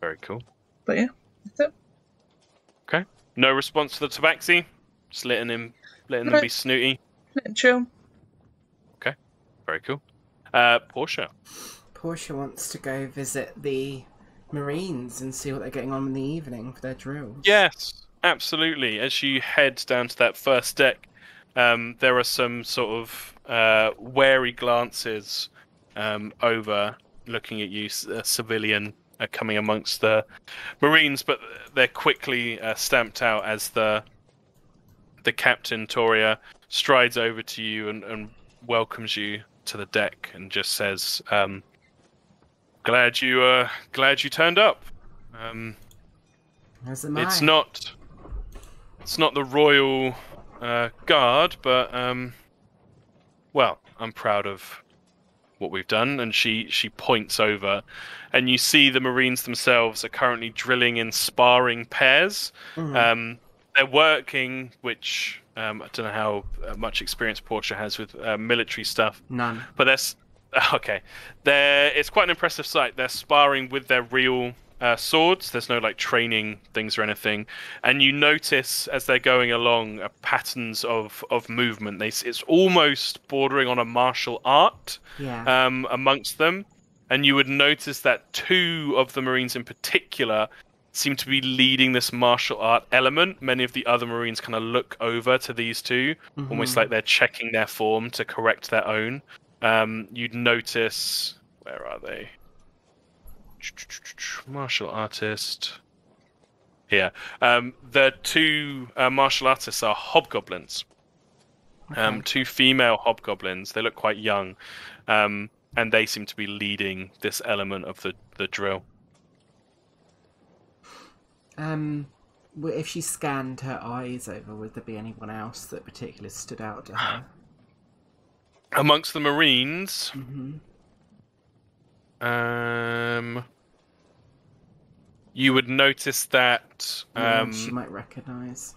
Very cool.
But yeah, that's it.
No response to the tabaxi. Just letting him, letting them be snooty.
Let him chill. Okay.
Very cool. Uh, Portia.
Portia wants to go visit the Marines and see what they're getting on in the evening for their drills.
Yes, absolutely. As you head down to that first deck, um, there are some sort of uh, wary glances um, over, looking at you, s- a civilian uh, coming amongst the Marines, but they're quickly uh, stamped out as the the captain Toria strides over to you and, and welcomes you to the deck and just says, um, "Glad you uh, glad you turned up." Um, it's not it's not the royal uh, guard but um well i'm proud of what we've done and she she points over and you see the marines themselves are currently drilling in sparring pairs
Mhm.
um they're working which um i don't know how uh, much experience portia has with uh, military stuff
None.
but that's okay. They're it's quite an impressive sight. They're sparring with their real uh, swords. There's no like training things or anything, and you notice as they're going along uh, patterns of of movement. They it's almost bordering on a martial art
Yeah.
um, amongst them, and you would notice that two of the Marines in particular seem to be leading this martial art element. Many of the other Marines kind of look over to these two, almost
Mhm.
like they're checking their form to correct their own. Um, you'd notice where are they? Martial artist. Here, um, the two uh, martial artists are hobgoblins. Um, two female hobgoblins. They look quite young, um, and they seem to be leading this element of the the drill.
Um, if she scanned her eyes over, would there be anyone else that particularly stood out to her?
Amongst the Marines,
hmm
um, you would notice that um,
she might recognise.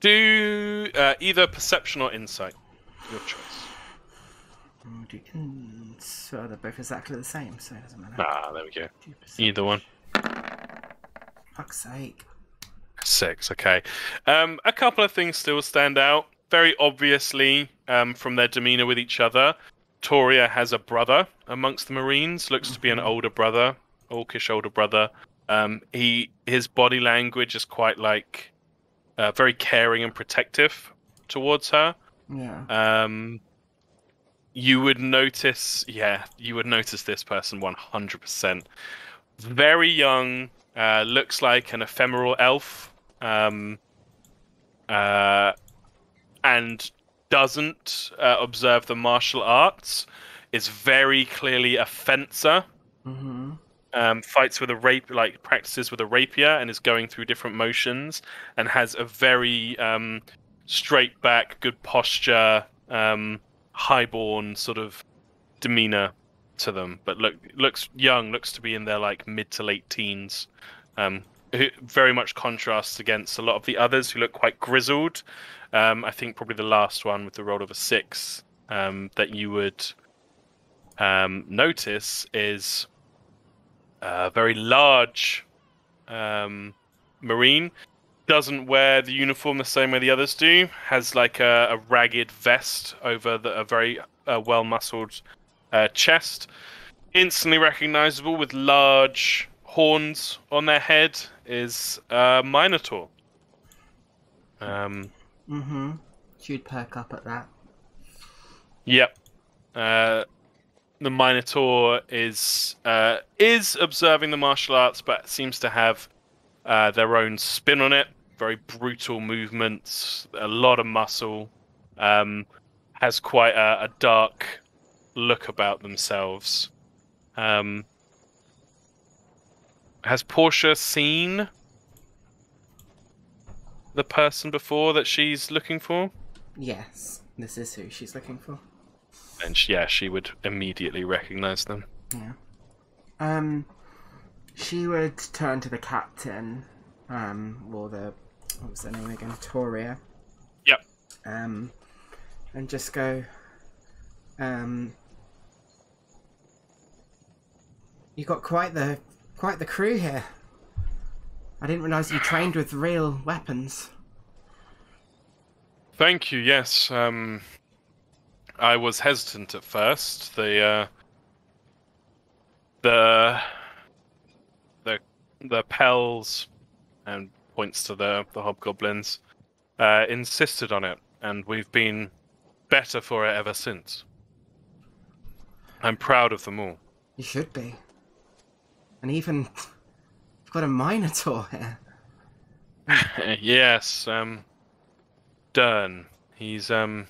do uh, either perception or insight. Your choice.
Mm, mm, So they're both exactly the same, so it doesn't matter.
Ah, there we go. Either one.
Fuck's sake.
Six, okay. Um, a couple of things still stand out. Very obviously, um, from their demeanor with each other, Toria has a brother amongst the Marines. Looks to be an older brother, orcish older brother. Um, he his body language is quite like uh, very caring and protective towards her.
Yeah.
Um, you would notice, yeah, you would notice this person 100%. Very young, uh, looks like an ephemeral elf, um, uh, and doesn't uh, observe the martial arts. Is very clearly a fencer.
hmm
Um, fights with a rape, like practices with a rapier, and is going through different motions, and has a very um, straight back, good posture, um, highborn sort of demeanor to them. But look, looks young, looks to be in their like mid to late teens. Um, very much contrasts against a lot of the others who look quite grizzled. Um, I think probably the last one with the roll of a six um, that you would um, notice is a very large um, marine. Doesn't wear the uniform the same way the others do. Has like a, a ragged vest over the, a very uh, well muscled uh, chest. Instantly recognizable with large horns on their head is a Minotaur. Um,
hmm She'd perk up at that.
Yep. Uh, the Minotaur is uh, is observing the martial arts, but seems to have uh, their own spin on it. Very brutal movements, a lot of muscle. Um, has quite a, a dark look about themselves. Um, has Portia seen the person before that she's looking for?
Yes, this is who she's looking for.
And she, yeah, she would immediately recognize them.
Yeah. Um, she would turn to the captain, um, or the what was her name again, Toria.
Yep.
Um, and just go. Um, you got quite the quite the crew here. I didn't realise you trained with real weapons.
Thank you. Yes. Um, I was hesitant at first. The uh, the the the Pels and points to the the hobgoblins uh, insisted on it, and we've been better for it ever since. I'm proud of them all.
You should be. And even you've got a minotaur here.
yes, um, Dern. He's um,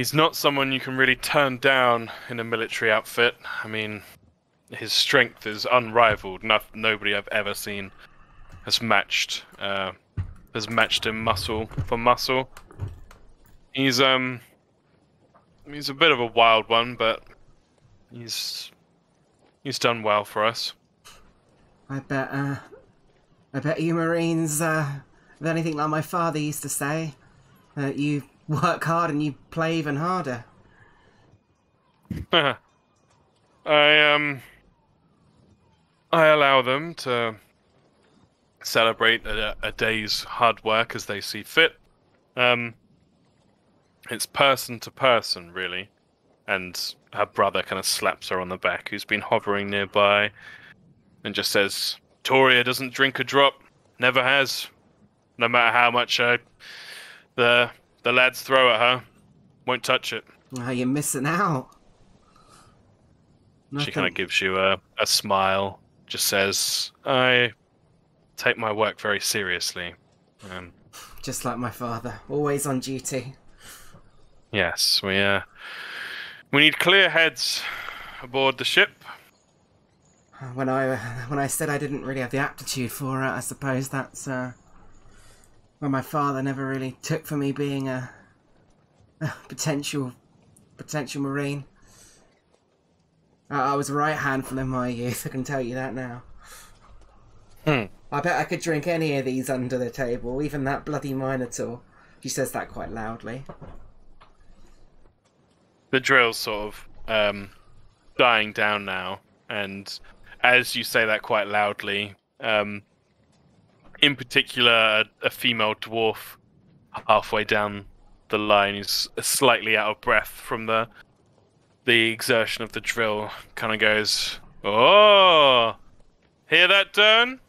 he's not someone you can really turn down in a military outfit. I mean, his strength is unrivaled. No, nobody I've ever seen has matched uh, has matched him muscle for muscle. He's um, he's a bit of a wild one, but he's he's done well for us.
I bet, uh, I bet you Marines, uh, if anything like my father used to say, that you work hard and you play even harder.
I um I allow them to celebrate a, a day's hard work as they see fit. Um it's person to person really. And her brother kind of slaps her on the back who's been hovering nearby and just says, Toria doesn't drink a drop, never has. No matter how much uh, the the lads throw at her, won't touch it.
Oh, you're missing out.
She kind of gives you a, a smile, just says, I take my work very seriously. Um,
Just like my father, always on duty.
yes, we, uh, we need clear heads aboard the ship.
When I when I said I didn't really have the aptitude for it, I suppose that's uh, well, my father never really took for me being a, a potential potential marine. Uh, I was a right handful in my youth. I can tell you that now.
Hmm.
I bet I could drink any of these under the table, even that bloody Minotaur. She says that quite loudly.
The drill's sort of um, dying down now, and as you say that quite loudly, um, in particular, a, female dwarf halfway down the line is slightly out of breath from the the exertion of the drill. Kind of goes, "Oh, hear that, Dern?"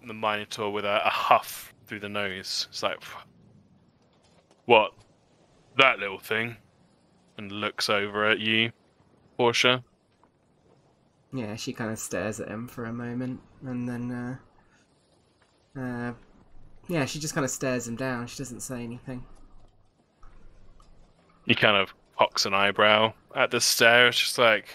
And the Minotaur with a, a huff through the nose. It's like, "What? That little thing?" And looks over at you, Portia.
Yeah, she kind of stares at him for a moment, and then, uh, uh, yeah, she just kind of stares him down. She doesn't say anything.
He kind of cocks an eyebrow at the stare. It's just like,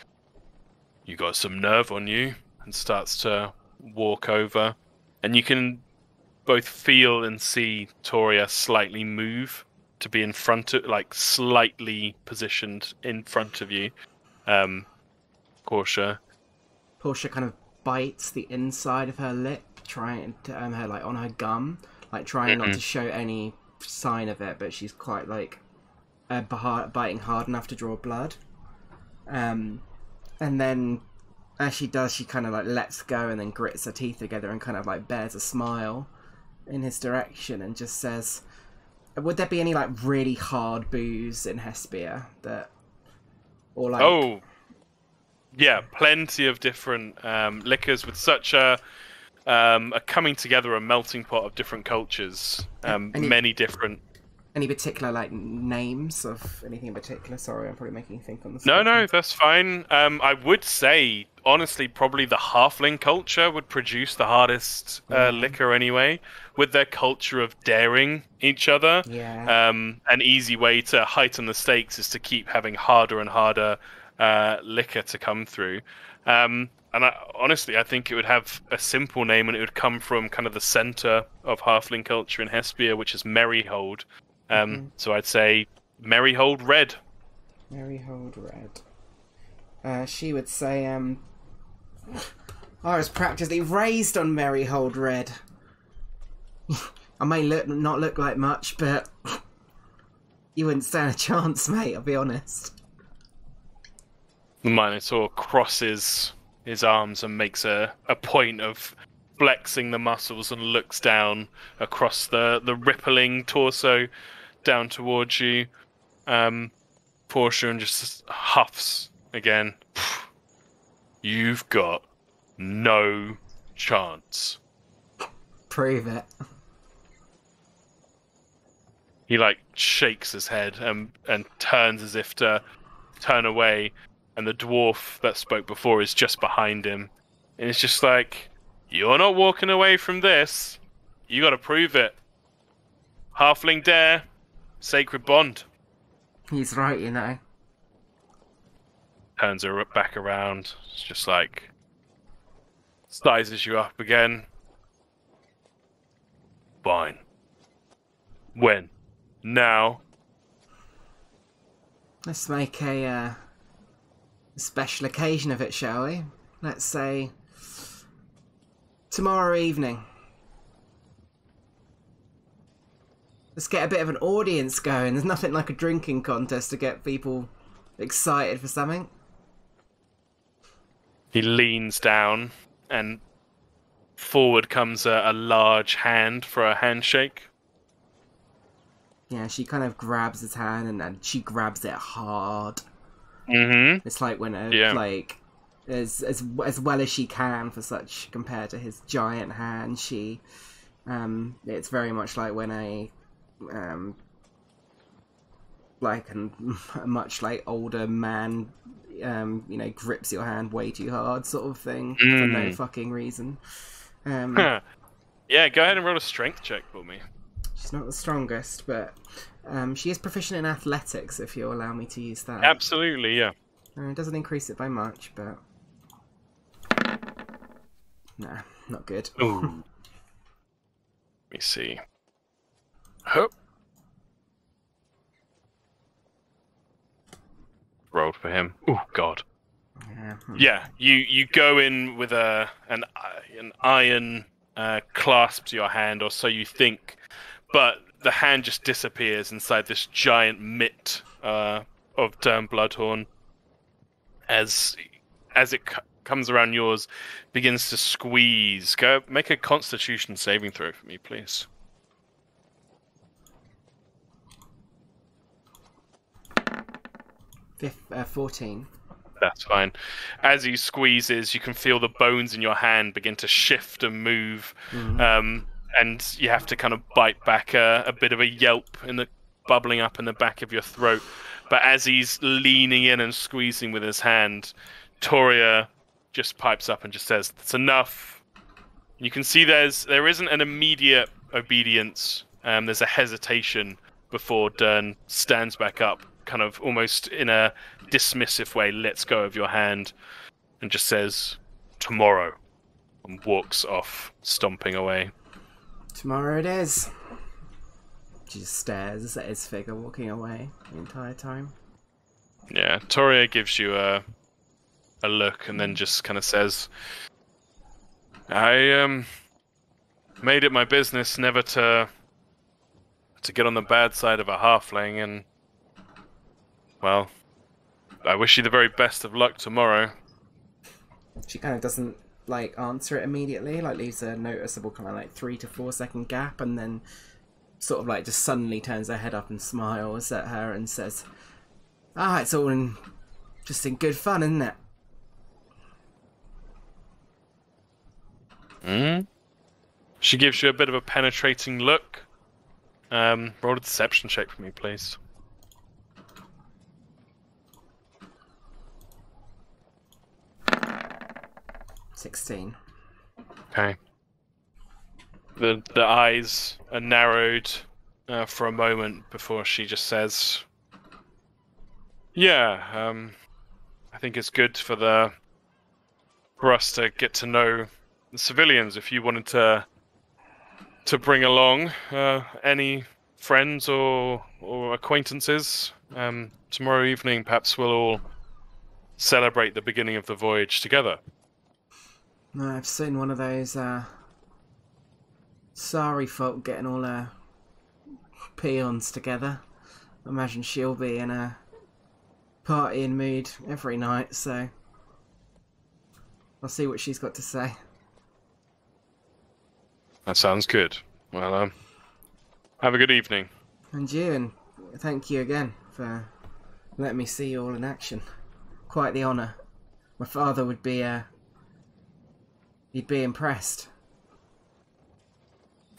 you got some nerve on you, and starts to walk over. And you can both feel and see Toria slightly move to be in front of, like, slightly positioned in front of you. Um, Portia.
Portia kind of bites the inside of her lip, trying to um, her like on her gum, like trying not
Mhm.
to show any sign of it, but she's quite like uh, biting hard enough to draw blood. Um, and then as she does, she kind of like lets go and then grits her teeth together and kind of like bears a smile in his direction and just says, "Would there be any like really hard booze in Hesperia that?" Or like,
Oh, yeah, plenty of different um, liquors with such a um, a coming together, a melting pot of different cultures, um,
Any-
many different.
Any particular like names of anything in particular? Sorry, I'm probably making you think on the
No, no, that's fine. Um, I would say, honestly, probably the halfling culture would produce the hardest uh,
Mhm.
liquor anyway, with their culture of daring each other.
Yeah,
Um, an easy way to heighten the stakes is to keep having harder and harder uh, liquor to come through. Um, and I, honestly, I think it would have a simple name, and it would come from kind of the center of halfling culture in Hesperia, which is Merryhold. Um,
Mhm.
So I'd say Merryhold Red.
Merryhold Red. Uh, she would say, um, I was practically raised on Merryhold Red. I may look not look like much, but you wouldn't stand a chance, mate. I'll be honest.
The Minotaur crosses his arms and makes a, a point of flexing the muscles and looks down across the, the rippling torso down towards you. Um, Portia and just huffs again. You've got no chance.
Prove it.
He like shakes his head and and turns as if to turn away, and the dwarf that spoke before is just behind him, and it's just like, you're not walking away from this. You got to prove it. Halfling dare, sacred bond.
He's right, you know.
Turns her back around. It's just like sizes you up again. Fine. When? Now.
Let's make a uh, special occasion of it, shall we? Let's say tomorrow evening. Let's get a bit of an audience going. There's nothing like a drinking contest to get people excited for something.
He leans down, and forward comes a, a large hand for a handshake.
Yeah, she kind of grabs his hand and, and she grabs it hard.
Mm-hmm.
It's like when a
Yeah.
like as as as well as she can for such compared to his giant hand. She, um, it's very much like when a, um, like an, a much like older man, um, you know, grips your hand way too hard, sort of thing for no
Mm.
fucking reason. Um,
yeah, go ahead and roll a strength check for me.
she's not the strongest, but um, she is proficient in athletics. If you'll allow me to use that.
Absolutely, yeah.
Uh, it doesn't increase it by much, but nah, not good.
Ooh. Let me see. Hup. Rolled for him. Oh God.
Yeah. hmm.
Yeah, you you go in with a an an iron uh, clasp to your hand, or so you think, but the hand just disappears inside this giant mitt uh, of Dern Bloodhorn. As as it c- comes around yours, begins to squeeze. Go make a Constitution saving throw for me, please.
Fif- uh, 14.
That's fine. As he squeezes, you can feel the bones in your hand begin to shift and move,
Mhm.
um, and you have to kind of bite back a, a bit of a yelp in the bubbling up in the back of your throat. But as he's leaning in and squeezing with his hand, Toria just pipes up and just says, "That's enough." You can see there's there isn't an immediate obedience. Um, there's a hesitation before Dern stands back up, kind of almost in a dismissive way, lets go of your hand, and just says, "Tomorrow," and walks off, stomping away.
Tomorrow it is. She just stares at his figure walking away the entire time.
Yeah, Toria gives you a a look and then just kind of says, "I um made it my business never to to get on the bad side of a halfling, and well, I wish you the very best of luck tomorrow."
She kind of doesn't like answer it immediately, like leaves a noticeable kind of like three to four second gap, and then sort of like just suddenly turns her head up and smiles at her and says, "Ah, it's all in just in good fun, isn't it?"
Hmm. She gives you a bit of a penetrating look. Um, roll a deception check for me, please.
Sixteen.
Okay. The the eyes are narrowed uh, for a moment before she just says, "Yeah, um, I think it's good for the for us to get to know the civilians. If you wanted to to bring along uh, any friends or or acquaintances um, tomorrow evening, perhaps we'll all celebrate the beginning of the voyage together.
No, I've seen one of those uh, sorry folk getting all her peons together. I imagine she'll be in a partying mood every night, so I'll see what she's got to say.
That sounds good. Well, um, have a good evening.
And you, and thank you again for letting me see you all in action. Quite the honour. My father would be, uh, he'd be impressed.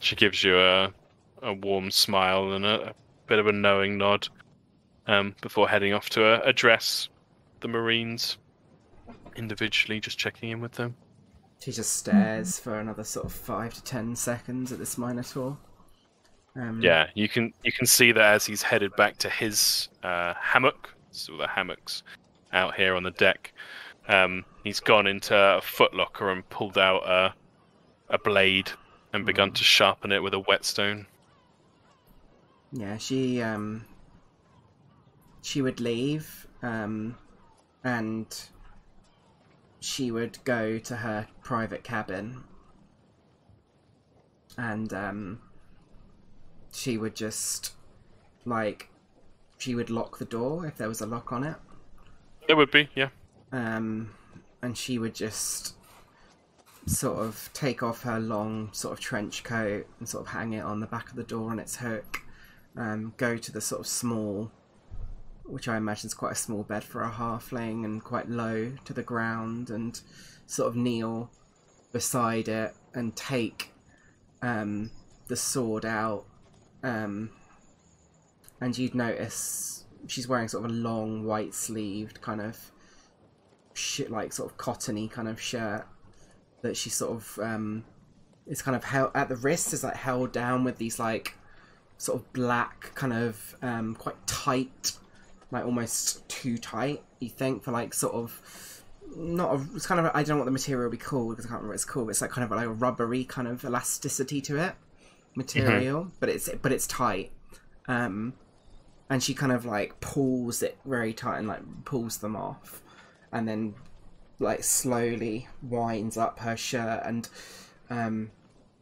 She gives you a a warm smile and a, a bit of a knowing nod um, before heading off to uh, address the Marines individually, just checking in with them.
She just stares for another sort of five to ten seconds at this Minotaur. Um,
Yeah, you can you can see that as he's headed back to his uh, hammock. So the hammocks out here on the deck. Um, he's gone into a footlocker and pulled out a a blade and begun to sharpen it with a whetstone.
Yeah, she um she would leave um and she would go to her private cabin and um she would just like she would lock the door if there was a lock on it
It would be, yeah.
um, and she would just sort of take off her long sort of trench coat and sort of hang it on the back of the door on its hook. Um, go to the sort of small, which I imagine is quite a small bed for a halfling and quite low to the ground, and sort of kneel beside it and take um, the sword out. Um, and you'd notice she's wearing sort of a long white sleeved kind of shit like sort of cottony kind of shirt that she sort of um is kind of held at the wrist is like held down with these like sort of black kind of um quite tight like almost too tight you think for like sort of not a, it's kind of I don't know what the material would be called because I can't remember what it's called it's like kind of like a rubbery kind of elasticity to it material but it's but it's tight um and she kind of like pulls it very tight and like pulls them off and then like slowly winds up her shirt and um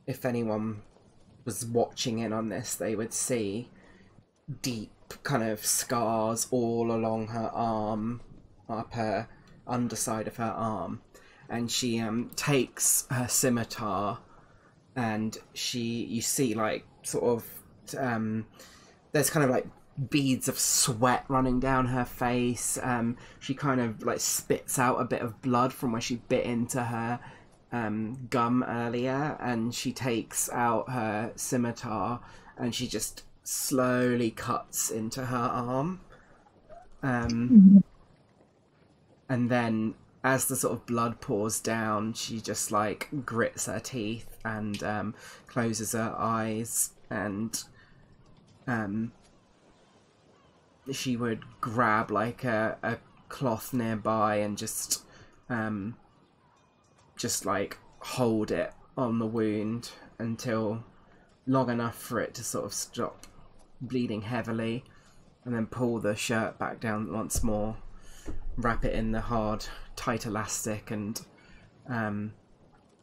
if anyone was watching in on this they would see deep kind of scars all along her arm up her underside of her arm. And she um takes her scimitar and she you see like sort of um there's kind of like beads of sweat running down her face. Um, she kind of like spits out a bit of blood from where she bit into her um, gum earlier, and she takes out her scimitar and she just slowly cuts into her arm. Um, and then, as the sort of blood pours down, she just like grits her teeth and um, closes her eyes and um, she would grab like a, a cloth nearby and just um just like hold it on the wound until long enough for it to sort of stop bleeding heavily and then pull the shirt back down once more wrap it in the hard tight elastic and um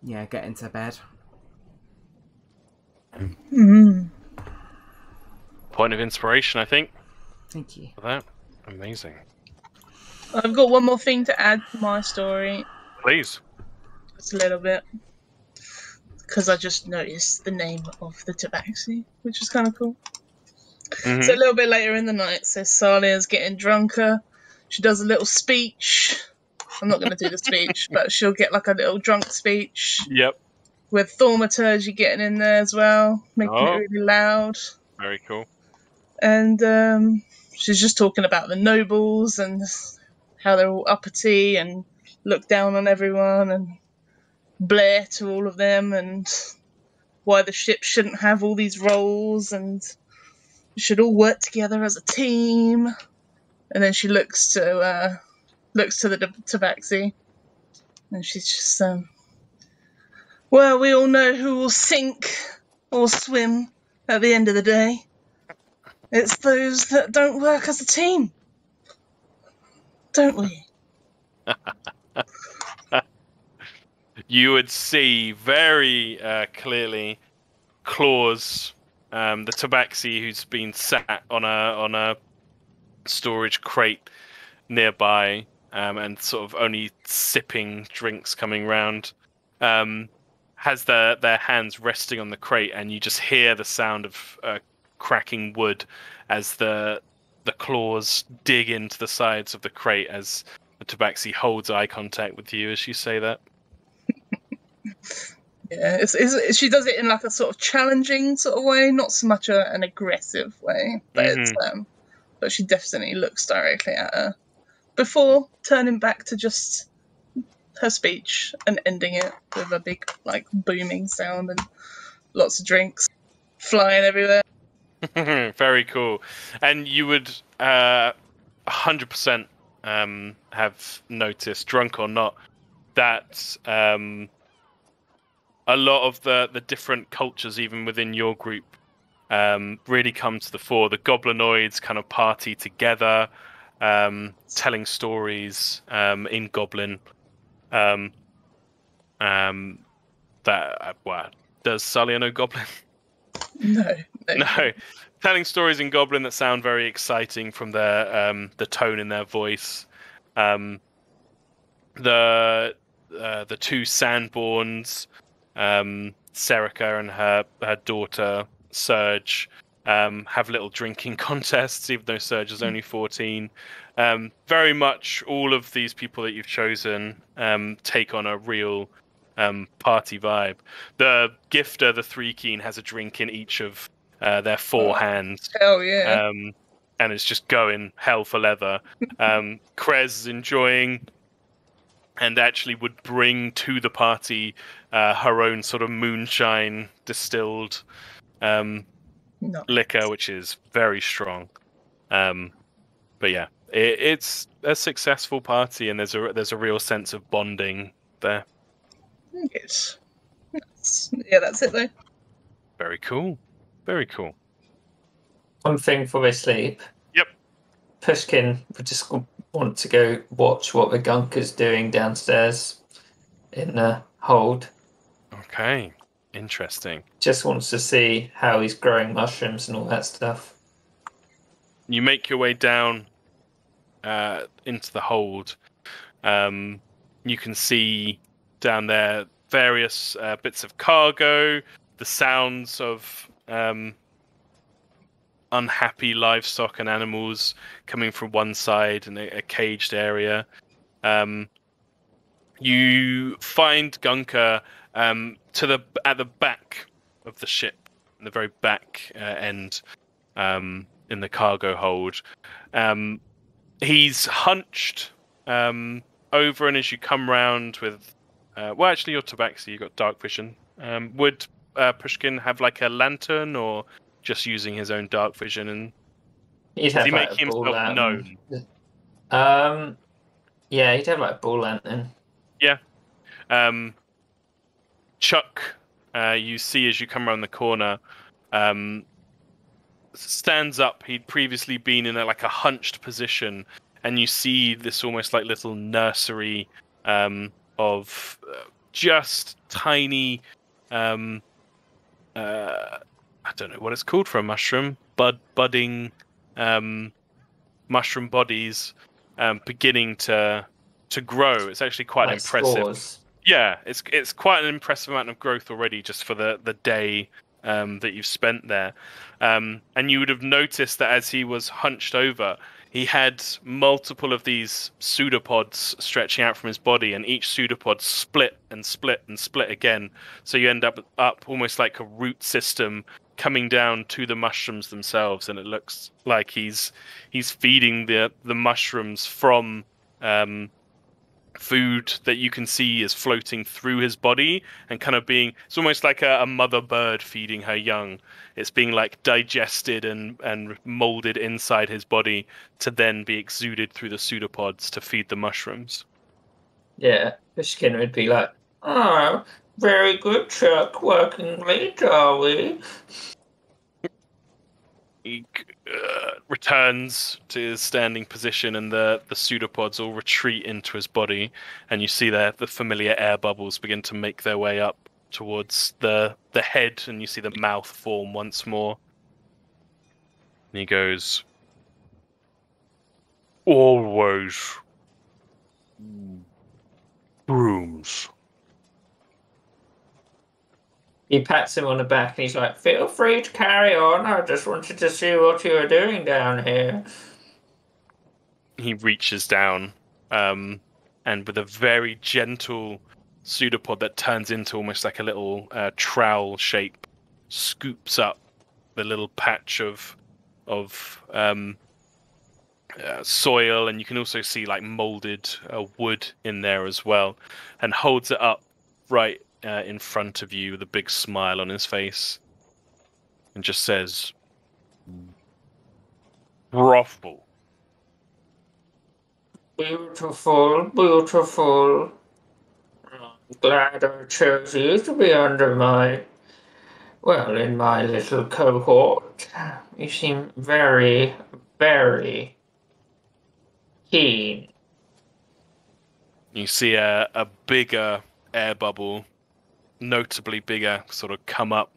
yeah get into bed
Mm.
Point of inspiration, I think,
thank you
for that. Amazing.
I've got one more thing to add to my story.
Please.
Just a little bit. Because I just noticed the name of the tabaxi, which is kind of cool.
Mhm.
So a little bit later in the night, so Salia's getting drunker. She does a little speech. I'm not going to do the speech, but she'll get like a little drunk speech
Yep.
with thaumaturgy getting in there as well, making
Oh.
it really loud.
Very cool.
And um, she's just talking about the nobles and how they're all uppity and look down on everyone and blare to all of them and why the ship shouldn't have all these roles and should all work together as a team. And then she looks to uh, looks to the tabaxi And she's just, um, well, we all know who will sink or swim at the end of the day. It's those that don't work as a team. Don't we?
you would see very uh, clearly Claus, um, the tabaxi who's been sat on a on a storage crate nearby, um, and sort of only sipping drinks coming round. Um, has their their hands resting on the crate, and you just hear the sound of uh, cracking wood as the the claws dig into the sides of the crate as the tabaxi holds eye contact with you as you say that.
Yeah, it's, it's, she does it in like a sort of challenging sort of way, not so much a, an aggressive way, but it's um, but she definitely looks directly at her before turning back to just her speech and ending it with a big like booming sound and lots of drinks flying everywhere.
Very cool, and you would uh, hundred percent um, have noticed, drunk or not, that um, a lot of the the different cultures, even within your group, um, really come to the fore. The goblinoids kind of party together, um, telling stories um, in Goblin. Um, that uh, well, does Salia know Goblin?
No, no,
telling stories in Goblin that sound very exciting from their um, the tone in their voice. Um, the uh, the two Sandborns, um, Serica and her her daughter Serge, um, have little drinking contests, even though Serge is only fourteen. Um, very much, all of these people that you've chosen um, take on a real um, party vibe. The gifter, the thri-kreen, has a drink in each of uh, their four
Oh.
hands,
hell yeah.
um, and it's just going hell for leather. Um, Krez is enjoying, and actually would bring to the party uh, her own sort of moonshine distilled um,
no.
liquor, which is very strong. Um, but yeah, it, it's a successful party, and there's a there's a real sense of bonding there.
Good. That's, yeah, that's it though.
Very cool, very cool.
One thing for they sleep.
Yep.
Pushkin would just want to go watch what the gunker's doing downstairs in the hold.
Okay, interesting.
Just wants to see how he's growing mushrooms and all that stuff.
you make your way down uh, into the hold. Um, you can see down there various uh, bits of cargo, the sounds of um, unhappy livestock and animals coming from one side in a, a caged area. Um, you find Gunker um, to the at the back of the ship, in the very back uh, end um, in the cargo hold. Um, he's hunched um, over, and as you come round with, uh, well, actually, you're Tabaxi, you've got dark vision. Um, would uh, Pushkin have like a lantern, or just using his own dark vision? And
He'd have
he
like
make
a ball lantern.
known?
Um, yeah, he'd have like a ball lantern. Yeah.
Um, Chuck, uh, you see as you come around the corner, um, stands up. He'd previously been in a, like a hunched position, and you see this almost like little nursery um, of uh, just tiny. Um, uh, I don't know what it's called for a mushroom, bud budding um, mushroom bodies um, beginning to to grow. It's actually quite
like
impressive.
spores.
Yeah, it's it's quite an impressive amount of growth already just for the the day um, that you've spent there. Um, and you would have noticed that as he was hunched over, he had multiple of these pseudopods stretching out from his body, and each pseudopod split and split and split again. So you end up up almost like a root system coming down to the mushrooms themselves, and it looks like he's he's feeding the the mushrooms from um, food that you can see is floating through his body and kind of being it's almost like a, a mother bird feeding her young it's being like digested and and molded inside his body to then be exuded through the pseudopods to feed the mushrooms
Yeah, Fishkin would be like, "Oh, very good, Chuck. Working late, are we?"
He uh, returns to his standing position, and the the pseudopods all retreat into his body, and you see there the familiar air bubbles begin to make their way up towards the the head, and you see the mouth form once more. And he goes, "Always brooms."
He pats him on the back and he's like, "Feel free to carry on. I just wanted to see what you were doing down here."
he reaches down um, and with a very gentle pseudopod that turns into almost like a little uh, trowel shape scoops up the little patch of of um, uh, soil and you can also see like molded uh, wood in there as well and holds it up right uh, in front of you with a big smile on his face and just says brothel
Beautiful, beautiful. I'm glad I chose you to be under my, well, in my little cohort. You seem very, very keen.
You see a, a bigger air bubble, notably bigger, sort of come up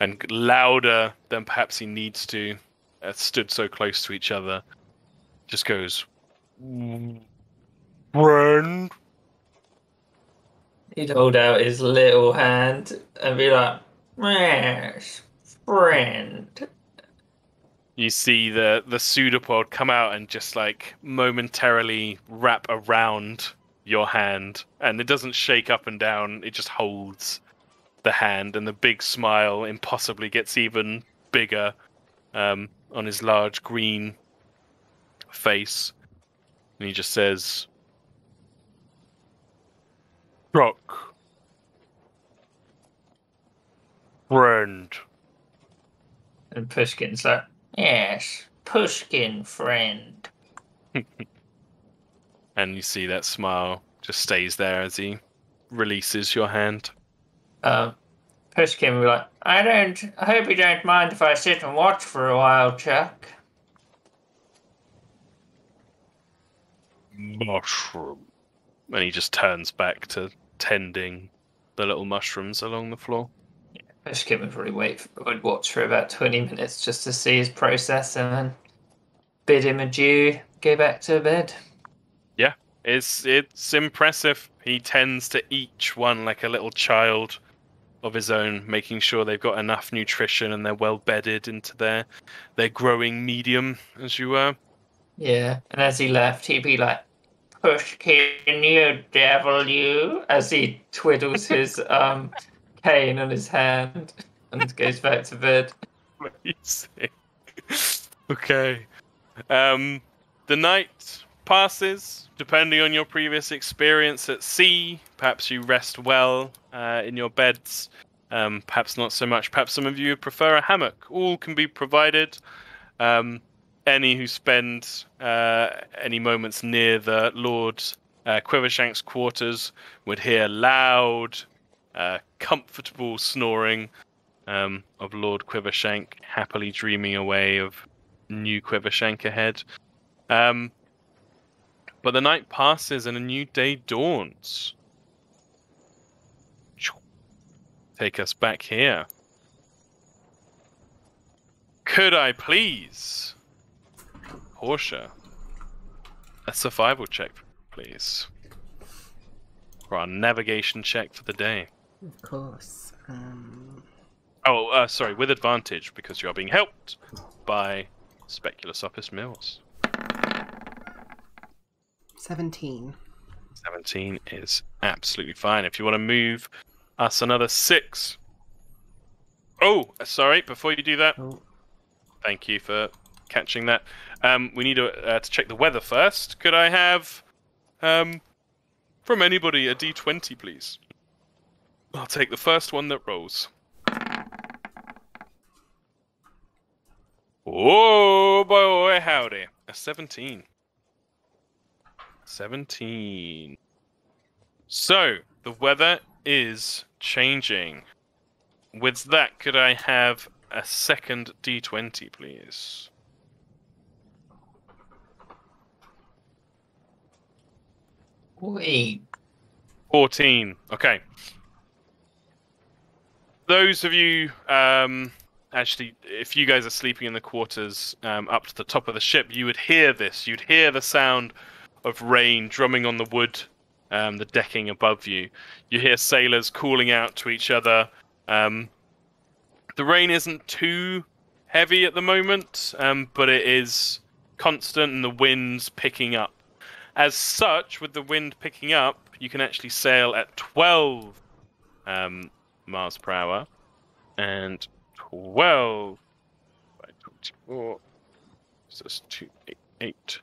and louder than perhaps he needs to, uh, stood so close to each other. Just goes, friend.
He'd hold out his little hand and be like, yes, friend.
You see the the pseudopod come out and just like momentarily wrap around your hand, and it doesn't shake up and down. It just holds the hand, and the big smile impossibly gets even bigger um, on his large green face, and he just says, "Truck, friend."
And Pushkin's like, yes, Pushkin, friend.
And you see that smile just stays there as he releases your hand.
Um, Pushkin will be like, I don't, I hope you don't mind if I sit and watch for a while, Chuck.
Mushroom. And he just turns back to tending the little mushrooms along the floor.
Pushkin would probably wait, for, would watch for about 20 minutes just to see his process and then bid him adieu, go back to bed.
Yeah, it's it's impressive. He tends to each one like a little child of his own, making sure they've got enough nutrition and they're well bedded into their their growing medium, as you were.
Yeah, and as he left, he'd be like, Pushkin, you devil, you, as he twiddles his um cane on his hand and goes back to bed.
Amazing. okay. Um, the night passes. Depending on your previous experience at sea, perhaps you rest well uh, in your beds. Um, perhaps not so much. Perhaps some of you prefer a hammock. All can be provided. Um, any who spend uh, any moments near the Lord uh, Quivershank's quarters would hear loud, uh, comfortable snoring um, of Lord Quivershank, happily dreaming away of new Quivershank ahead. Um, but the night passes and a new day dawns. Take us back here. Could I please, Portia, a survival check, please, Or our navigation check for the day?
Of course. Um,
Oh, uh, sorry, with advantage because you are being helped by Specular Sophist Mills.
17.
17 is absolutely fine. If you want to move us another six. Oh, sorry, before you do that,
Oh,
thank you for catching that. Um, we need to, uh, to check the weather first. Could I have, um, from anybody, a d20, please? I'll take the first one that rolls. Oh boy, howdy. A 17. 17. So the weather is changing. With that, could I have a second D20, please?
Wait.
14. Okay. Those of you, um, actually, if you guys are sleeping in the quarters um, up to the top of the ship, you would hear this. You'd hear the sound of rain drumming on the wood, um, the decking above you. You hear sailors calling out to each other. Um, the rain isn't too heavy at the moment, um, but it is constant and the wind's picking up. As such, with the wind picking up, you can actually sail at 12 um, miles per hour and 12 by 24. So that's two, eight, eight.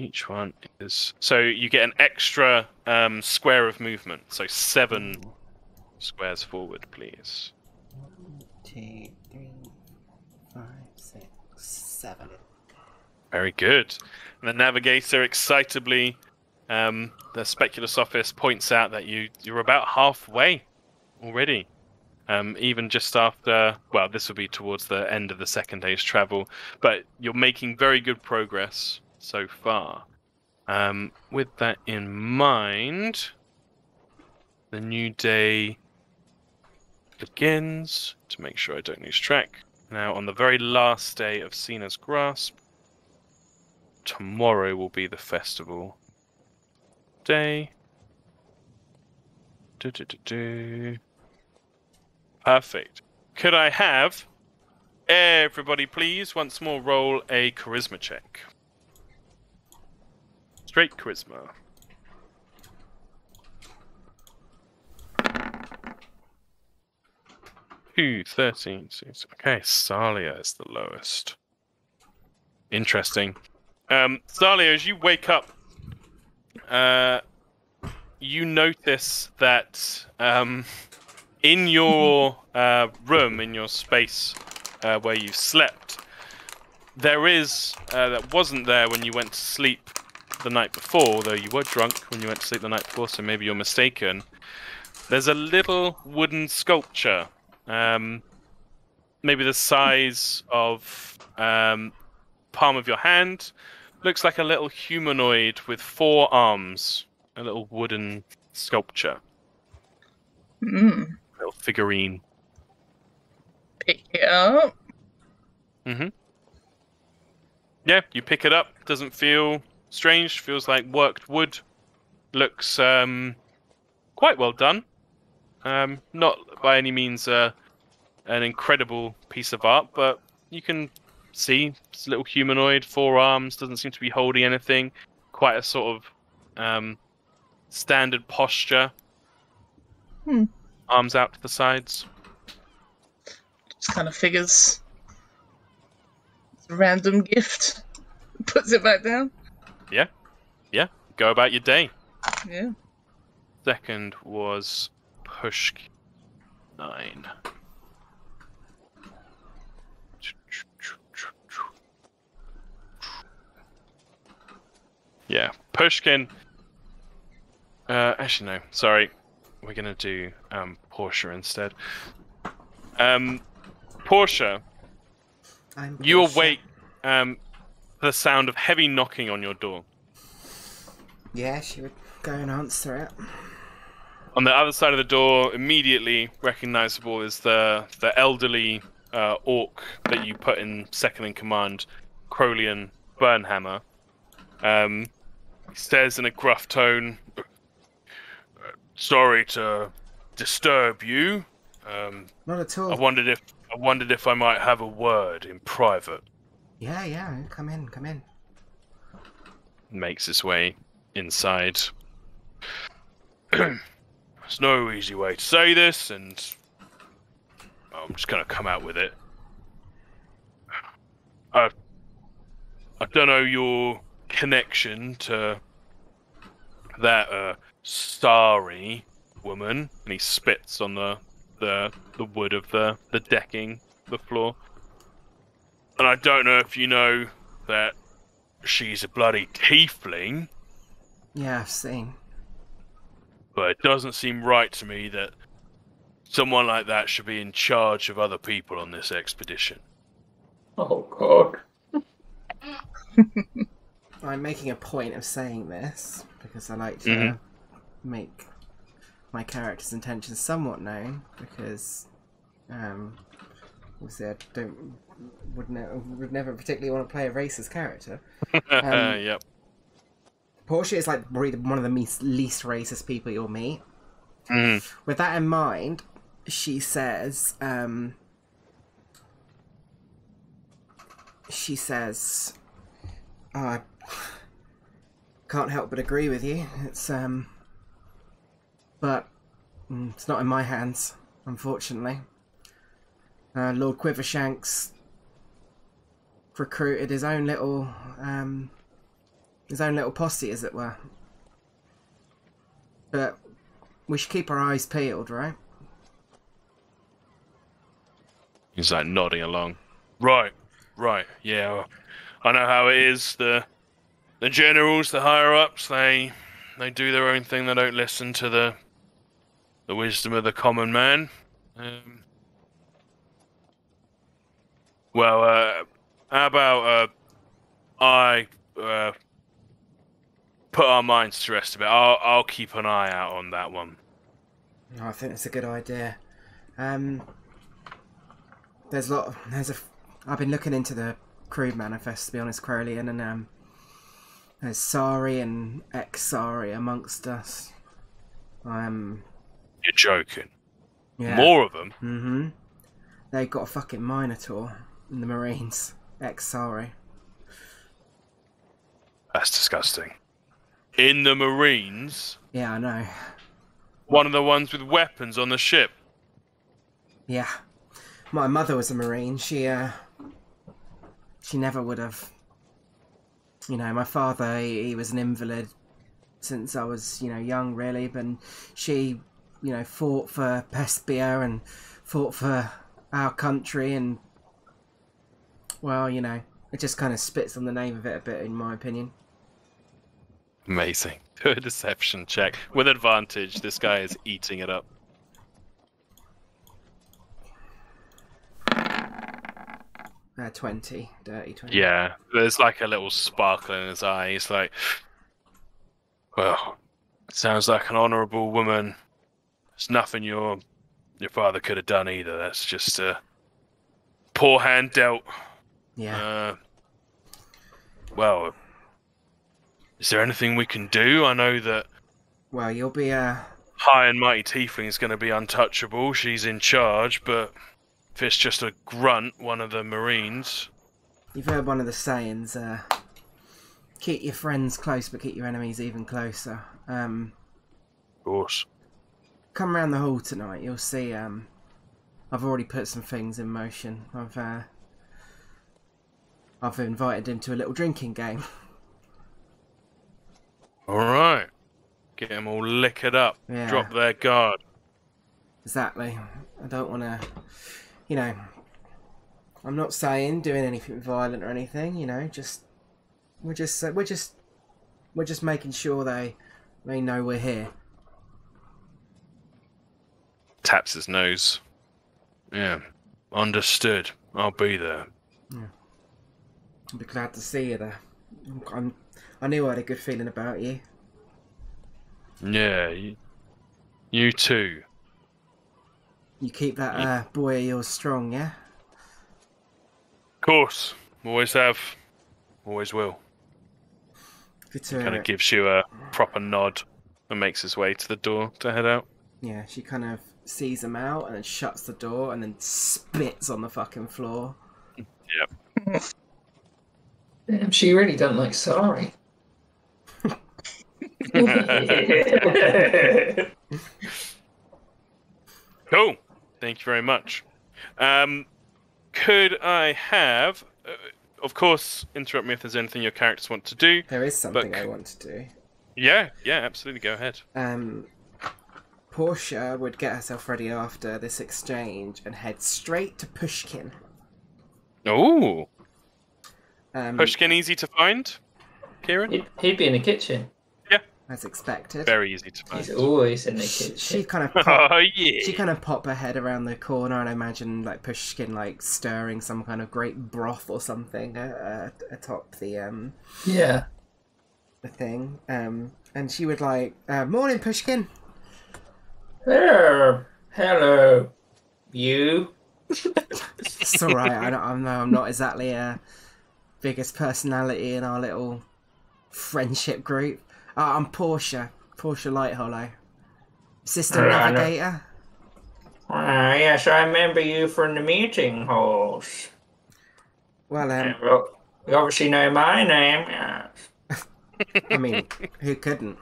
Each one is. So you get an extra um, square of movement. So seven squares forward, please.
Two, three, five, six, seven.
Very good. And the navigator excitably, um, the Specular Sophist points out that you you're about halfway already. Um, even just after, well, this will be towards the end of the second day's travel, but you're making very good progress so far. Um, with that in mind, the new day begins to make sure I don't lose track. Now, on the very last day of Cena's grasp, tomorrow will be the festival day. Du, du, du. Perfect. Could I have everybody, please, once more roll a charisma check? Straight charisma. Two, 13, six. Okay, Salia is the lowest. Interesting. Um, Salia, as you wake up, uh, you notice that um, in your uh, room, in your space uh, where you slept, there is uh, that wasn't there when you went to sleep the night before. Although you were drunk when you went to sleep the night before, so maybe you're mistaken. There's a little wooden sculpture, um, maybe the size of um, palm of your hand. Looks like a little humanoid with four arms. A little wooden sculpture,
Mm.
little figurine.
Pick it up.
Mm-hmm. Yeah, you pick it up. Doesn't feel strange. Feels like worked wood. Looks um, quite well done. Um, not by any means uh, an incredible piece of art, but you can see it's a little humanoid, four arms. Doesn't seem to be holding anything. Quite a sort of um, standard posture.
Hmm.
Arms out to the sides.
Just kind of figures. It's a random gift. Puts it back down.
Go about your day.
Yeah.
Second was push nine. Yeah, Pushkin. Uh, actually, no. Sorry, we're gonna do um Portia instead. Um, Portia,
I'm
you
Portia.
awake um to the sound of heavy knocking on your door.
Yeah, she would go and answer it.
On the other side of the door, immediately recognizable is the the elderly uh, orc that you put in second in command, Crolian Burnhammer. Um, he says in a gruff tone, "Sorry to disturb you. Um,
Not at all.
I wondered if I wondered if I might have a word in private."
Yeah, yeah. Come in, come in.
Makes his way inside. There's no easy way to say this, and I'm just gonna come out with it. I, I don't know your connection to that uh, starry woman, and he spits on the the the wood of the the decking, the floor. And I don't know if you know that she's a bloody tiefling.
Yeah, I've seen.
but it doesn't seem right to me that someone like that should be in charge of other people on this expedition.
Oh god.
I'm making a point of saying this because I like to
Mhm.
make my character's intentions somewhat known because um obviously I don't would, ne- would never particularly want to play a racist character. Um,
yep.
Portia is like probably one of the least, least racist people you'll meet.
Mhm.
With that in mind, she says, um, she says, oh, I can't help but agree with you. It's, um, but mm, it's not in my hands, unfortunately. Uh, Lord Quivershanks recruited his own little, um, his own little posse, as it were. But we should keep our eyes peeled, right?
He's like nodding along. Right, right, yeah. I know how it is. The the generals, the higher ups, they they do their own thing. They don't listen to the the wisdom of the common man. Um, well, uh, how about uh, I uh, put our minds to rest a bit? I'll I'll keep an eye out on that one.
Oh, I think that's a good idea. Um, there's a lot. Of, there's a. I've been looking into the crew manifest to be honest, Crowleyan, and um, there's Sari and ex Sari amongst us. Um,
You're joking.
yeah.
More of them.
Mm-hmm. They got a fucking Minotaur in the Marines. Ex Sari.
That's disgusting. In the Marines,
Yeah, I know.
one of the ones with weapons on the ship.
Yeah. My mother was a Marine. She, uh. She never would have. You know, my father, he, he was an invalid since I was, you know, young, really. But she, you know, fought for Hesperia and fought for our country. And, well, you know, it just kind of spits on the name of it a bit, in my opinion.
Amazing. Do a deception check. With advantage, this guy is eating it up.
Uh, 20. Dirty 20.
Yeah, there's like a little sparkle in his eye. He's like, well, sounds like an honourable woman. There's nothing your your father could have done either. That's just a poor hand dealt.
Yeah.
Uh, well, is there anything we can do? I know that
Well, you'll be, uh.
High and Mighty Tiefling is going to be untouchable. She's in charge, but if it's just a grunt, one of the Marines,
You've heard one of the sayings, uh, keep your friends close but keep your enemies even closer. Um,
of course.
come round the hall tonight, you'll see, um, I've already put some things in motion. I've, uh, I've invited him to a little drinking game.
All right. Get them all liquored up.
Yeah.
Drop their guard.
Exactly. I don't want to, you know, I'm not saying doing anything violent or anything, you know, just, we're just, uh, we're just, we're just making sure they, they know we're here.
Taps his nose. Yeah. Understood. I'll be there.
I'll be glad to see you there. I'm, I'm, knew I had a good feeling about you.
Yeah. You, you too.
You keep that uh, boy of yours strong, yeah?
Of course. Always have. Always will.
Good to
Kind of gives you a proper nod and makes his way to the door to head out.
Yeah, she kind of sees him out and then shuts the door and then spits on the fucking floor.
Yep.
Damn, she really don't like sorry.
Cool. Thank you very much. Um, could I have, uh, of course, interrupt me if there's anything your characters want to do.
There is something
But-
I want to do.
Yeah, yeah, absolutely. Go ahead.
Um, Portia would get herself ready after this exchange and head straight to Pushkin.
Oh,
Um,
Pushkin easy to find, Kieran.
he'd, he'd be in the kitchen. Yeah.
As expected.
Very easy to find.
He's always in the
She,
kitchen.
she kind of pop,
Oh yeah.
she kind of pop her head around the corner and I imagine like Pushkin like stirring some kind of great broth or something uh, uh, atop the um
Yeah.
the thing. Um, and she would like, uh, "Morning, Pushkin."
There. Hello. You.
It's all right. I don't, I know I'm not exactly a biggest personality in our little friendship group. Uh, I'm Portia, Portia Lighthollow, Sister
Right, I.
Navigator.
Ah, yes, I remember you from the meeting halls.
Well, um,
Well, you obviously know my name. Yes.
I mean, who couldn't?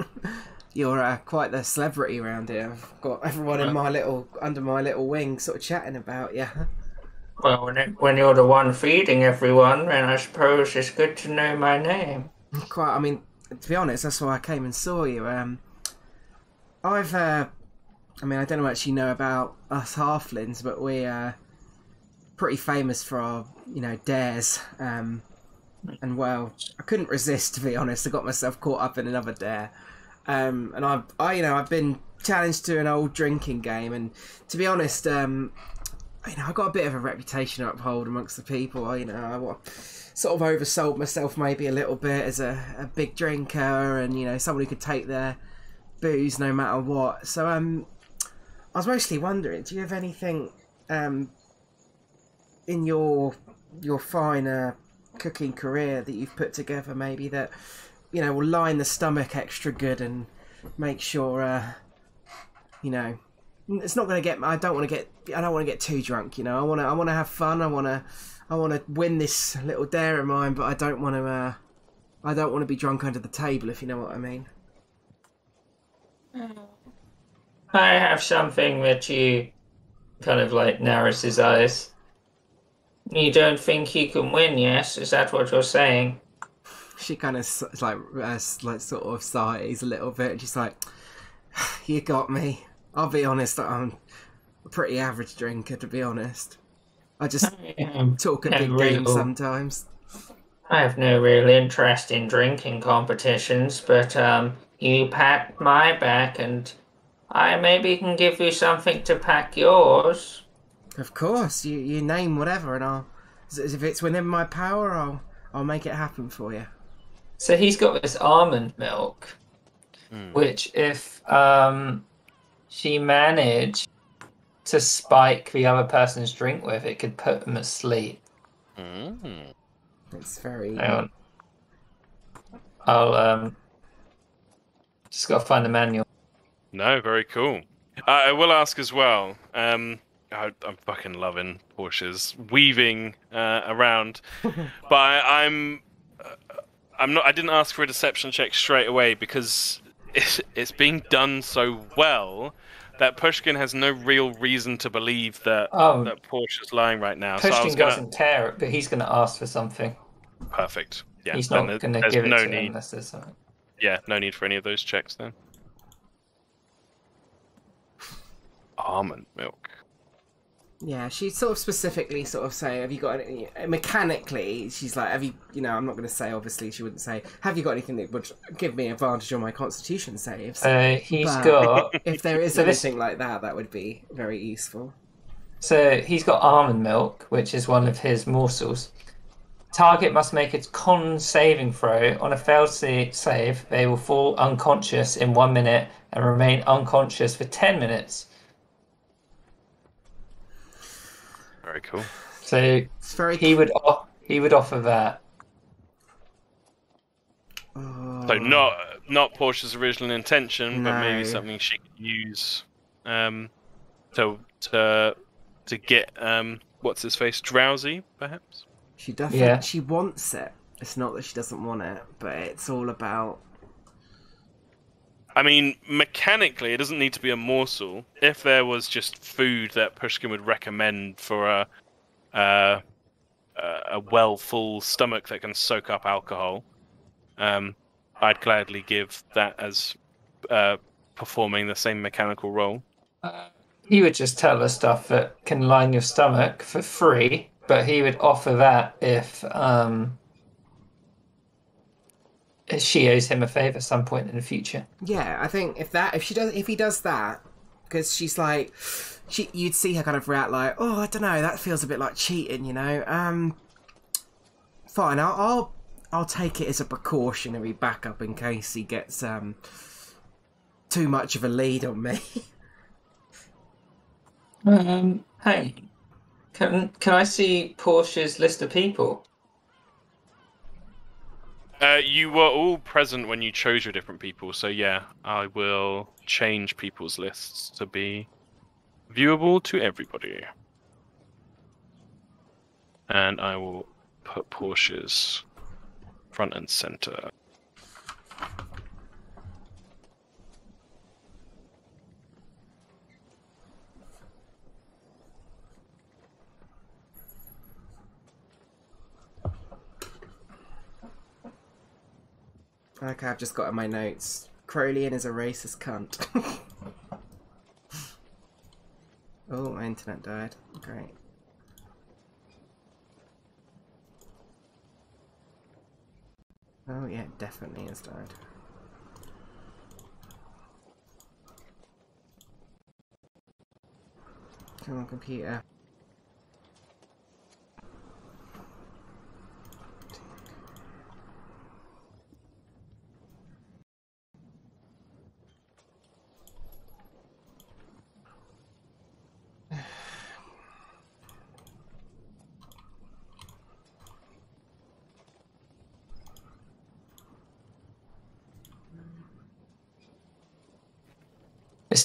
You're uh, quite the celebrity around here. I've got everyone in my little under my little wing, sort of chatting about you.
Well, when, it, when you're the one feeding everyone, then I suppose it's good to know my name.
Quite. I mean, to be honest, that's why I came and saw you. Um, I've. Uh, I mean, I don't know much you know about us halflings, but we are pretty famous for our, you know, dares. Um, and well, I couldn't resist to be honest. I got myself caught up in another dare. Um, and I've, I, you know, I've been challenged to an old drinking game, and to be honest, um, you know, I got a bit of a reputation to uphold amongst the people. I, you know, I sort of oversold myself maybe a little bit as a, a big drinker, and you know, someone who could take their booze no matter what. So, um, I was mostly wondering, do you have anything, um, in your your fine uh, cooking career that you've put together, maybe that you know will line the stomach extra good and make sure, uh, you know, it's not going to get. I don't want to get. I don't want to get too drunk. You know, I want to. I want to have fun. I want to. I want to win this little dare of mine, but I don't want to. Uh, I don't want to be drunk under the table, if you know what I mean.
I have something that you kind of like narrows his eyes. You don't think he can win, yes? Is that what you're saying?
She kind of like uh, like sort of sighs a little bit, and she's like, "You got me." I'll be honest. I'm a pretty average drinker, to be honest. I just
Um,
talk a
Yeah,
big
real.
game sometimes.
I have no real interest in drinking competitions, but um, you pat my back, and I maybe can give you something to pack yours.
Of course, you you name whatever, and I'll if it's within my power, I'll I'll make it happen for you.
So he's got this almond milk, which if um, she managed to spike the other person's drink with, it could put them asleep.
Mm.
It's very
Hang on. I'll um, just gotta find the manual.
No, very cool. Uh, I will ask as well. Um, I, I'm fucking loving Portia's weaving uh, around, but I, I'm, uh, I'm not. I didn't ask for a deception check straight away because it's, it's being done so well that Pushkin has no real reason to believe that
Oh.
that Portia's lying right now. so
Pushkin
was gonna
doesn't care, but he's gonna ask for something.
perfect. Yeah,
he's not gonna give it
no
to him
need.
unless there's something.
Yeah, no need for any of those checks then. Almond milk.
Yeah, she sort of specifically sort of say, "Have you got any?" Mechanically, she's like, "Have you?" You know, I'm not going to say. Obviously, she wouldn't say, "Have you got anything that would give me advantage on my Constitution saves?"
So he's
But-
got
if there is
so this-
anything like that, that would be very useful.
so he's got almond milk, which is one of his morsels. Target must make its con saving throw. On a failed save, they will fall unconscious in one minute and remain unconscious for ten minutes.
Very cool.
So
It's very.
he would o- he would offer that.
So not not Portia's original intention, but maybe something she could use um, to to to get um, what's his face drowsy, perhaps.
She definitely
Yeah.
she wants it. It's not that she doesn't want it, but it's all about.
I mean, mechanically, it doesn't need to be a morsel. If there was just food that Pushkin would recommend for a uh, a well full stomach that can soak up alcohol, um, I'd gladly give that as uh, performing the same mechanical role.
He would just tell us stuff that can line your stomach for free, but he would offer that if um she owes him a favor at some point in the future.
Yeah, I think if that if she does if he does that because she's like she you'd see her kind of react like oh I don't know that feels a bit like cheating you know um fine I'll I'll, I'll take it as a precautionary backup in case he gets um too much of a lead on me
Um, hey, can can I see Portia's list of people?
Uh, you were all present when you chose your different people, so yeah, I will change people's lists to be viewable to everybody. And I will put Portia's front and center.
Okay I've just got in my notes Crowleyan is a racist cunt oh my internet died great Oh yeah, it definitely has died. Come on, computer.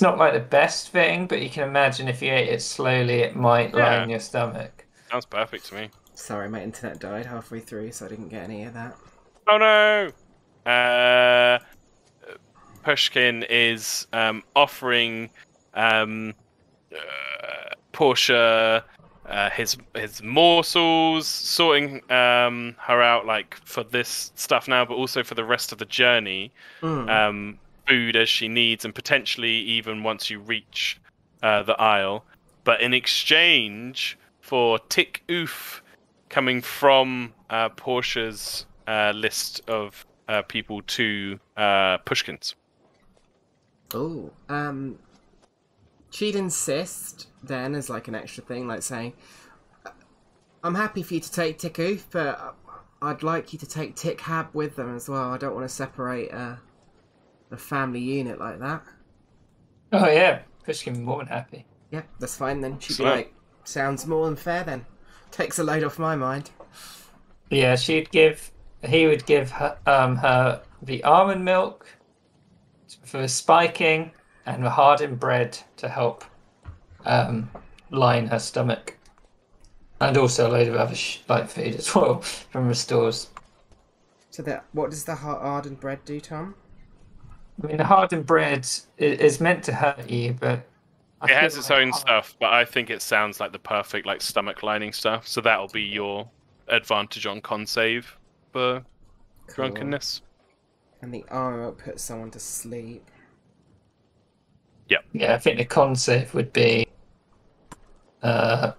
It's not like the best thing, but you can imagine if you ate it slowly, it might
Yeah.
line your stomach.
Sounds perfect to me.
Sorry, my internet died halfway through, so I didn't get any of that.
Oh no! Uh, Pushkin is um, offering um, uh, Portia uh, his his morsels, sorting um, her out like for this stuff now, but also for the rest of the journey.
Mm.
Um, food as she needs, and potentially even once you reach uh, the Isle. But in exchange for Tick Oof coming from uh, uh, list of uh, people to uh, Pushkins.
Oh, um, she'd insist then as like an extra thing, like saying, "I'm happy for you to take Tikoof, but I'd like you to take Tick Hab with them as well. I don't want to separate uh, the family unit like that."
Oh yeah, Pushkin more than happy.
Yeah, that's fine then. She'd be
Excellent.
like, "Sounds more than fair then." Takes a load off my mind.
Yeah, she'd give. He would give her, um, her the almond milk for spiking and the hardened bread to help um, line her stomach, and also a load of other sh- like food as well from the stores.
So that what does the hard hardened bread do, Tom?
I mean, the hardened bread is meant to hurt you, but I
It has its
like
own
hard-
stuff, but I think it sounds like the perfect like stomach lining stuff. So that'll be your advantage on con save for
Cool.
drunkenness.
And the armor puts someone to sleep.
Yeah. Yeah, I think the con save would be. Uh,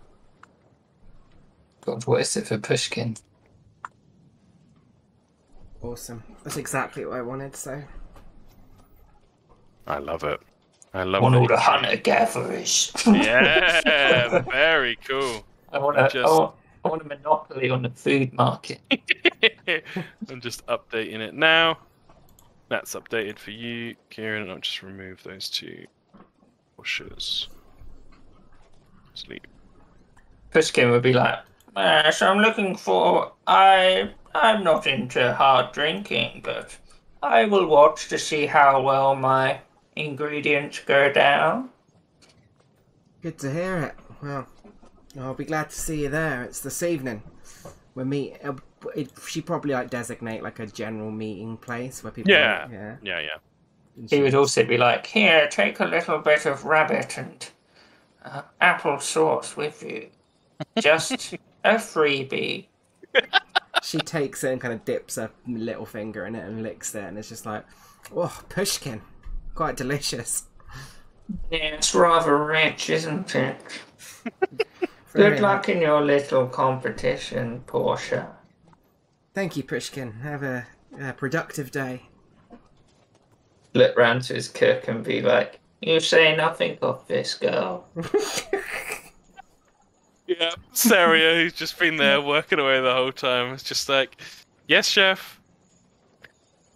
God, what is it for Pushkin?
Awesome. That's exactly what I wanted. So
I love it. I love
all
it.
the hunter gatherers.
Yeah, very cool.
I want a,
Just-
I want, I want a monopoly on the food market.
I'm just updating it now. That's updated for you, Kieran. I'll just remove those two bushes. Sleep.
Pushkin would be like, "Yes, I'm looking for. I I'm not into hard drinking, but I will watch to see how well my ingredients go down."
good to hear it. Well, I'll be glad to see you there. It's this evening. We meet. Uh, it, she probably like designate like a general meeting place where people.
Yeah.
Yeah.
Yeah, yeah.
He
she-
would also be like, "Here, take a little bit of rabbit and uh, apple sauce with you. Just a freebie."
she takes it and kind of dips her little finger in it and licks it, and it's just like, oh, pushkin, quite delicious.
Yeah, it's rather rich, isn't it? Good luck in your little competition, Portia.
Thank you, Pushkin. Have a Yeah, productive day.
Look round to his cook and be like, "You say nothing of this girl."
Yeah, Saria, who's just been there working away the whole time, is just like, yes, chef.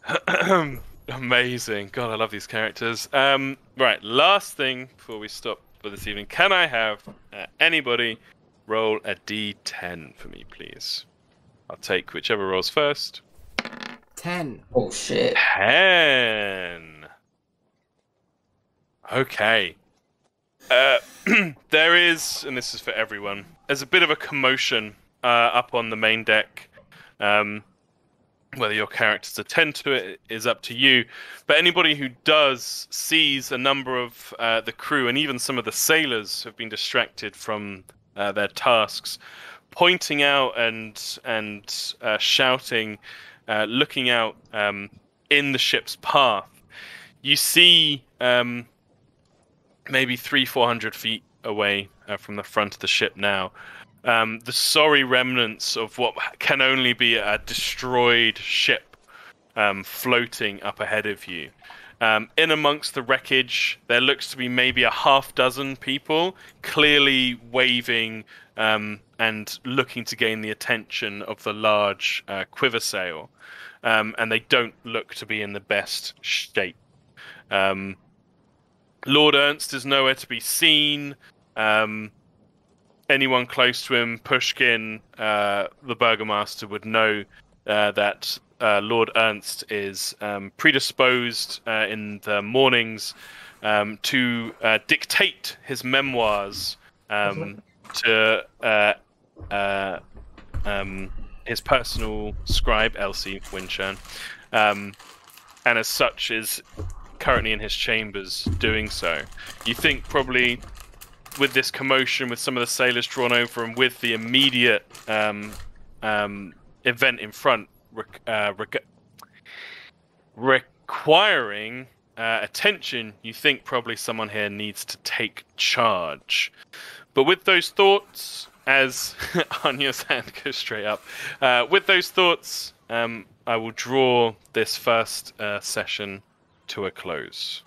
Amazing. God, I love these characters. Um, right, last thing before we stop for this evening. Can I have uh, anybody roll a d10 for me, please? I'll take whichever rolls first.
Ten.
Oh shit!
10. Okay. Uh, there is, and this is for everyone, there's a bit of a commotion uh, up on the main deck. Um, whether your characters attend to it is up to you. But anybody who does sees a number of uh, the crew and even some of the sailors have been distracted from uh, their tasks, pointing out and and uh, shouting, uh, looking out um, in the ship's path. You see um, maybe three, four hundred feet away uh, from the front of the ship now. Um, the sorry remnants of what can only be a destroyed ship um, floating up ahead of you. Um, in amongst the wreckage, there looks to be maybe a half dozen people, clearly waving um, and looking to gain the attention of the large uh, quiver sail. Um, and they don't look to be in the best shape. Um, Lord Ernst is nowhere to be seen. Um, anyone close to him, Pushkin, uh, the Burgomaster, would know uh, that uh, Lord Ernst is um, predisposed uh, in the mornings um, to uh, dictate his memoirs um, to uh, um, his personal scribe, Elsie Winchern, um, and as such is currently in his chambers doing so. You think probably with this commotion, with some of the sailors drawn over, and with the immediate um, um, event in front uh, requiring uh, attention, you think probably someone here needs to take charge. But with those thoughts, as Anya's hand goes straight up, uh, with those thoughts, um, I will draw this first uh, session to a close.